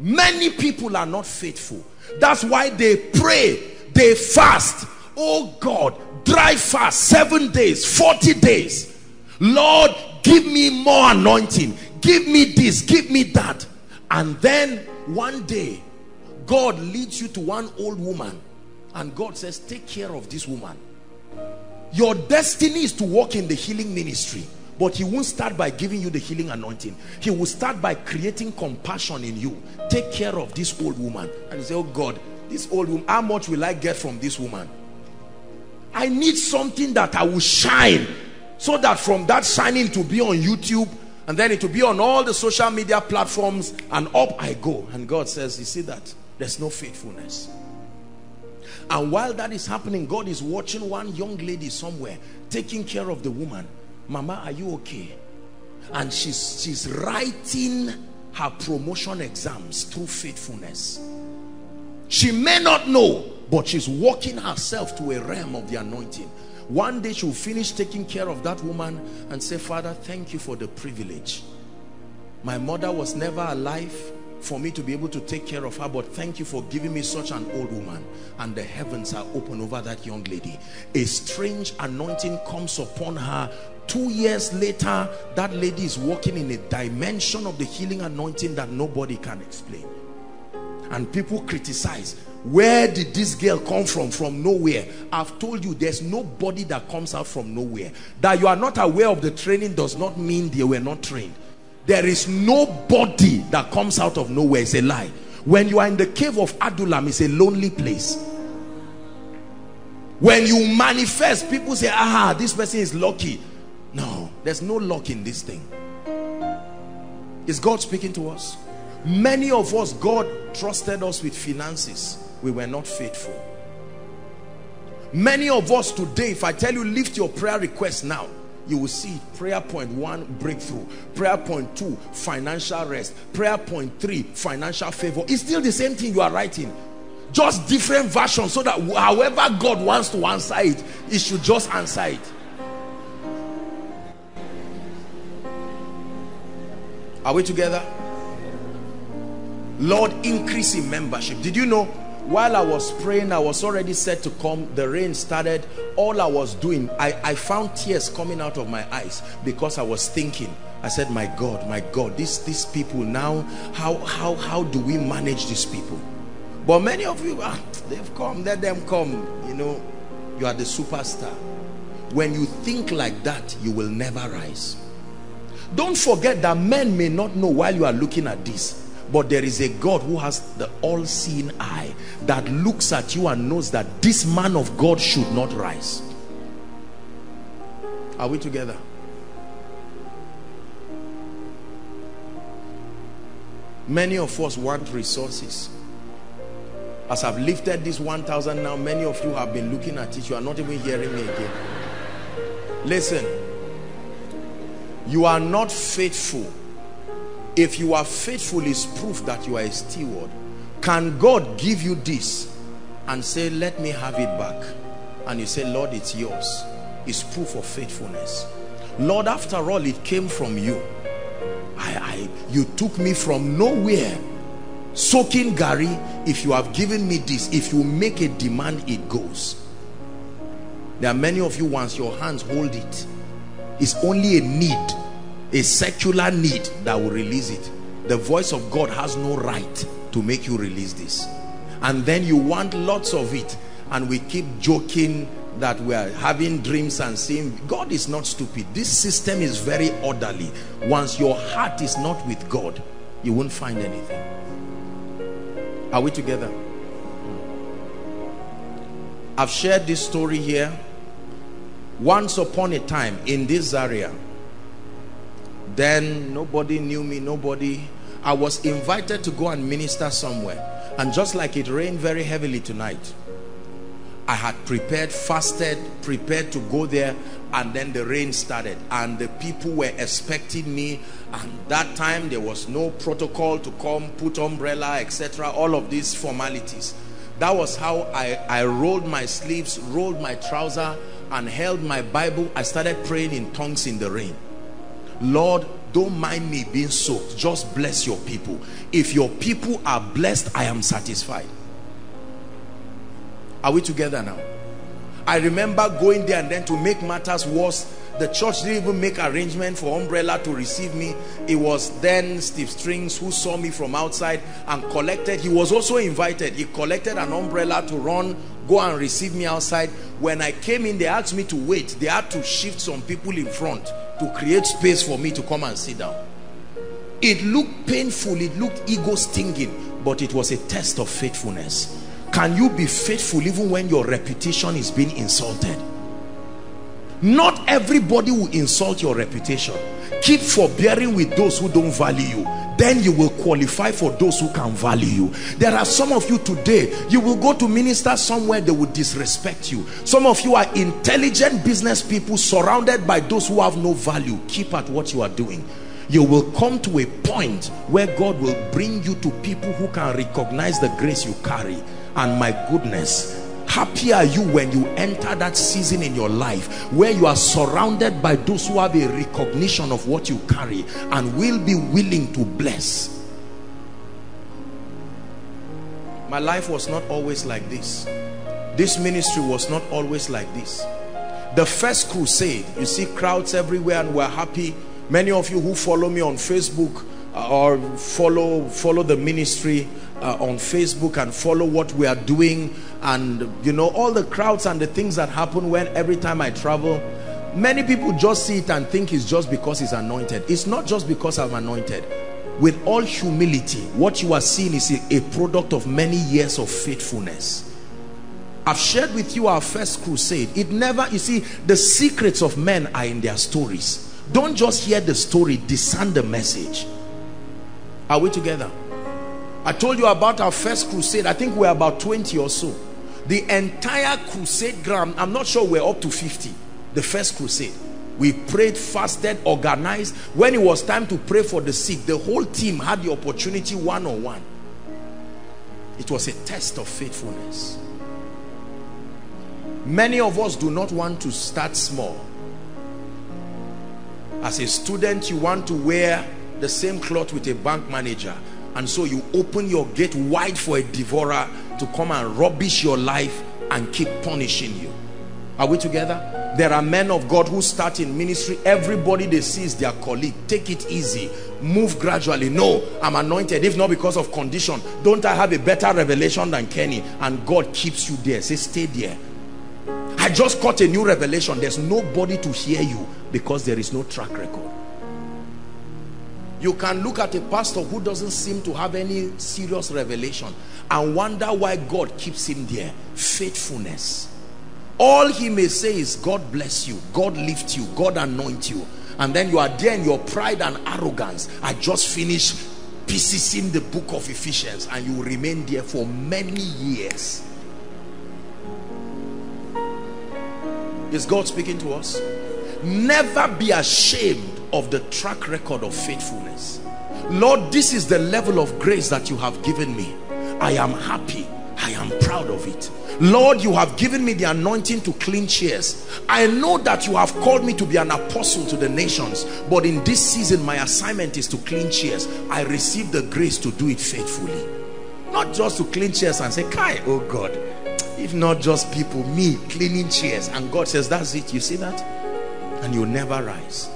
Many people are not faithful. That's why they pray they fast. Oh god dry fast seven days 40 days. Lord give me more anointing. Give me this give me that. And then one day god leads you to one old woman. And god says take care of this woman. Your destiny is to walk in the healing ministry but he won't start by giving you the healing anointing. He will start by creating compassion in you. Take care of this old woman. And say oh god this old woman how much will i get from this woman? I need something that i will shine so that from that shining to be on youtube and then it will be on all the social media platforms and up i go. And god says you see that? There's no faithfulness. And while that is happening god is watching one young lady somewhere taking care of the woman. Mama are you okay? And she's she's writing her promotion exams through faithfulness she may not know, but she's walking herself to a realm of the anointing. One day she'll finish taking care of that woman and say, Father, thank you for the privilege. My mother was never alive for me to be able to take care of her, but thank you for giving me such an old woman. And the heavens are open over that young lady. A strange anointing comes upon her two years later that lady is walking in a dimension of the healing anointing that nobody can explain and people criticize where did this girl come from? From nowhere. I've told you there's nobody that comes out from nowhere. That you are not aware of the training does not mean they were not trained. There is nobody that comes out of nowhere. It's a lie. When you are in the cave of adullam it's a lonely place. When you manifest people say ah this person is lucky. No there's no luck in this thing. Is god speaking to us Many of us, God trusted us with finances. We were not faithful. Many of us today, if I tell you lift your prayer request now, you will see prayer point one breakthrough. Prayer point two financial rest. Prayer point three financial favor. It's still the same thing you are writing. Just different versions so that however god wants to answer it he should just answer it. Are we together Lord, increase in membership. Did you know? While I was praying, I was already set to come. The rain started. All I was doing, I, I found tears coming out of my eyes because I was thinking. I said, my God, my God, these, these people now, how, how, how do we manage these people? But many of you, ah, they've come, let them come. You know, you are the superstar. When you think like that, you will never rise. Don't forget that men may not know while you are looking at this but there is a God who has the all-seeing eye that looks at you and knows that this man of God should not rise. Are we together? Many of us want resources. As I've lifted this 1,000 now many of you have been looking at it. You are not even hearing me again. Listen. You are not faithful if you are faithful is proof that you are a steward. Can God give you this and say let me have it back and you say Lord it's yours. It's proof of faithfulness. Lord after all it came from you. I, I you took me from nowhere. Soaking Gary if you have given me this if you make a demand it goes. There are many of you once your hands hold it it's only a need a secular need that will release it. The voice of God has no right to make you release this. And then you want lots of it. And we keep joking that we are having dreams and seeing. God is not stupid. This system is very orderly. Once your heart is not with God you won't find anything. Are we together? I've shared this story here. Once upon a time in this area then nobody knew me nobody. I was invited to go and minister somewhere. And just like it rained very heavily tonight I had prepared fasted prepared to go there and then the rain started. And the people were expecting me. And that time there was no protocol to come put umbrella etc all of these formalities. That was how I, I rolled my sleeves rolled my trouser and held my Bible. I started praying in tongues in the rain Lord don't mind me being soaked. Just bless your people. If your people are blessed I am satisfied. Are we together now? I remember going there and then to make matters worse the church didn't even make arrangement for umbrella to receive me. It was then Steve Strings who saw me from outside and collected. He was also invited. He collected an umbrella to run go and receive me outside. When I came in they asked me to wait. They had to shift some people in front to create space for me to come and sit down. It looked painful it looked ego stinging but it was a test of faithfulness. Can you be faithful even when your reputation is being insulted not everybody will insult your reputation. Keep forbearing with those who don't value you. Then you will qualify for those who can value you. There are some of you today you will go to minister somewhere they will disrespect you. Some of you are intelligent business people surrounded by those who have no value. Keep at what you are doing. You will come to a point where God will bring you to people who can recognize the grace you carry. And my goodness happy are you when you enter that season in your life where you are surrounded by those who have a recognition of what you carry and will be willing to bless? My life was not always like this. This ministry was not always like this. The first crusade you see crowds everywhere and we're happy. Many of you who follow me on facebook uh, or follow follow the ministry uh, on Facebook and follow what we are doing. And you know all the crowds and the things that happen when every time I travel many people just see it and think it's just because it's anointed. It's not just because I'm anointed. With all humility what you are seeing is a, a product of many years of faithfulness. I've shared with you our first crusade. It never you see the secrets of men are in their stories. Don't just hear the story discern the message. Are we together I told you about our first crusade. I think we're about 20 or so. The entire crusade ground, I'm not sure we're up to 50. The first crusade. We prayed, fasted, organized. When it was time to pray for the sick, the whole team had the opportunity one-on-one. It was a test of faithfulness. Many of us do not want to start small. As a student, you want to wear the same cloth with a bank manager and so you open your gate wide for a devourer to come and rubbish your life and keep punishing you. Are we together? There are men of God who start in ministry. Everybody they see is their colleague. Take it easy. Move gradually. No I'm anointed. If not because of condition don't I have a better revelation than Kenny? And God keeps you there. Say stay there. I just got a new revelation. There's nobody to hear you because there is no track record you can look at a pastor who doesn't seem to have any serious revelation and wonder why God keeps him there. Faithfulness. All he may say is, God bless you, God lift you, God anoint you. And then you are there in your pride and arrogance. I just finished PCCing the book of Ephesians and you remain there for many years. Is God speaking to us? Never be ashamed of the track record of faithfulness. Lord this is the level of grace that you have given me. I am happy. I am proud of it. Lord you have given me the anointing to clean chairs. I know that you have called me to be an apostle to the nations but in this season my assignment is to clean chairs. I receive the grace to do it faithfully. Not just to clean chairs and say Kai oh God. If not just people me cleaning chairs. And God says that's it. You see that? And you'll never rise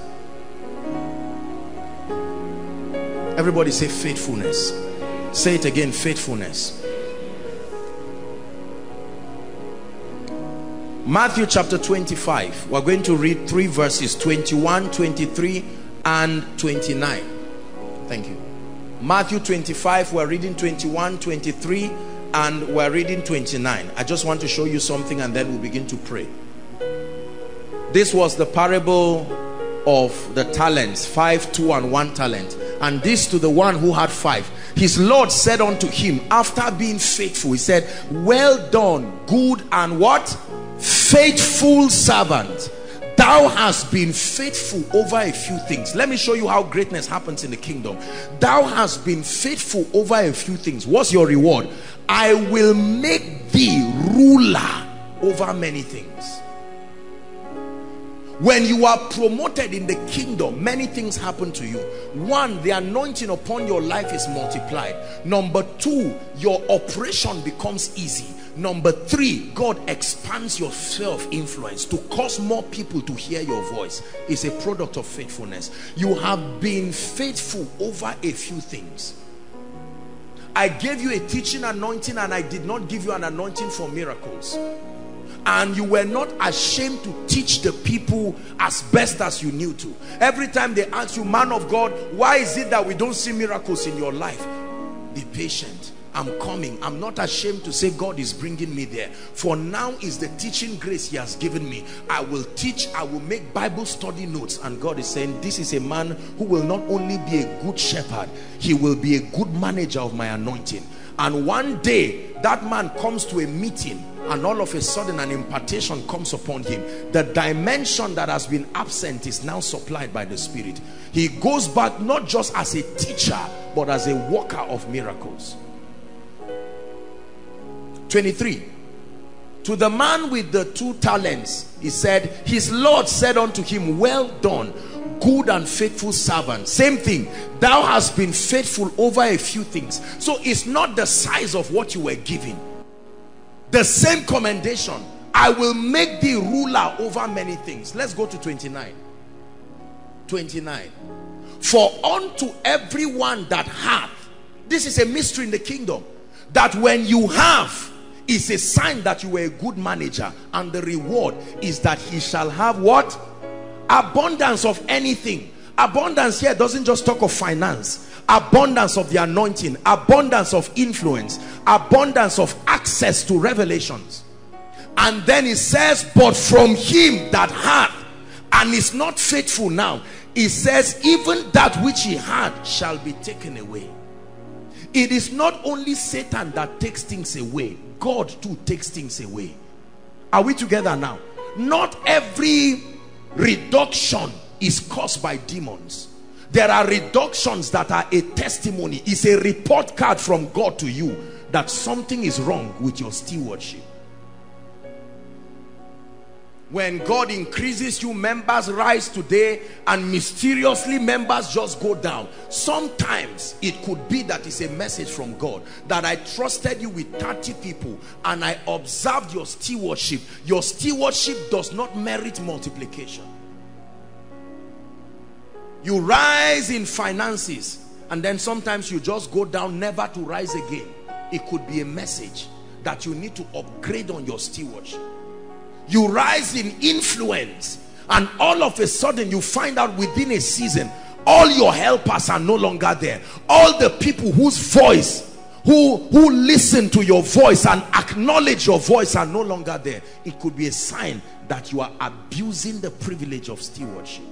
Everybody say faithfulness. Say it again, faithfulness. Matthew chapter 25. We're going to read three verses 21, 23, and 29. Thank you. Matthew 25, we're reading 21, 23, and we're reading 29. I just want to show you something and then we'll begin to pray. This was the parable of the talents, five, two, and one talent. And this to the one who had five. His Lord said unto him, after being faithful, he said, Well done, good and what? Faithful servant. Thou hast been faithful over a few things. Let me show you how greatness happens in the kingdom. Thou hast been faithful over a few things. What's your reward? I will make thee ruler over many things when you are promoted in the kingdom many things happen to you. One the anointing upon your life is multiplied. Number two your operation becomes easy. Number three god expands your sphere of influence to cause more people to hear your voice. Is a product of faithfulness. You have been faithful over a few things. I gave you a teaching anointing and i did not give you an anointing for miracles and you were not ashamed to teach the people as best as you knew to every time they ask you man of god why is it that we don't see miracles in your life be patient I'm coming. I'm not ashamed to say God is bringing me there. For now is the teaching grace he has given me. I will teach, I will make Bible study notes. And God is saying, this is a man who will not only be a good shepherd, he will be a good manager of my anointing. And one day, that man comes to a meeting and all of a sudden an impartation comes upon him. The dimension that has been absent is now supplied by the spirit. He goes back not just as a teacher but as a worker of miracles. 23 to the man with the two talents he said his lord said unto him well done good and faithful servant. Same thing. Thou hast been faithful over a few things. So it's not the size of what you were given the same commendation i will make thee ruler over many things. Let's go to 29 29 for unto everyone that hath this is a mystery in the kingdom that when you have is a sign that you were a good manager and the reward is that he shall have what? Abundance of anything abundance here doesn't just talk of finance. Abundance of the anointing. Abundance of influence. Abundance of access to revelations. And then he says but from him that hath and is not faithful now he says even that which he had shall be taken away. It is not only satan that takes things away. God too takes things away. Are we together now? Not every reduction is caused by demons. There are reductions that are a testimony. It's a report card from god to you that something is wrong with your stewardship. When God increases you members rise today and mysteriously members just go down. Sometimes it could be that it's a message from God that I trusted you with 30 people and I observed your stewardship. Your stewardship does not merit multiplication you rise in finances and then sometimes you just go down never to rise again. It could be a message that you need to upgrade on your stewardship. You rise in influence and all of a sudden you find out within a season all your helpers are no longer there. All the people whose voice who who listen to your voice and acknowledge your voice are no longer there. It could be a sign that you are abusing the privilege of stewardship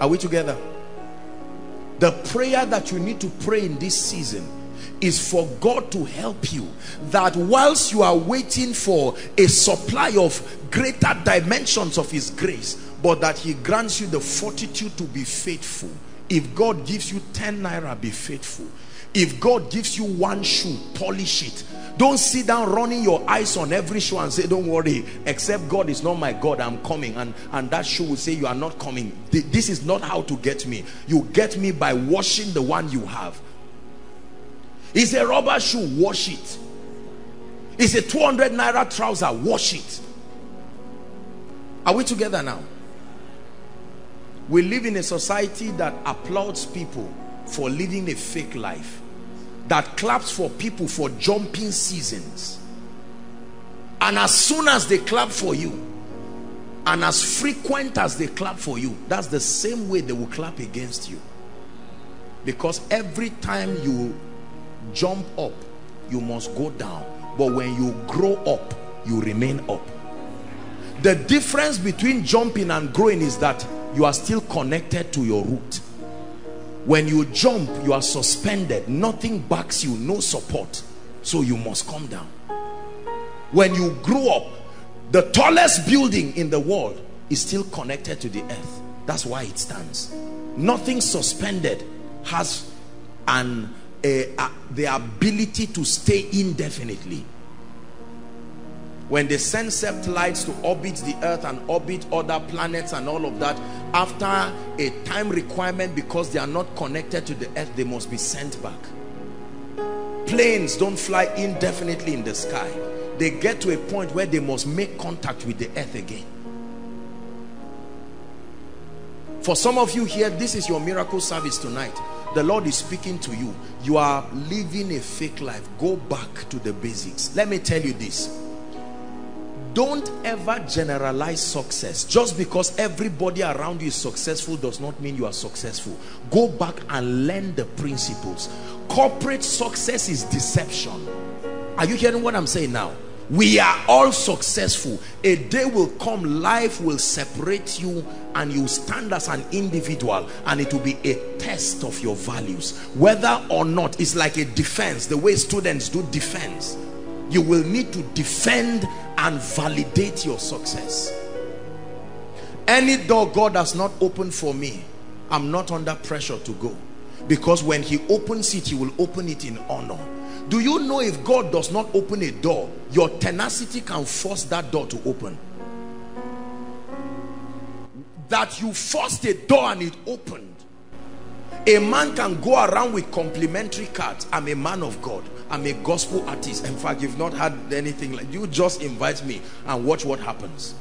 are we together? The prayer that you need to pray in this season is for God to help you that whilst you are waiting for a supply of greater dimensions of his grace but that he grants you the fortitude to be faithful. If God gives you 10 naira be faithful if God gives you one shoe polish it don't sit down running your eyes on every shoe and say don't worry except God is not my God I'm coming and and that shoe will say you are not coming this is not how to get me you get me by washing the one you have it's a rubber shoe, wash it. It's a 200 naira trouser, wash it. Are we together now? We live in a society that applauds people for living a fake life. That claps for people for jumping seasons. And as soon as they clap for you, and as frequent as they clap for you, that's the same way they will clap against you. Because every time you jump up, you must go down. But when you grow up, you remain up. The difference between jumping and growing is that you are still connected to your root. When you jump, you are suspended. Nothing backs you, no support. So you must come down. When you grow up, the tallest building in the world is still connected to the earth. That's why it stands. Nothing suspended has an a, a, the ability to stay indefinitely when they send satellites to orbit the earth and orbit other planets and all of that after a time requirement because they are not connected to the earth they must be sent back. Planes don't fly indefinitely in the sky. They get to a point where they must make contact with the earth again. For some of you here this is your miracle service tonight. The Lord is speaking to you. You are living a fake life. Go back to the basics. Let me tell you this don't ever generalize success. Just because everybody around you is successful does not mean you are successful. Go back and learn the principles. Corporate success is deception. Are you hearing what i'm saying now? We are all successful. A day will come life will separate you and you stand as an individual and it will be a test of your values. Whether or not it's like a defense the way students do defense you will need to defend and validate your success. Any door God has not opened for me I'm not under pressure to go. Because when he opens it he will open it in honor. Do you know if God does not open a door your tenacity can force that door to open? That you forced a door and it opened. A man can go around with complimentary cards. I'm a man of god i'm a gospel artist. In fact you've not had anything like you just invite me and watch what happens.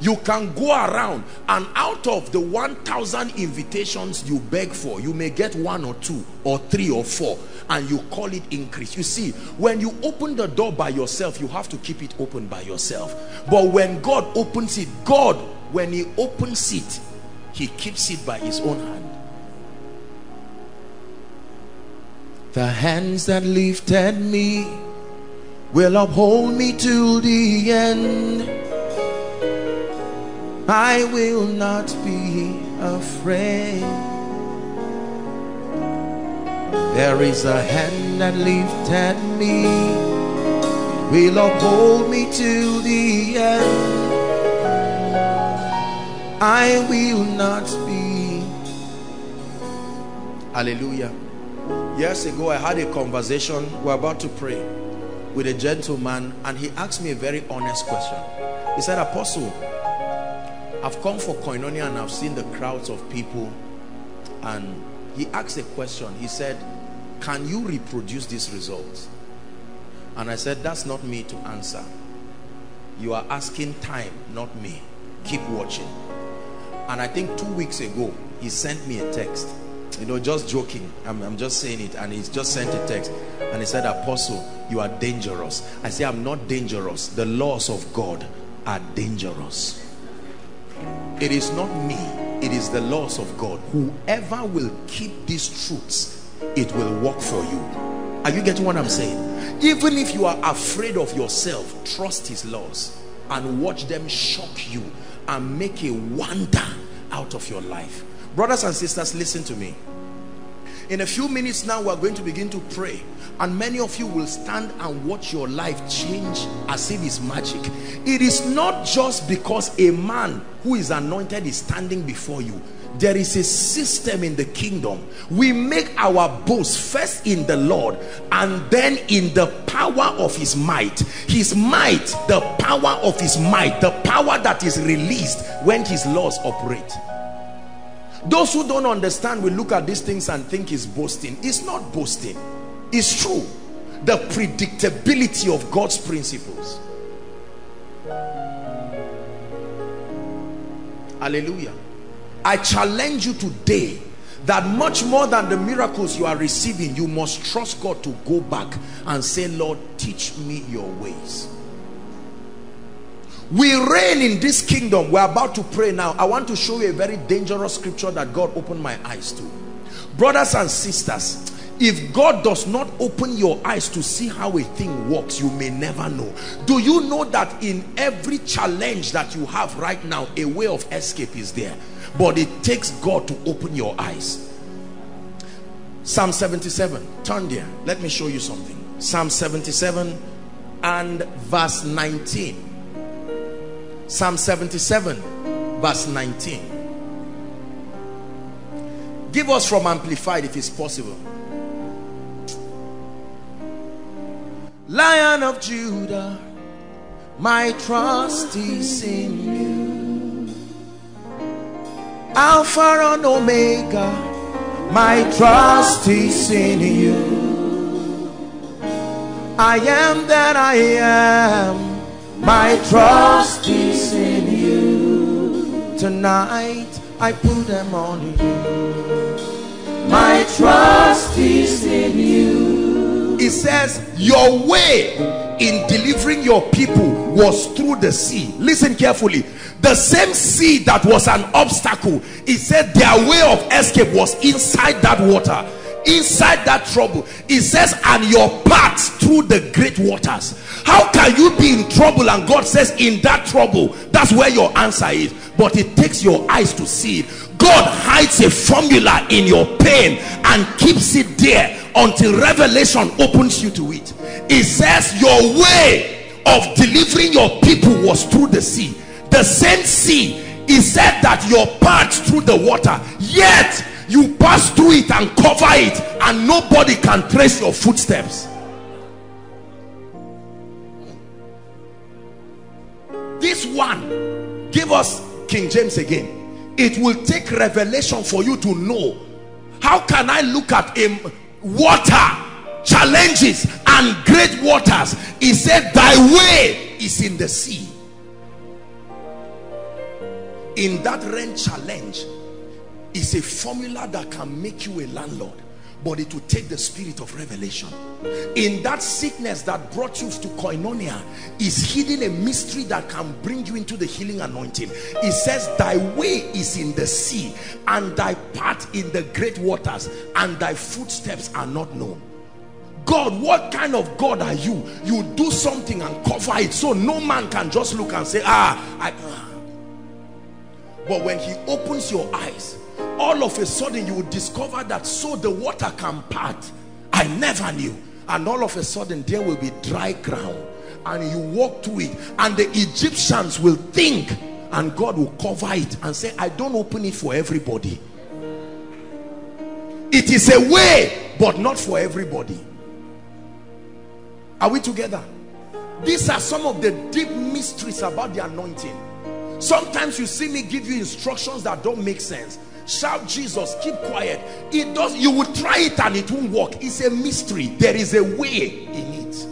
You can go around and out of the 1000 invitations you beg for you may get one or two or three or four and you call it increase. You see when you open the door by yourself you have to keep it open by yourself. But when god opens it god when he opens it he keeps it by his own hand the hands that lifted me will uphold me to the end. I will not be afraid. There is a hand that lifted me will uphold me to the end. I will not be. Hallelujah years ago I had a conversation. We're about to pray with a gentleman and he asked me a very honest question. He said apostle I've come for koinonia and I've seen the crowds of people. And he asked a question. He said can you reproduce these results and I said that's not me to answer. You are asking time not me. Keep watching. And I think two weeks ago he sent me a text you know just joking. I'm, I'm just saying it. And he's just sent a text. And he said apostle you are dangerous. I say I'm not dangerous. The laws of God are dangerous. It is not me. It is the laws of God. Whoever will keep these truths it will work for you. Are you getting what I'm saying? Even if you are afraid of yourself trust his laws and watch them shock you and make a wonder out of your life. Brothers and sisters listen to me in a few minutes now we're going to begin to pray. And many of you will stand and watch your life change as if it's magic. It is not just because a man who is anointed is standing before you. There is a system in the kingdom. We make our boast first in the lord and then in the power of his might. His might the power of his might the power that is released when his laws operate those who don't understand will look at these things and think it's boasting. It's not boasting. It's true. The predictability of God's principles. Hallelujah. I challenge you today that much more than the miracles you are receiving, you must trust God to go back and say, Lord, teach me your ways. We reign in this kingdom. We're about to pray now. I want to show you a very dangerous scripture that God opened my eyes to. Brothers and sisters, if God does not open your eyes to see how a thing works, you may never know. Do you know that in every challenge that you have right now, a way of escape is there? But it takes God to open your eyes. Psalm 77. Turn there. Let me show you something. Psalm 77 and verse 19. Psalm 77 verse 19. Give us from Amplified if it's possible. Lion of Judah, my trust is in you. Alpha and Omega, my trust is in you. I am that I am, my trust is in you. Tonight I put them on you. My trust is in you it says your way in delivering your people was through the sea listen carefully the same sea that was an obstacle it said their way of escape was inside that water inside that trouble. It says and your path through the great waters. How can you be in trouble and god says in that trouble that's where your answer is. But it takes your eyes to see. It god hides a formula in your pain and keeps it there until revelation opens you to it. It says your way of delivering your people was through the sea. The same sea he said that your path through the water. Yet you pass through it and cover it and nobody can trace your footsteps. This one give us king james again. It will take revelation for you to know. How can i look at him water challenges and great waters? He said thy way is in the sea. In that rain challenge is a formula that can make you a landlord but it will take the spirit of revelation. In that sickness that brought you to koinonia is hidden a mystery that can bring you into the healing anointing. It says thy way is in the sea and thy path in the great waters and thy footsteps are not known. God what kind of God are you? You do something and cover it so no man can just look and say ah I but when he opens your eyes all of a sudden you will discover that so the water can part. I never knew. And all of a sudden there will be dry ground. And you walk through it. And the Egyptians will think and God will cover it and say I don't open it for everybody. It is a way but not for everybody. Are we together? These are some of the deep mysteries about the anointing. Sometimes you see me give you instructions that don't make sense shout jesus keep quiet. It does you will try it and it won't work. It's a mystery. There is a way in it.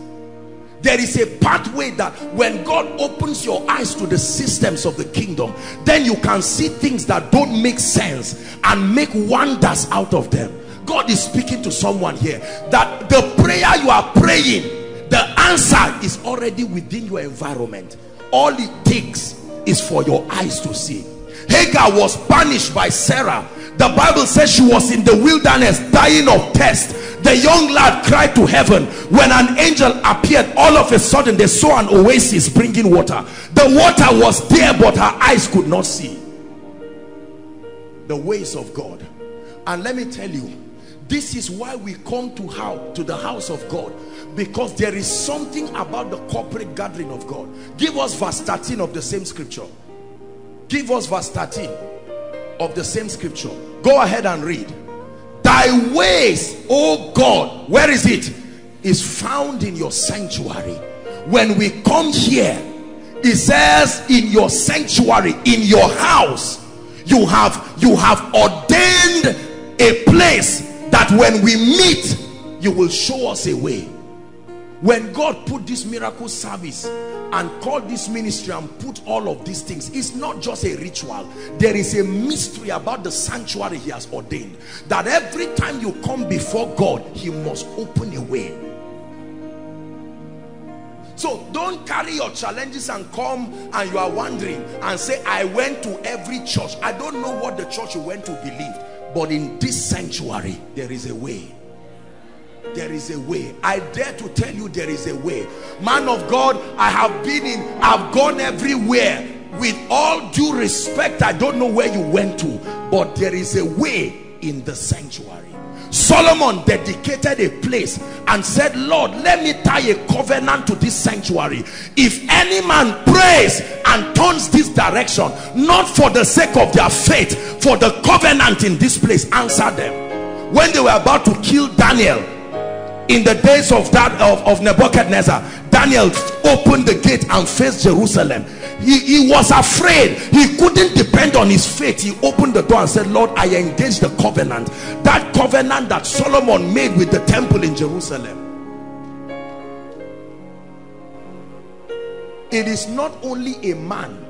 There is a pathway that when god opens your eyes to the systems of the kingdom then you can see things that don't make sense and make wonders out of them. God is speaking to someone here that the prayer you are praying the answer is already within your environment. All it takes is for your eyes to see Hagar was banished by Sarah. The Bible says she was in the wilderness dying of thirst. The young lad cried to heaven. When an angel appeared, all of a sudden they saw an oasis bringing water. The water was there, but her eyes could not see. The ways of God. And let me tell you, this is why we come to how to the house of God because there is something about the corporate gathering of God. Give us verse 13 of the same scripture. Give us verse 13 of the same scripture. Go ahead and read. Thy ways, oh God, where is it? Is found in your sanctuary. When we come here, it says in your sanctuary, in your house, you have you have ordained a place that when we meet, you will show us a way. When God put this miracle service and called this ministry and put all of these things it's not just a ritual. There is a mystery about the sanctuary he has ordained. That every time you come before God he must open a way. So don't carry your challenges and come and you are wondering and say I went to every church. I don't know what the church you went to believed but in this sanctuary there is a way there is a way. I dare to tell you there is a way. Man of god i have been in i've gone everywhere. With all due respect i don't know where you went to but there is a way in the sanctuary. Solomon dedicated a place and said lord let me tie a covenant to this sanctuary. If any man prays and turns this direction not for the sake of their faith for the covenant in this place answer them. When they were about to kill daniel in the days of that of, of Nebuchadnezzar Daniel opened the gate and faced Jerusalem. He, he was afraid. He couldn't depend on his faith. He opened the door and said Lord I engage the covenant. That covenant that Solomon made with the temple in Jerusalem. It is not only a man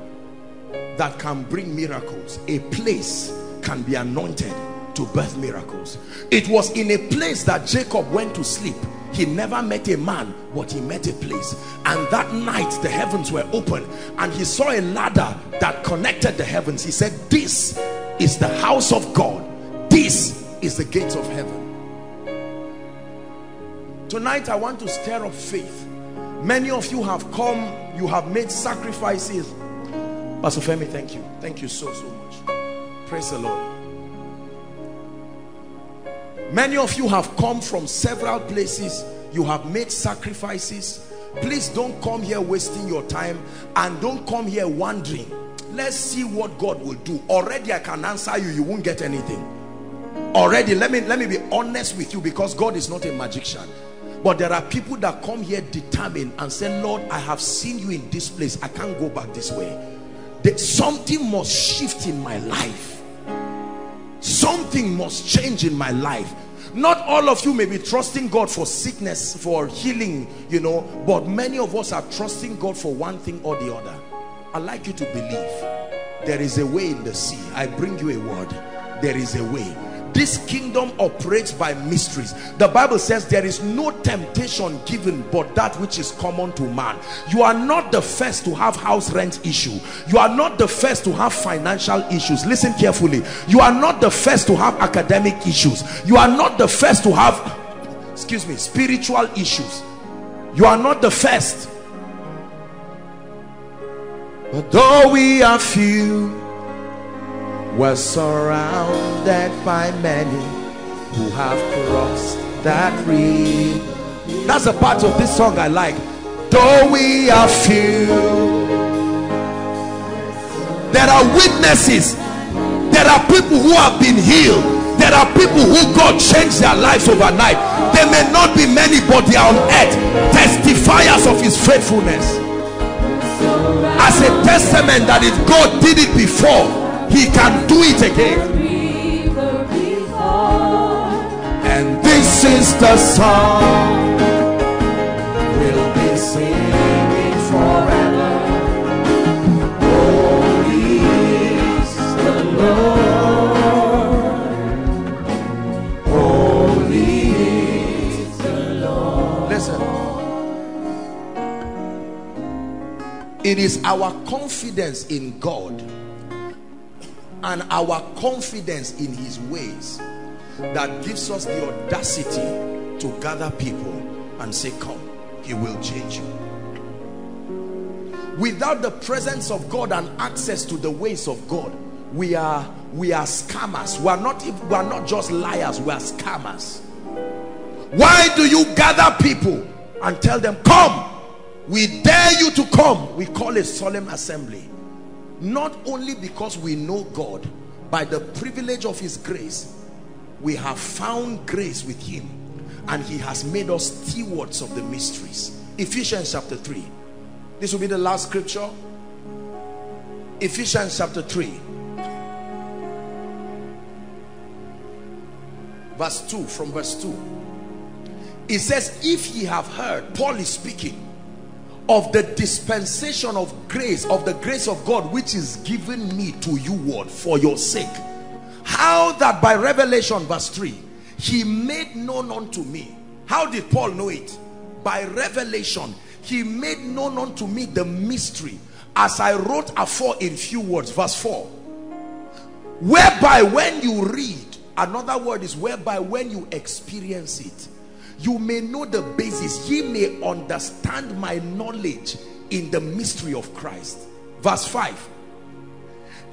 that can bring miracles. A place can be anointed to birth miracles. It was in a place that Jacob went to sleep. He never met a man but he met a place. And that night the heavens were open and he saw a ladder that connected the heavens. He said this is the house of God. This is the gates of heaven. Tonight I want to stir up faith. Many of you have come you have made sacrifices. Pastor Femi thank you. Thank you so so much. Praise the Lord many of you have come from several places. You have made sacrifices. Please don't come here wasting your time and don't come here wondering. Let's see what God will do. Already I can answer you. You won't get anything. Already let me let me be honest with you because God is not a magician. But there are people that come here determined and say Lord I have seen you in this place. I can't go back this way. That something must shift in my life something must change in my life. Not all of you may be trusting God for sickness for healing you know but many of us are trusting God for one thing or the other. I'd like you to believe. There is a way in the sea. I bring you a word. There is a way this kingdom operates by mysteries. The bible says there is no temptation given but that which is common to man. You are not the first to have house rent issue. You are not the first to have financial issues. Listen carefully. You are not the first to have academic issues. You are not the first to have excuse me spiritual issues. You are not the first. But though we are few we're surrounded by many who have crossed that river. That's a part of this song I like. Though we are few, there are witnesses. There are people who have been healed. There are people who God changed their lives overnight. There may not be many, but they are on earth, testifiers of his faithfulness. As a testament that if God did it before, he can do it again. And this is the song. We'll be singing forever. Holy is the lord. Holy is the lord. Listen. It is our confidence in god and our confidence in his ways that gives us the audacity to gather people and say come he will change you. Without the presence of God and access to the ways of God we are we are scammers. We are not we are not just liars we are scammers. Why do you gather people and tell them come we dare you to come? We call a solemn assembly not only because we know God by the privilege of his grace we have found grace with him and he has made us stewards of the mysteries. Ephesians chapter 3 this will be the last scripture. Ephesians chapter 3 verse 2 from verse 2 it says if ye have heard paul is speaking of the dispensation of grace of the grace of god which is given me to you word for your sake. How that by revelation verse 3 he made known unto me. How did paul know it? By revelation he made known unto me the mystery as i wrote afore in few words. Verse 4 whereby when you read another word is whereby when you experience it you may know the basis. Ye may understand my knowledge in the mystery of christ. Verse 5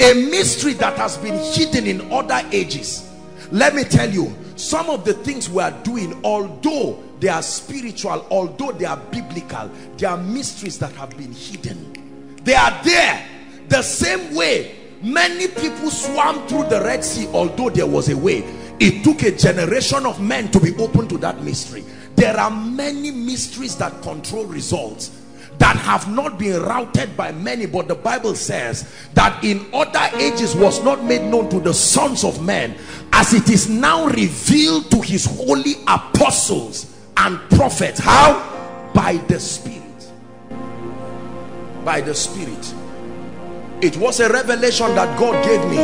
a mystery that has been hidden in other ages. Let me tell you some of the things we are doing although they are spiritual although they are biblical they are mysteries that have been hidden. They are there. The same way many people swam through the red sea although there was a way it took a generation of men to be open to that mystery. There are many mysteries that control results that have not been routed by many but the bible says that in other ages was not made known to the sons of men as it is now revealed to his holy apostles and prophets. How? By the spirit. By the spirit it was a revelation that god gave me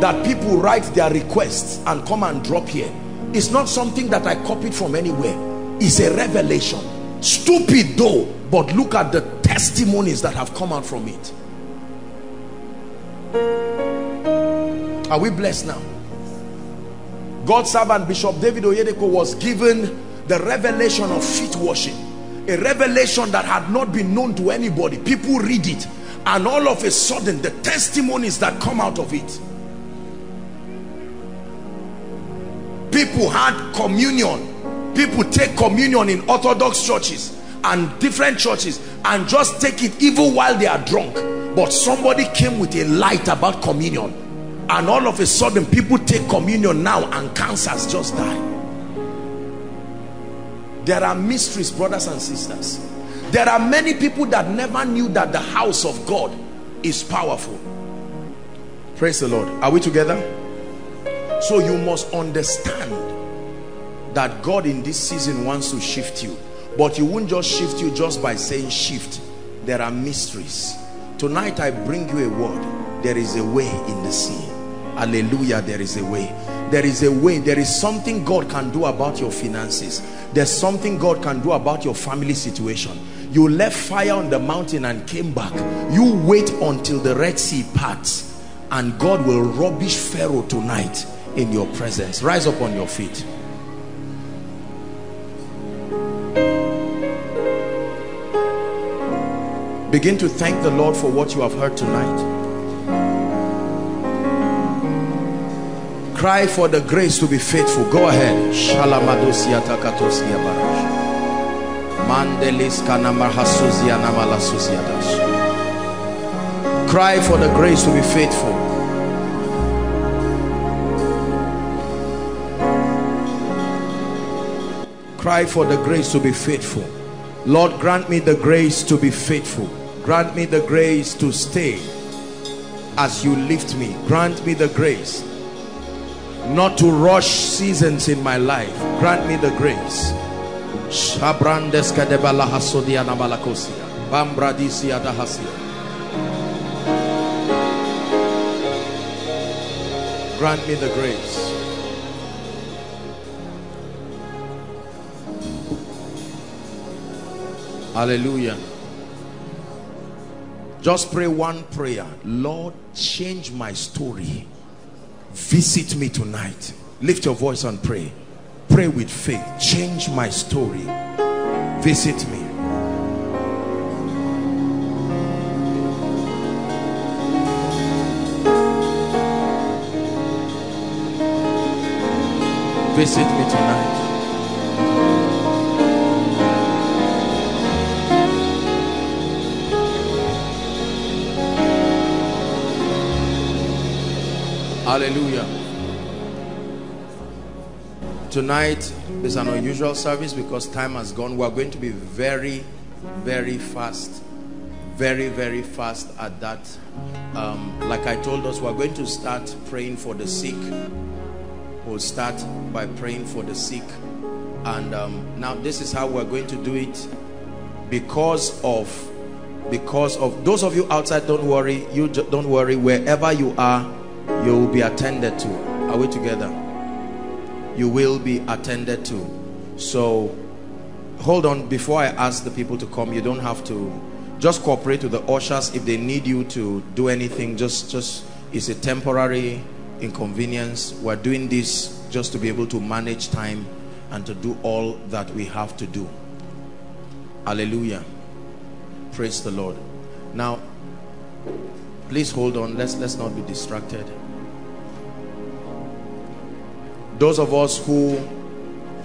that people write their requests and come and drop here. It's not something that i copied from anywhere. It's a revelation. Stupid though but look at the testimonies that have come out from it. Are we blessed now? God's servant Bishop David Oyedepo was given the revelation of feet washing. A revelation that had not been known to anybody. People read it and all of a sudden the testimonies that come out of it. People had communion. People take communion in orthodox churches and different churches and just take it even while they are drunk. But somebody came with a light about communion. And all of a sudden people take communion now and cancers just die. There are mysteries brothers and sisters there are many people that never knew that the house of God is powerful. Praise the Lord. Are we together? So you must understand that God in this season wants to shift you. But he won't just shift you just by saying shift. There are mysteries. Tonight I bring you a word. There is a way in the sea. Hallelujah there is a way. There is a way. There is something God can do about your finances. There's something God can do about your family situation you left fire on the mountain and came back. You wait until the Red Sea parts and God will rubbish Pharaoh tonight in your presence. Rise up on your feet. Begin to thank the Lord for what you have heard tonight. Cry for the grace to be faithful. Go ahead cry for the grace to be faithful. Cry for the grace to be faithful. Lord grant me the grace to be faithful. Grant me the grace to stay as you lift me. Grant me the grace not to rush seasons in my life. Grant me the grace grant me the grace. Hallelujah. Just pray one prayer. Lord change my story. Visit me tonight. Lift your voice and pray pray with faith. Change my story. Visit me. Visit me tonight. Hallelujah tonight is an unusual service because time has gone. We are going to be very very fast very very fast at that. Um, like I told us we're going to start praying for the sick. We'll start by praying for the sick. And um, now this is how we're going to do it because of because of those of you outside don't worry. You don't worry. Wherever you are you will be attended to. Are we together you will be attended to. So hold on. Before i ask the people to come you don't have to. Just cooperate with the ushers. If they need you to do anything just just it's a temporary inconvenience. We're doing this just to be able to manage time and to do all that we have to do. Hallelujah. Praise the lord. Now please hold on. Let's let's not be distracted those of us who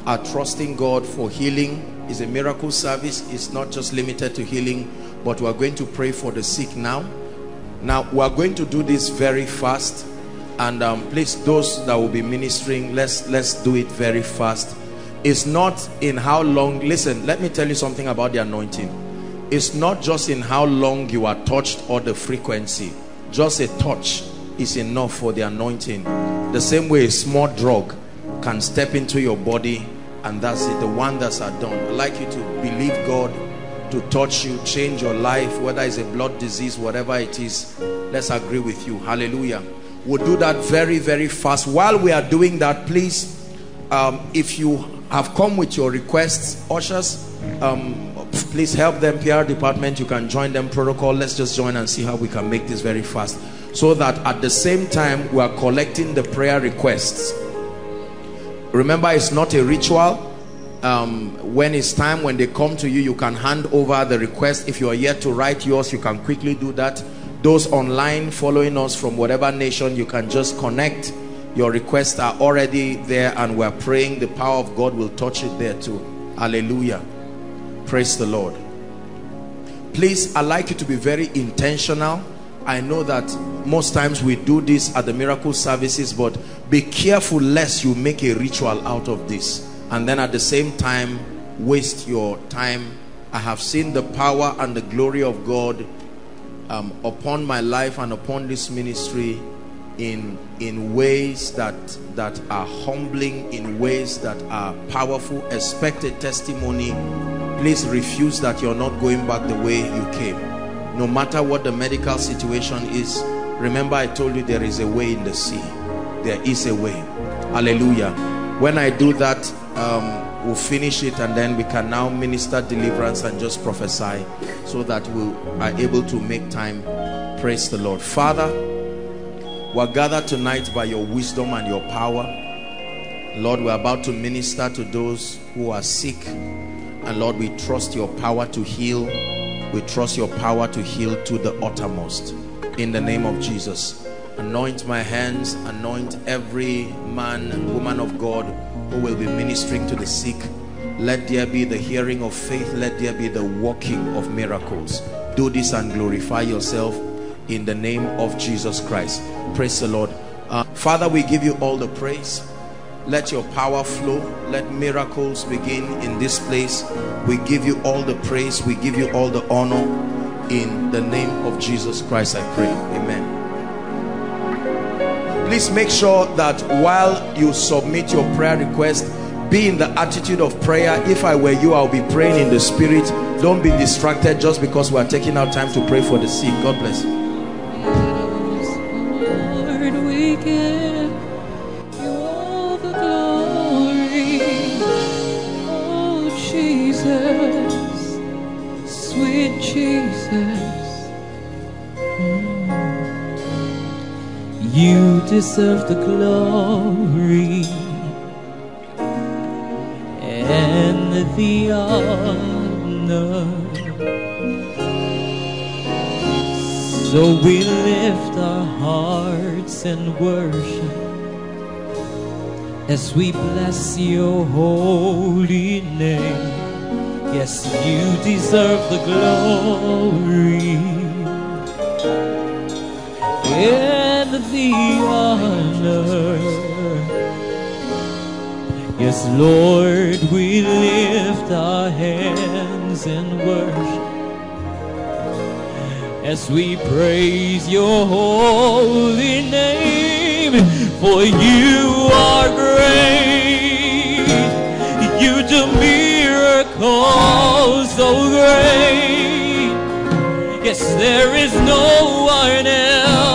are trusting god for healing is a miracle service. It's not just limited to healing but we are going to pray for the sick now. Now we are going to do this very fast. And um, please those that will be ministering let's let's do it very fast. It's not in how long listen let me tell you something about the anointing. It's not just in how long you are touched or the frequency. Just a touch is enough for the anointing. The same way a small drug can step into your body and that's it the wonders are done. I'd like you to believe God to touch you change your life whether it's a blood disease whatever it is. Let's agree with you. Hallelujah. We'll do that very very fast. While we are doing that please um, if you have come with your requests ushers um, please help them. PR department you can join them. Protocol let's just join and see how we can make this very fast. So that at the same time we are collecting the prayer requests remember it's not a ritual. Um, when it's time when they come to you you can hand over the request. If you are yet to write yours you can quickly do that. Those online following us from whatever nation you can just connect. Your requests are already there and we're praying the power of God will touch it there too. Hallelujah. Praise the Lord. Please I'd like you to be very intentional I know that most times we do this at the miracle services but be careful lest you make a ritual out of this. And then at the same time waste your time. I have seen the power and the glory of God um, upon my life and upon this ministry in in ways that that are humbling in ways that are powerful. Expect a testimony. Please refuse that you're not going back the way you came no matter what the medical situation is remember I told you there is a way in the sea. There is a way. Hallelujah. When I do that um, we'll finish it and then we can now minister deliverance and just prophesy so that we are able to make time. Praise the Lord. Father we're gathered tonight by your wisdom and your power. Lord we're about to minister to those who are sick. And Lord we trust your power to heal we trust your power to heal to the uttermost. In the name of Jesus anoint my hands anoint every man and woman of God who will be ministering to the sick. Let there be the hearing of faith. Let there be the working of miracles. Do this and glorify yourself in the name of Jesus Christ. Praise the Lord. Uh, Father we give you all the praise let your power flow. Let miracles begin in this place. We give you all the praise. We give you all the honor. In the name of Jesus Christ I pray. Amen. Please make sure that while you submit your prayer request be in the attitude of prayer. If I were you I'll be praying in the spirit. Don't be distracted just because we are taking our time to pray for the sick. God bless. you deserve the glory and the honor. So we lift our hearts and worship as we bless your holy name. Yes, you deserve the glory and the honor. Yes, Lord, we lift our hands in worship as we praise your holy name, for you are great. You do miracles so great. Yes, there is no one else.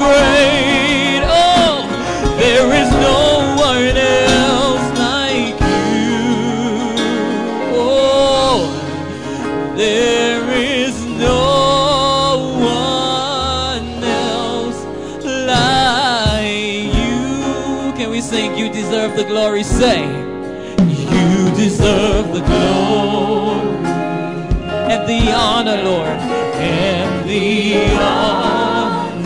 glory. Say, You deserve the glory and the honor, Lord, and the honor.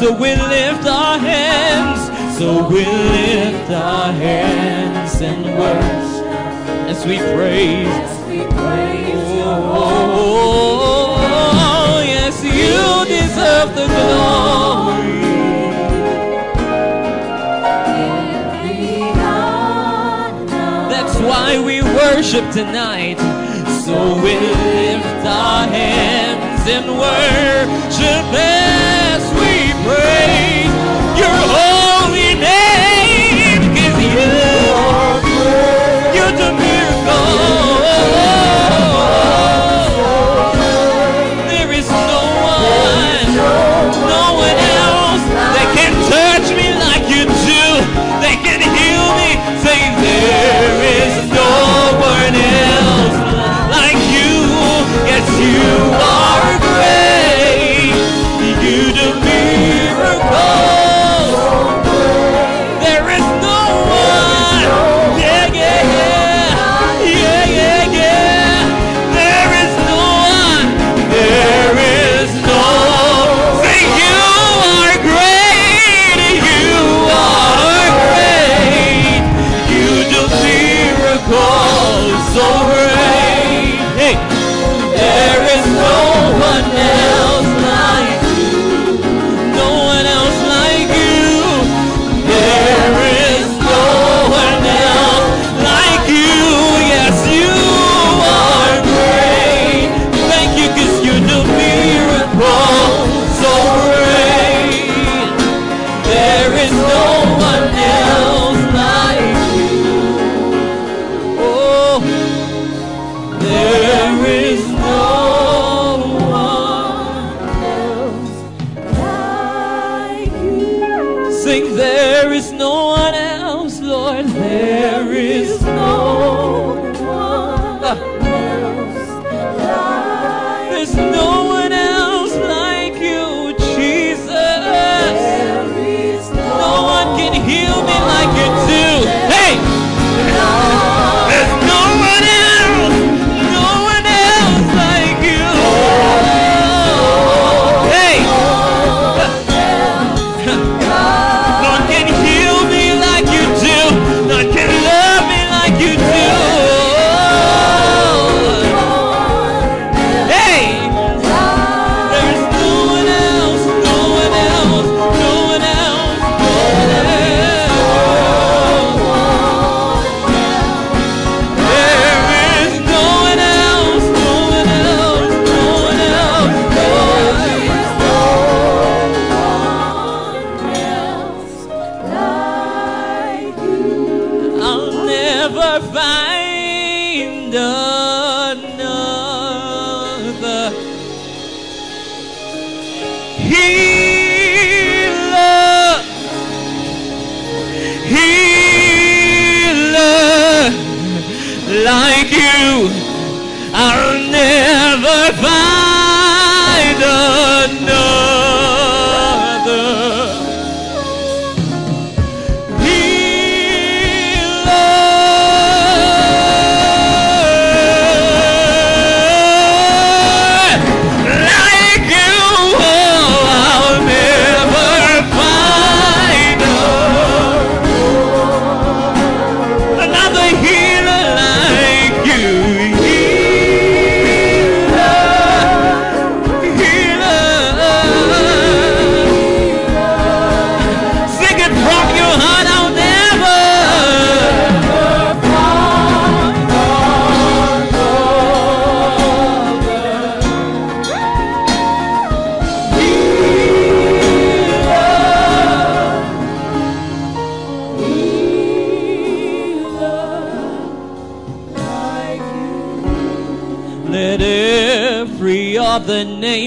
So we lift our hands, so we lift our hands and worship as we praise. Praise oh, oh, oh, oh, yes, you deserve the glory. worship tonight. So we lift our hands in worship as we praise your holy name. Cause you, you're the.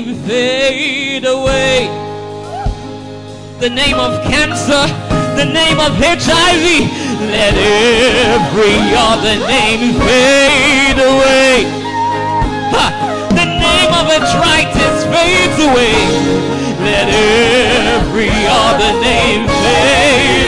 Name fade away. The name of cancer, the name of HIV, let every other name fade away. The name of arthritis fades away. Let every other name fade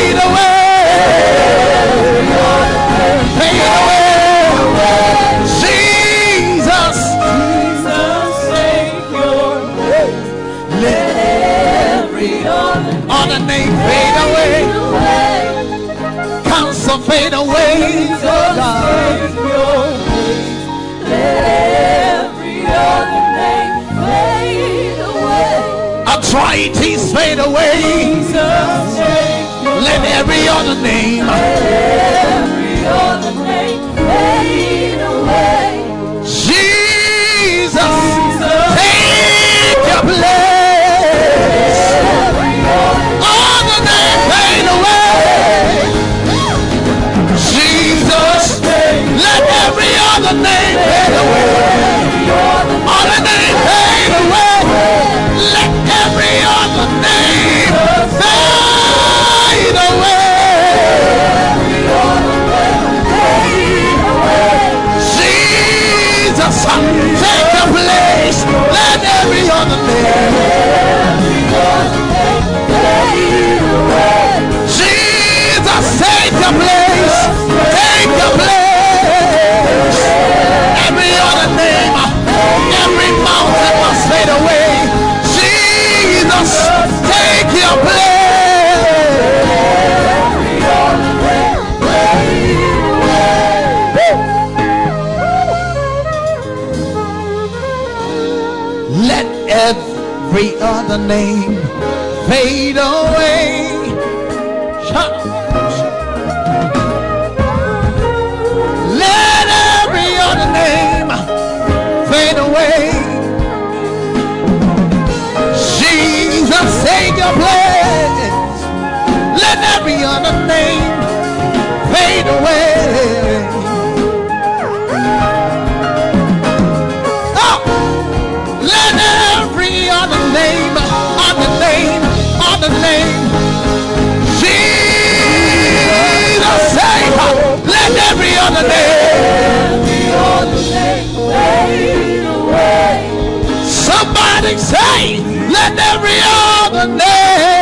fade away. Fade away. Jesus. Jesus, Savior. Let every other name fade away. Cancer fade away. Oh God. Arthritis fade away. Let every other name. fade away. Jesus, take your place. The name fade away. Jesus, let every other name fade away. The name fade away. Let every other name fade take your place. Let every other name. Jesus, take your place. Take your place. Every other name, every mountain must fade away. Jesus, take your place. Every other name fade away. Shut Let every other name fade away. Jesus, take your place. Let every other name fade away. Other name. Somebody say, let every other name.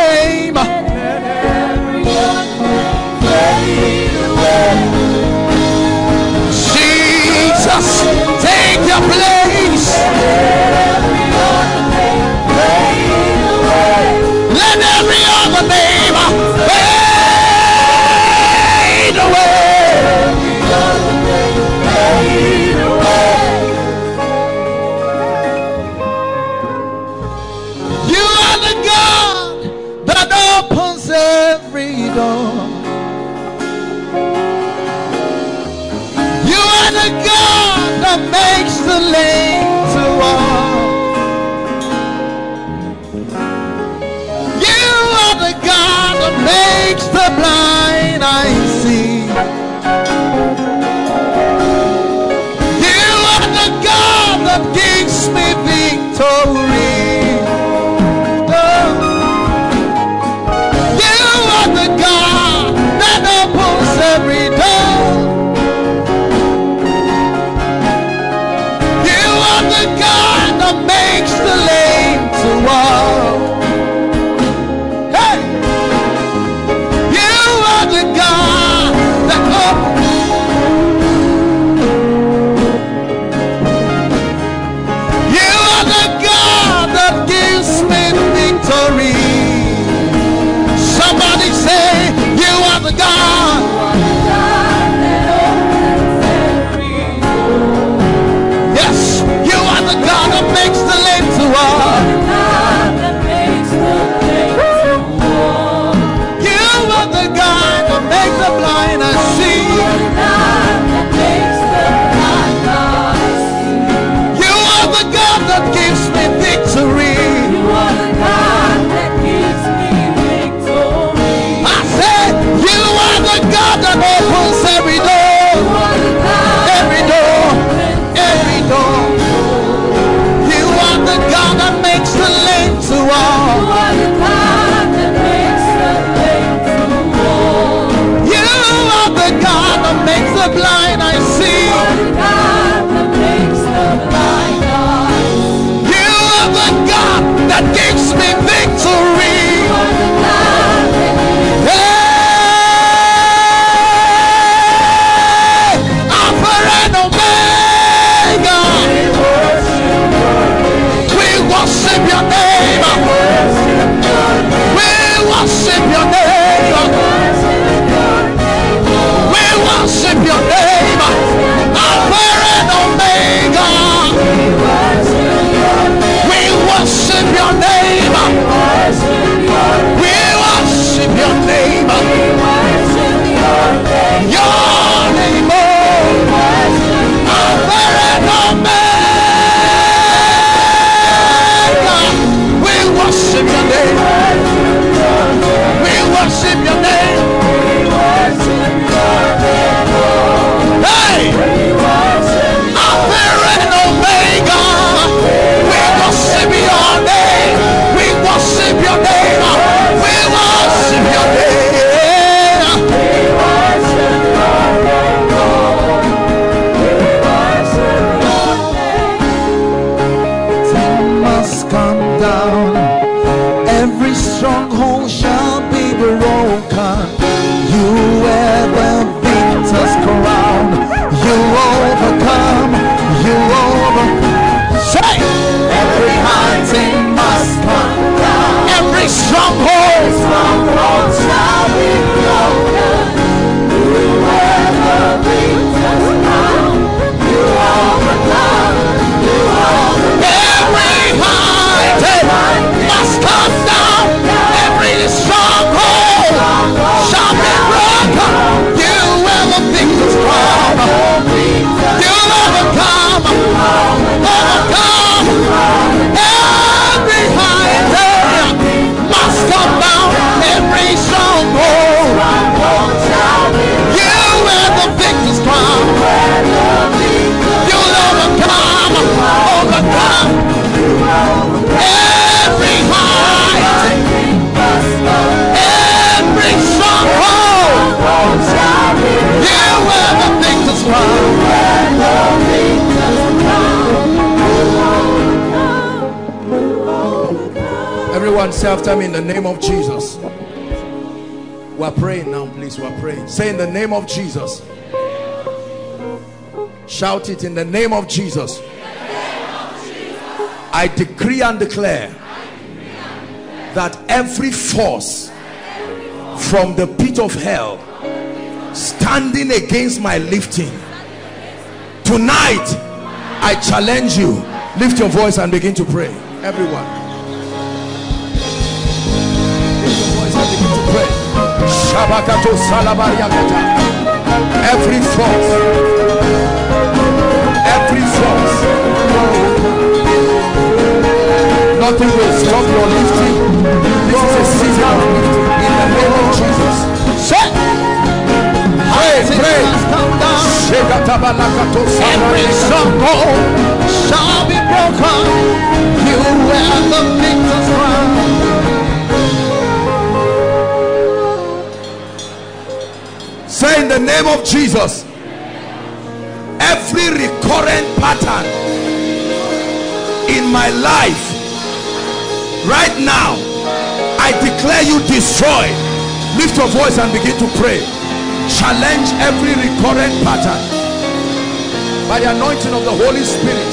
Hey! Say after me in the name of Jesus. We're praying now, please. We're praying. Say in the name of Jesus. Shout it in the name of Jesus. I decree and declare that every force from the pit of hell standing against my lifting tonight I challenge you lift your voice and begin to pray everyone Shabakato salabariakata. every force every force nothing will stop your lifting. This is a season of lifting in the name of Jesus. Say, pray pray. must come down. Shekatabalakato Every stronghold shall be broken. You wear the victor's in the name of Jesus, every recurrent pattern in my life, right now, I declare you destroyed. Lift your voice and begin to pray. Challenge every recurrent pattern by the anointing of the Holy Spirit.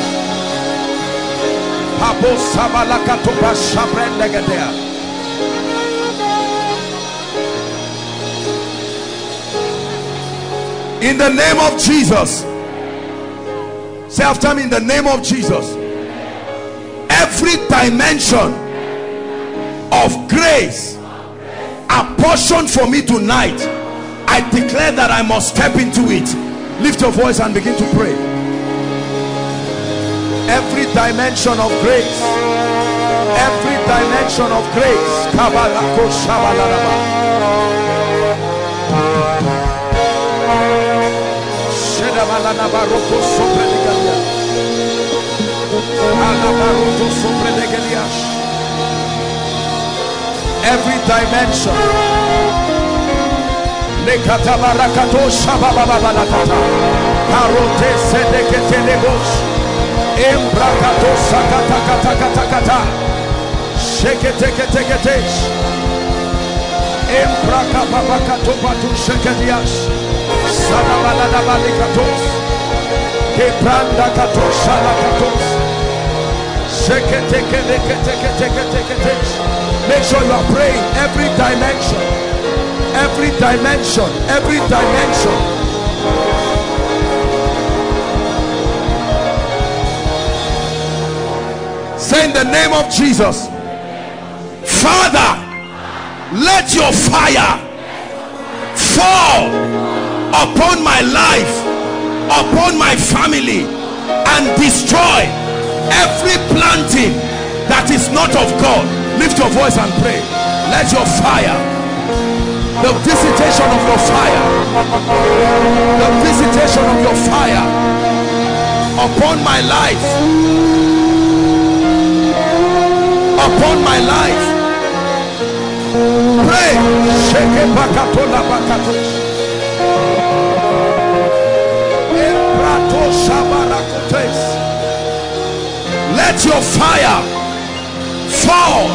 In the name of Jesus. Say after me in the name of Jesus. Every dimension of grace apportioned for me tonight, I declare that I must step into it. Lift your voice and begin to pray every dimension of grace. Every dimension of grace. Every dimension. Lekata barakato. Karote sedekete lebosh. Embrakato sakata kata kata kata. Shekete kete ketesh. Embraka babakato patu shekediash. Sadabalada balikatos. Kebranda kato shalakatos. Shekete kete kete kete kete ketesh. Make sure you are praying every dimension. Every dimension. Every dimension. Say in the name of Jesus. Father, let your fire fall upon my life, upon my family, and destroy every planting that is not of God. Lift your voice and pray. Let your fire, the visitation of your fire, the visitation of your fire upon my life, upon my life. Pray. Let your fire fall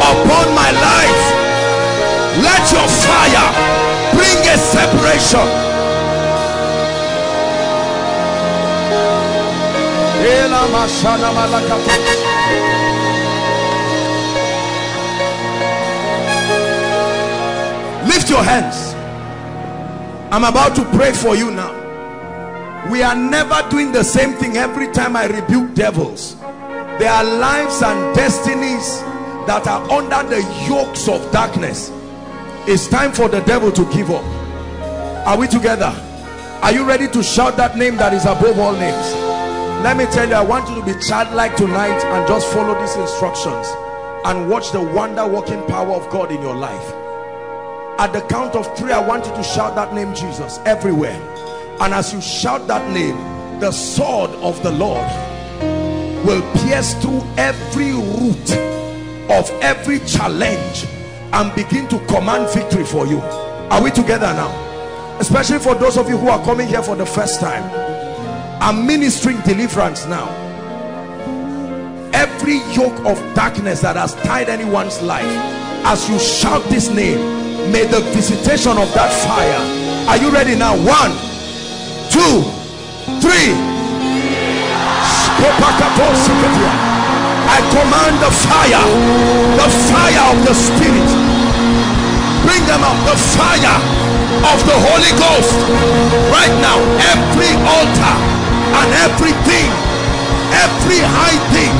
upon my life. Let your fire bring a separation. Ela. Lift your hands. I'm about to pray for you now. We are never doing the same thing every time I rebuke devils. There are lives and destinies that are under the yokes of darkness. It's time for the devil to give up. Are we together? Are you ready to shout that name that is above all names? Let me tell you, I want you to be childlike tonight and just follow these instructions and watch the wonder working power of God in your life. At the count of three, I want you to shout that name Jesus everywhere. And as you shout that name, the sword of the Lord will pierce through every root of every challenge and begin to command victory for you. Are we together now? Especially for those of you who are coming here for the first time. I'm ministering deliverance now. Every yoke of darkness that has tied anyone's life, as you shout this name, may the visitation of that fire. Are you ready now? One, two, three. I command the fire, the fire of the Spirit. Bring them up, the fire of the Holy Ghost. Right now, every altar and everything, every high thing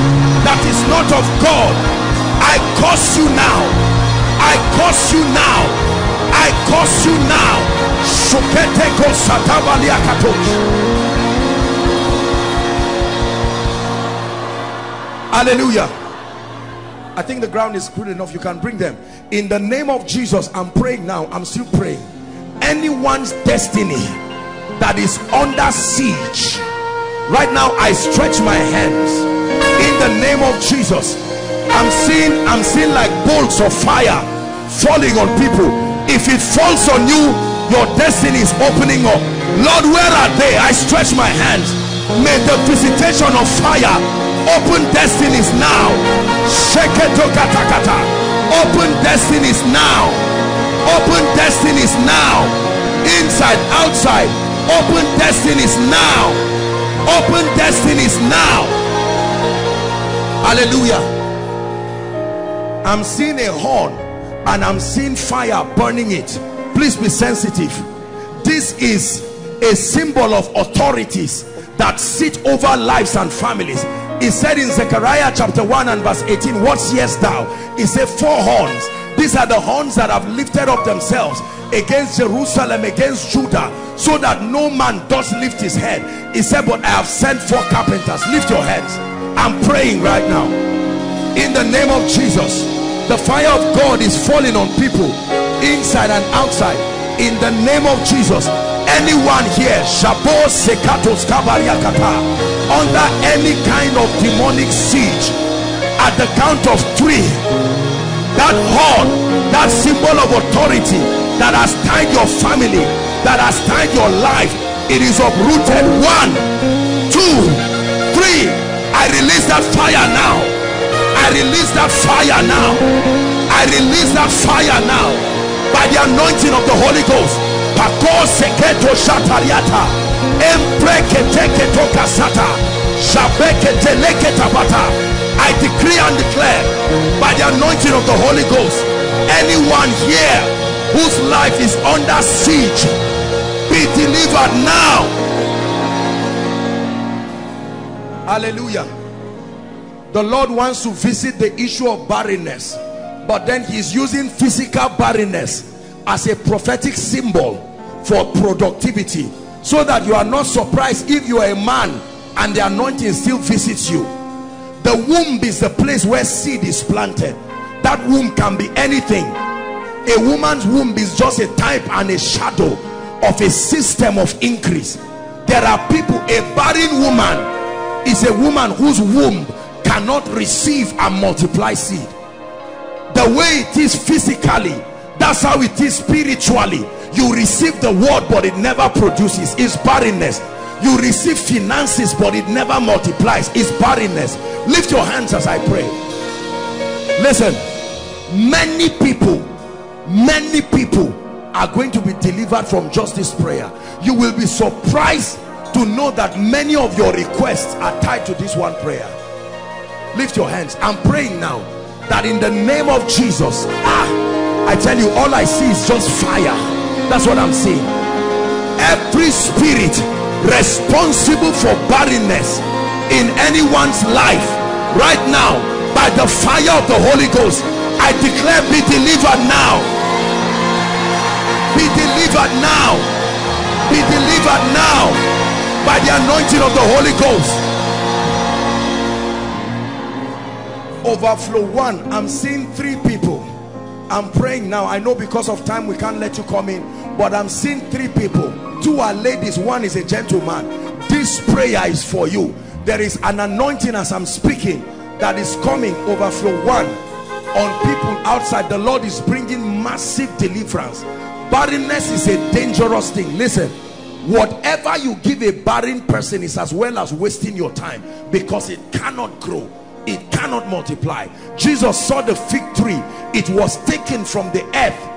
that is not of God, I curse you now. I curse you now. I curse you now. Hallelujah. I think the ground is good enough. You can bring them. In the name of Jesus, I'm praying now. I'm still praying. Anyone's destiny that is under siege, right now I stretch my hands in the name of Jesus. I'm seeing, I'm seeing like bolts of fire falling on people. If it falls on you, your destiny is opening up. Lord, where are they? I stretch my hands. May the visitation of fire open destinies now open destinies now open destinies now inside outside open destinies now open destinies now. Hallelujah. I'm seeing a horn and i'm seeing fire burning it. Please be sensitive. This is a symbol of authorities that sit over lives and families. He said in Zechariah chapter 1 and verse 18 what seest thou? He said four horns. These are the horns that have lifted up themselves against Jerusalem against Judah so that no man does lift his head. He said but I have sent four carpenters. Lift your hands I'm praying right now. In the name of Jesus the fire of God is falling on people inside and outside. In the name of Jesus anyone here Shabo Sekatos under any kind of demonic siege at the count of three that horn that symbol of authority that has tied your family that has tied your life it is uprooted. One two three. I release that fire now. I release that fire now. I release that fire now. By the anointing of the holy ghost. I decree and declare by the anointing of the Holy Ghost anyone here whose life is under siege be delivered now. Hallelujah. The Lord wants to visit the issue of barrenness but then he's using physical barrenness as a prophetic symbol for productivity so that you are not surprised if you are a man and the anointing still visits you. The womb is the place where seed is planted. That womb can be anything a woman's womb is just a type and a shadow of a system of increase. There are people a barren woman is a woman whose womb cannot receive and multiply seed. The way it is physically that's how it is spiritually. You receive the word but it never produces. It's barrenness. You receive finances but it never multiplies. It's barrenness. Lift your hands as i pray. Listen many people many people are going to be delivered from just this prayer. You will be surprised to know that many of your requests are tied to this one prayer. Lift your hands. I'm praying now that in the name of jesus ah i tell you all i see is just fire. That's what i'm seeing. Every spirit responsible for barrenness in anyone's life right now by the fire of the holy ghost i declare be delivered now. Be delivered now. Be delivered now by the anointing of the holy ghost. Overflow one. I'm seeing three people. I'm praying now. I know because of time we can't let you come in but i'm seeing three people. Two are ladies one is a gentleman. This prayer is for you. There is an anointing as i'm speaking that is coming. Overflow one on people outside. The lord is bringing massive deliverance. Barrenness is a dangerous thing. Listen whatever you give a barren person is as well as wasting your time because it cannot grow. It cannot multiply. Jesus saw the fig tree. It was taken from the earth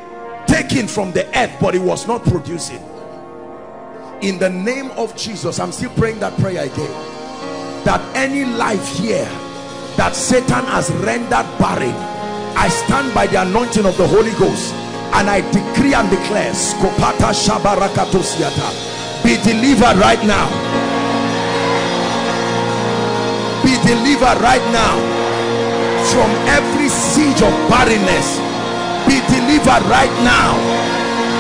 taken from the earth but it was not producing. In the name of jesus i'm still praying that prayer again. That any life here that satan has rendered barren i stand by the anointing of the holy ghost and i decree and declare be delivered right now. Be delivered right now from every siege of barrenness. Be delivered right now.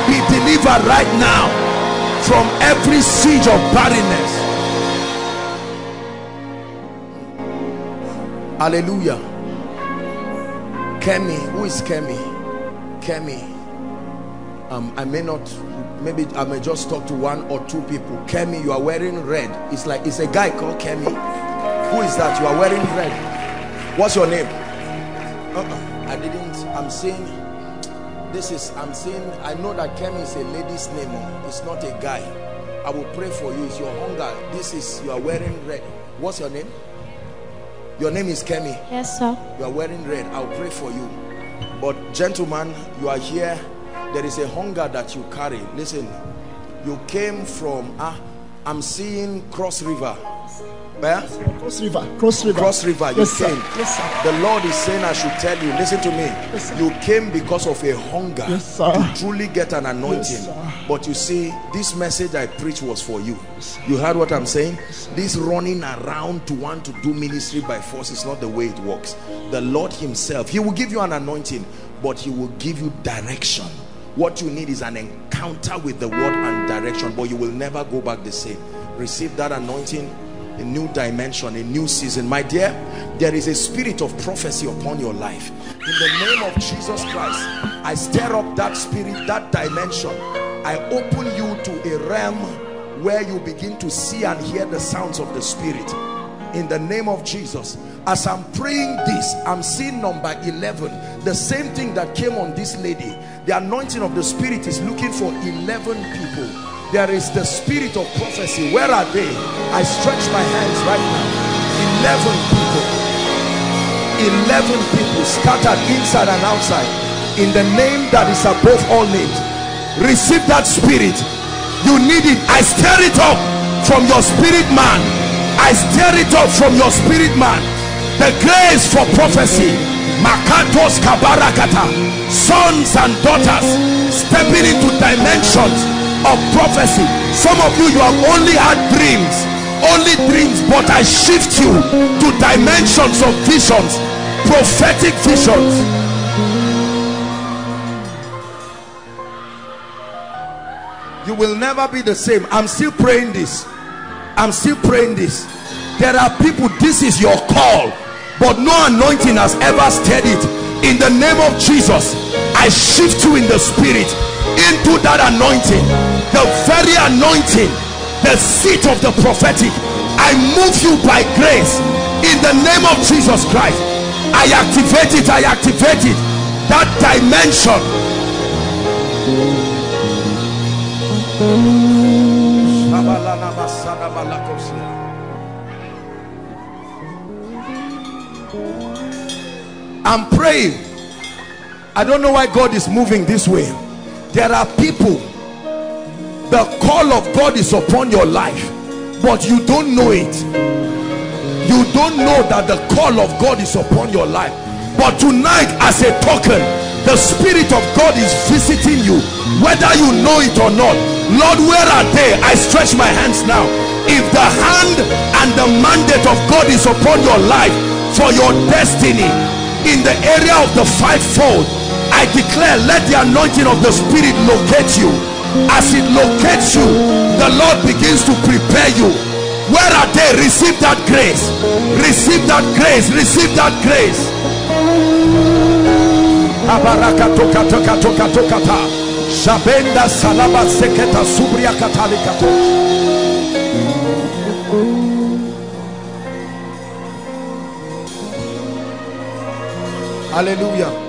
Be delivered right now from every siege of barrenness. Hallelujah Kemi who is Kemi? Kemi. Um, I may not maybe I may just talk to one or two people. Kemi you are wearing red. It's like it's a guy called Kemi. Who is that? You are wearing red. What's your name? Uh -uh. I didn't I'm saying this is I'm saying I know that Kemi is a lady's name. It's not a guy. I will pray for you. It's your hunger. This is you are wearing red. What's your name your name is Kemi. Yes, sir. you are wearing red. I'll pray for you. But gentlemen you are here. There is a hunger that you carry. Listen you came from ah I'm seeing Cross River where Cross River. Cross River. Cross River you Yes, sir. Yes, sir. the Lord is saying I should tell you listen to me Yes, you came because of a hunger Yes, sir. to truly get an anointing sir. but you see this message I preach was for you you heard what I'm saying this running around to want to do ministry by force is not the way it works the Lord himself he will give you an anointing but he will give you direction what you need is an encounter with the word and direction but you will never go back the same receive that anointing a new dimension a new season. My dear there is a spirit of prophecy upon your life. In the name of jesus christ i stir up that spirit that dimension. I open you to a realm where you begin to see and hear the sounds of the spirit. In the name of jesus as i'm praying this i'm seeing number 11 the same thing that came on this lady. The anointing of the spirit is looking for 11 people there is the spirit of prophecy. Where are they? I stretch my hands right now. 11 people. 11 people scattered inside and outside. In the name that is above all names. Receive that spirit. You need it. I stir it up from your spirit man. I stir it up from your spirit man. The grace for prophecy. Makatos kabarakata. Sons and daughters stepping into dimensions of prophecy. Some of you you have only had dreams only dreams but i shift you to dimensions of visions prophetic visions. You will never be the same. I'm still praying this. I'm still praying this. There are people this is your call but no anointing has ever stirred it in the name of jesus i shift you in the spirit into that anointing the very anointing the seat of the prophetic i move you by grace in the name of jesus christ i activate it i activate it that dimension I'm praying. I don't know why God is moving this way. There are people, the call of God is upon your life, but you don't know it. You don't know that the call of God is upon your life. But tonight, as a token, the Spirit of God is visiting you, whether you know it or not. Lord, where are they? I stretch my hands now. If the hand and the mandate of God is upon your life for your destiny, in the area of the fivefold i declare let the anointing of the spirit locate you. As it locates you the lord begins to prepare you. Where are they? Receive that grace. Receive that grace. Receive that grace. Shabenda salaba seketa subria katalikato hallelujah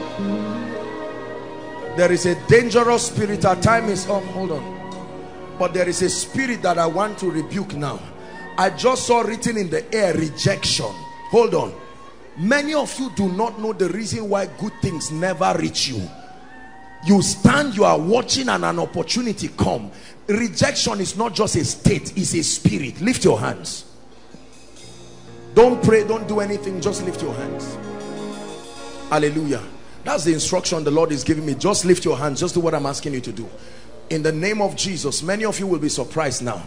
there is a dangerous spirit. Our time is up. Hold on. But there is a spirit that i want to rebuke now. I just saw written in the air rejection. Hold on. Many of you do not know the reason why good things never reach you. You stand you are watching and an opportunity come. Rejection is not just a state it's a spirit. Lift your hands. Don't pray don't do anything just lift your hands. Hallelujah that's the instruction the lord is giving me. Just lift your hands. Just do what i'm asking you to do. In the name of jesus many of you will be surprised now.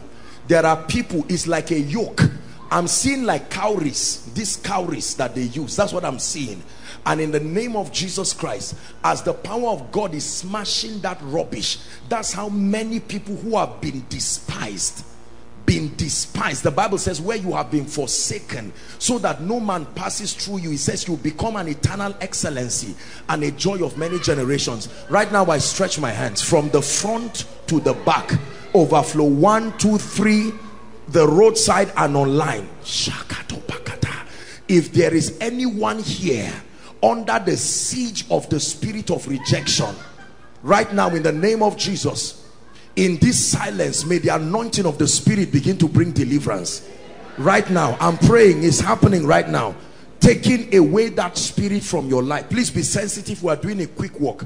There are people it's like a yoke. I'm seeing like cowries these cowries that they use. That's what i'm seeing. And in the name of jesus christ as the power of god is smashing that rubbish that's how many people who have been despised been despised. The bible says where you have been forsaken so that no man passes through you. He says you become an eternal excellency and a joy of many generations. Right now i stretch my hands. From the front to the back overflow. One two three the roadside and online. If there is anyone here under the siege of the spirit of rejection right now in the name of jesus in this silence may the anointing of the spirit begin to bring deliverance. Right now i'm praying it's happening right now. Taking away that spirit from your life. Please be sensitive we are doing a quick walk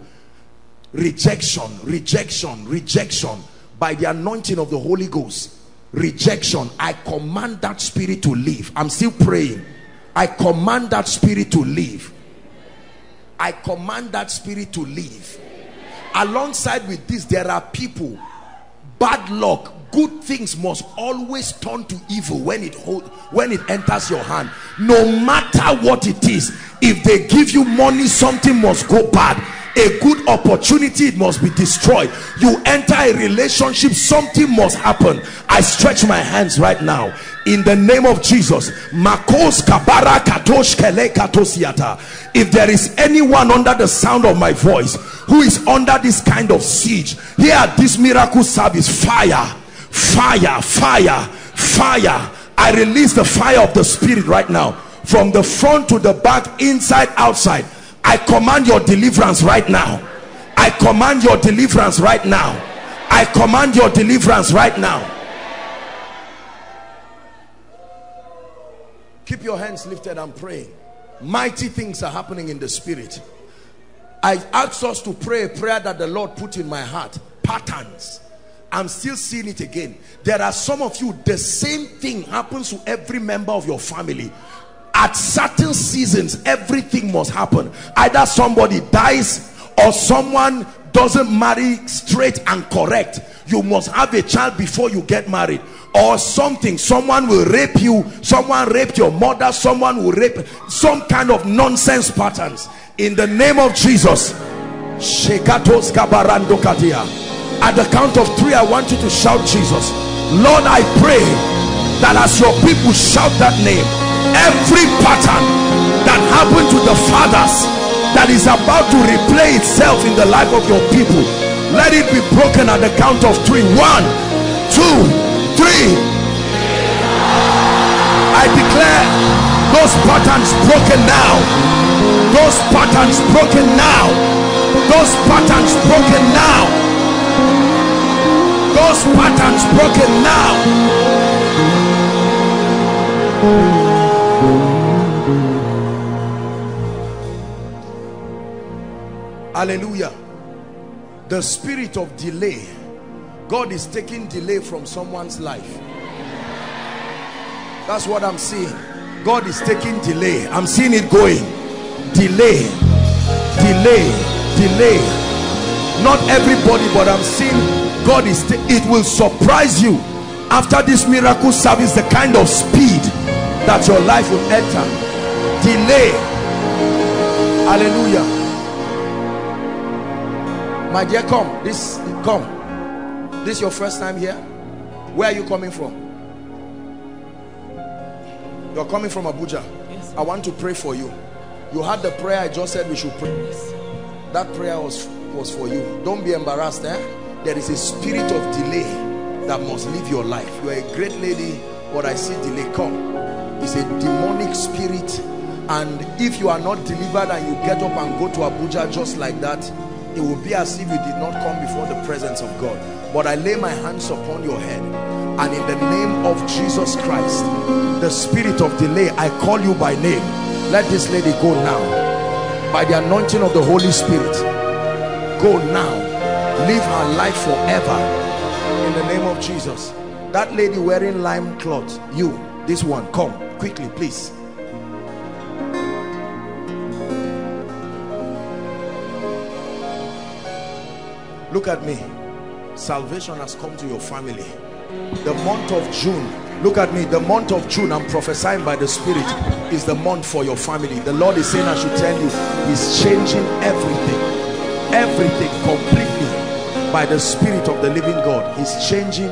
rejection rejection rejection. By the anointing of the holy ghost rejection. I command that spirit to leave. I'm still praying. I command that spirit to leave. I command that spirit to leave. Alongside with this there are people bad luck good things must always turn to evil when it hold when it enters your hand. No matter what it is if they give you money something must go bad. A good opportunity it must be destroyed. You enter a relationship something must happen. I stretch my hands right now in the name of jesus makos kabara katosh kele katosiata if there is anyone under the sound of my voice who is under this kind of siege here this miracle service fire fire fire fire i release the fire of the spirit right now from the front to the back inside outside I command your deliverance right now. I command your deliverance right now. I command your deliverance right now. Keep your hands lifted and pray. Mighty things are happening in the spirit. I asked us to pray a prayer that the Lord put in my heart. Patterns. I'm still seeing it again. There are some of you, the same thing happens to every member of your family. At certain seasons, everything must happen. Either somebody dies or someone doesn't marry straight and correct. You must have a child before you get married. Or something. Someone will rape you. Someone raped your mother. Someone will rape. Some kind of nonsense patterns. In the name of jesus. At the count of three i want you to shout jesus. Lord i pray that as your people shout that name every pattern that happened to the fathers that is about to replay itself in the life of your people. Let it be broken at the count of three. One two three. I declare those patterns broken now. Those patterns broken now. Those patterns broken now. Those patterns broken now hallelujah. The spirit of delay. God is taking delay from someone's life. That's what I'm seeing. God is taking delay. I'm seeing it going. Delay. Delay. Delay. Not everybody but I'm seeing God is it will surprise you. After this miracle service the kind of speed that your life will enter. Delay. Hallelujah my dear come this come this your first time here? Where are you coming from? You're coming from Abuja. Yes, I want to pray for you. You had the prayer I just said we should pray. Yes. That prayer was, was for you. Don't be embarrassed. Eh? There is a spirit of delay that must live your life. You are a great lady, but I see delay come. It's a demonic spirit. And if you are not delivered and you get up and go to Abuja just like that, it will be as if you did not come before the presence of God. But I lay my hands upon your head and in the name of Jesus Christ the spirit of delay I call you by name. Let this lady go now. By the anointing of the Holy Spirit go now. Live her life forever. In the name of Jesus. That lady wearing lime cloth you this one come quickly please look at me. Salvation has come to your family. The month of June look at me. The month of June I'm prophesying by the spirit is the month for your family. The Lord is saying I should tell you he's changing everything. Everything completely by the spirit of the living God. He's changing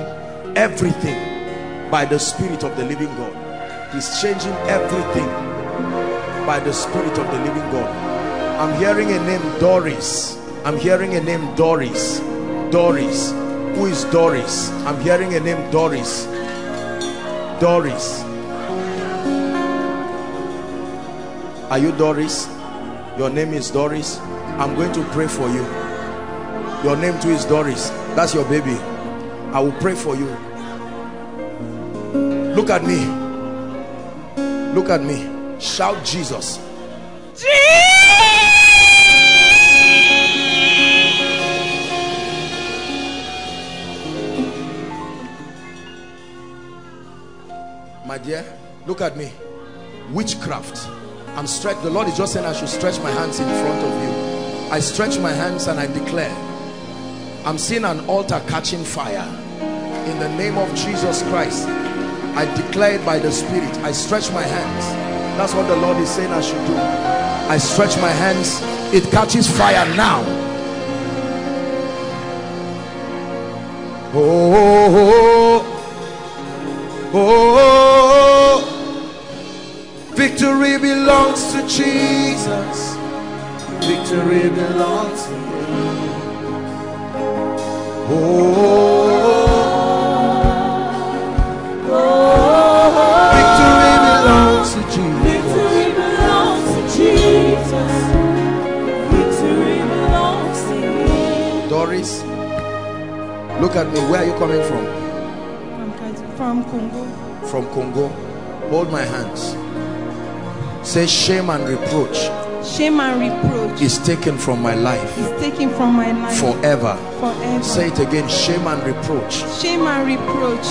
everything by the spirit of the living God. He's changing everything by the spirit of the living God. I'm hearing a name Doris I'm hearing a name Doris Doris. Who is Doris? I'm hearing a name Doris. Doris. Are you Doris? Your name is Doris. I'm going to pray for you. Your name too is Doris. That's your baby. I will pray for you. Look at me. Look at me. Shout Jesus. Jesus! My dear look at me witchcraft i'm stretched the lord is just saying i should stretch my hands in front of you i stretch my hands and i declare i'm seeing an altar catching fire in the name of jesus christ i declare it by the spirit i stretch my hands that's what the lord is saying i should do i stretch my hands it catches fire now oh, oh, oh. Victory belongs to Jesus. Victory belongs to Him. Oh, oh. Victory belongs to Jesus. Victory belongs to Jesus. Victory belongs to Him. Doris, look at me. Where are you coming from? From Congo. From Congo. Hold my hands. Say shame and reproach Shame and reproach is taken from my life is taken from my life forever. forever. Say it again. Shame and reproach Shame and reproach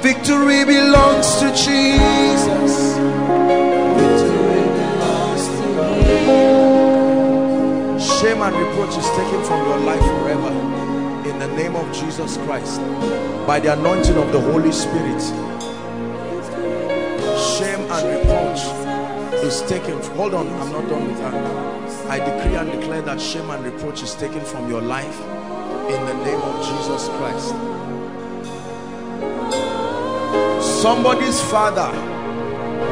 Victory belongs to Jesus. Shame and reproach is taken from your life forever. The name of Jesus Christ. By the anointing of the Holy Spirit. Shame and reproach is taken. Hold on, I'm not done with that. I decree and declare that shame and reproach is taken from your life. In the name of Jesus Christ. Somebody's father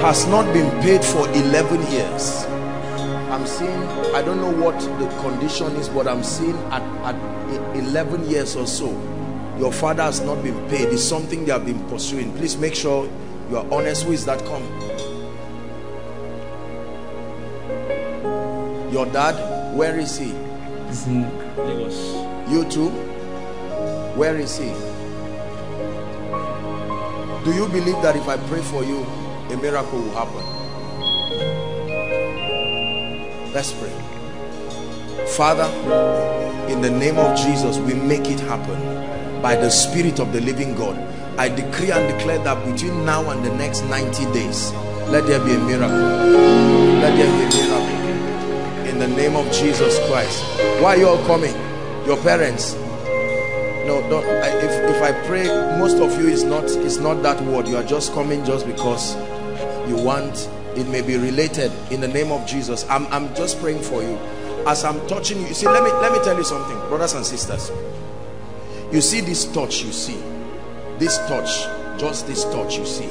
has not been paid for 11 years. I'm seeing, I don't know what the condition is, but I'm seeing at, at 11 years or so, your father has not been paid. It's something they have been pursuing. Please make sure you are honest. Who is that coming? Your dad, where is he? It's in Lagos. You too? Where is he? Do you believe that if I pray for you, a miracle will happen? Let's pray. Father, in the name of Jesus, we make it happen by the Spirit of the living God. I decree and declare that between now and the next 90 days, let there be a miracle. Let there be a miracle. In the name of Jesus Christ. Why are you all coming? Your parents, no don't I, if, if i pray most of you is not it's not that word you are just coming just because you want it may be related in the name of jesus. I'm, I'm just praying for you. As i'm touching you you see let me let me tell you something brothers and sisters. You see this touch you see? This touch just this touch you see.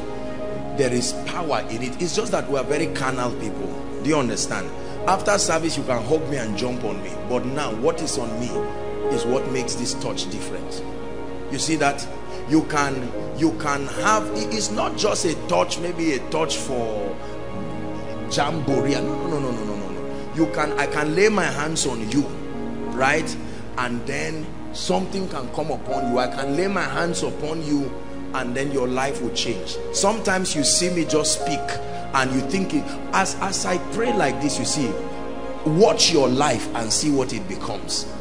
There is power in it. It's just that we are very carnal people. Do you understand? After service you can hug me and jump on me. But now what is on me is what makes this touch different. You see that? You can you can have it's not just a touch maybe a touch for jamboree no no no no no no no. You can i can lay my hands on you right? And then something can come upon you. I can lay my hands upon you and then your life will change. Sometimes you see me just speak and you think it as as i pray like this you see watch your life and see what it becomes.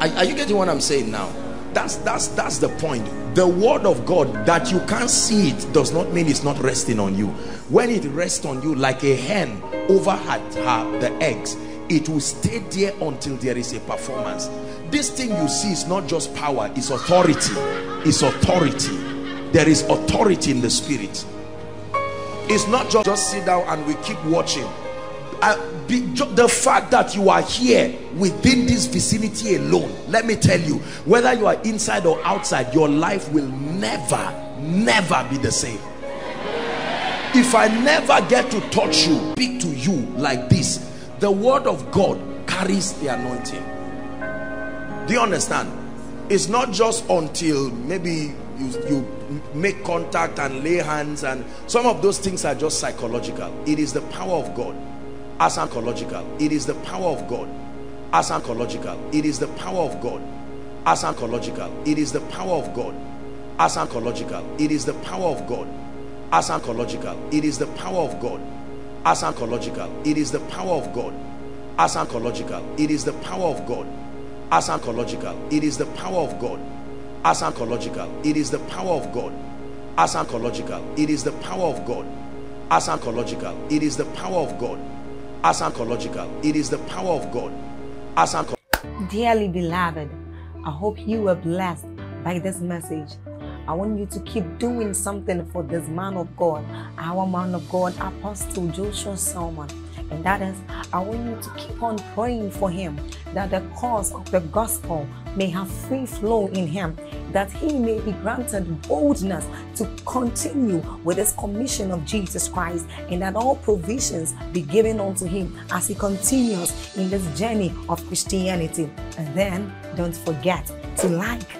Are, are you getting what i'm saying now that's that's that's the point. The word of god that you can't see it does not mean it's not resting on you. When it rests on you like a hen over her, her the eggs it will stay there until there is a performance. This thing you see is not just power it's authority. It's authority. There is authority in the spirit. It's not just, just sit down and we keep watching uh, be, the fact that you are here within this vicinity alone let me tell you whether you are inside or outside your life will never never be the same. If i never get to touch you speak to you like this the word of god carries the anointing. Do you understand? It's not just until maybe you, you make contact and lay hands and some of those things are just psychological. It is the power of god as psychological it is the power of god as psychological it is the power of god as psychological it is the power of god as psychological it is the power of god as psychological it is the power of god as psychological it is the power of god as psychological it is the power of god as psychological it is the power of god as psychological it is the power of god as psychological it is the power of god as psychological it is the power of god as psychological it is the power of god as Dearly beloved, I hope you were blessed by this message. I want you to keep doing something for this man of God, our man of God, Apostle Joshua Selman. And that is, I want you to keep on praying for him that the cause of the gospel may have free flow in him, that he may be granted boldness to continue with his commission of Jesus Christ, and that all provisions be given unto him as he continues in this journey of Christianity. And then don't forget to like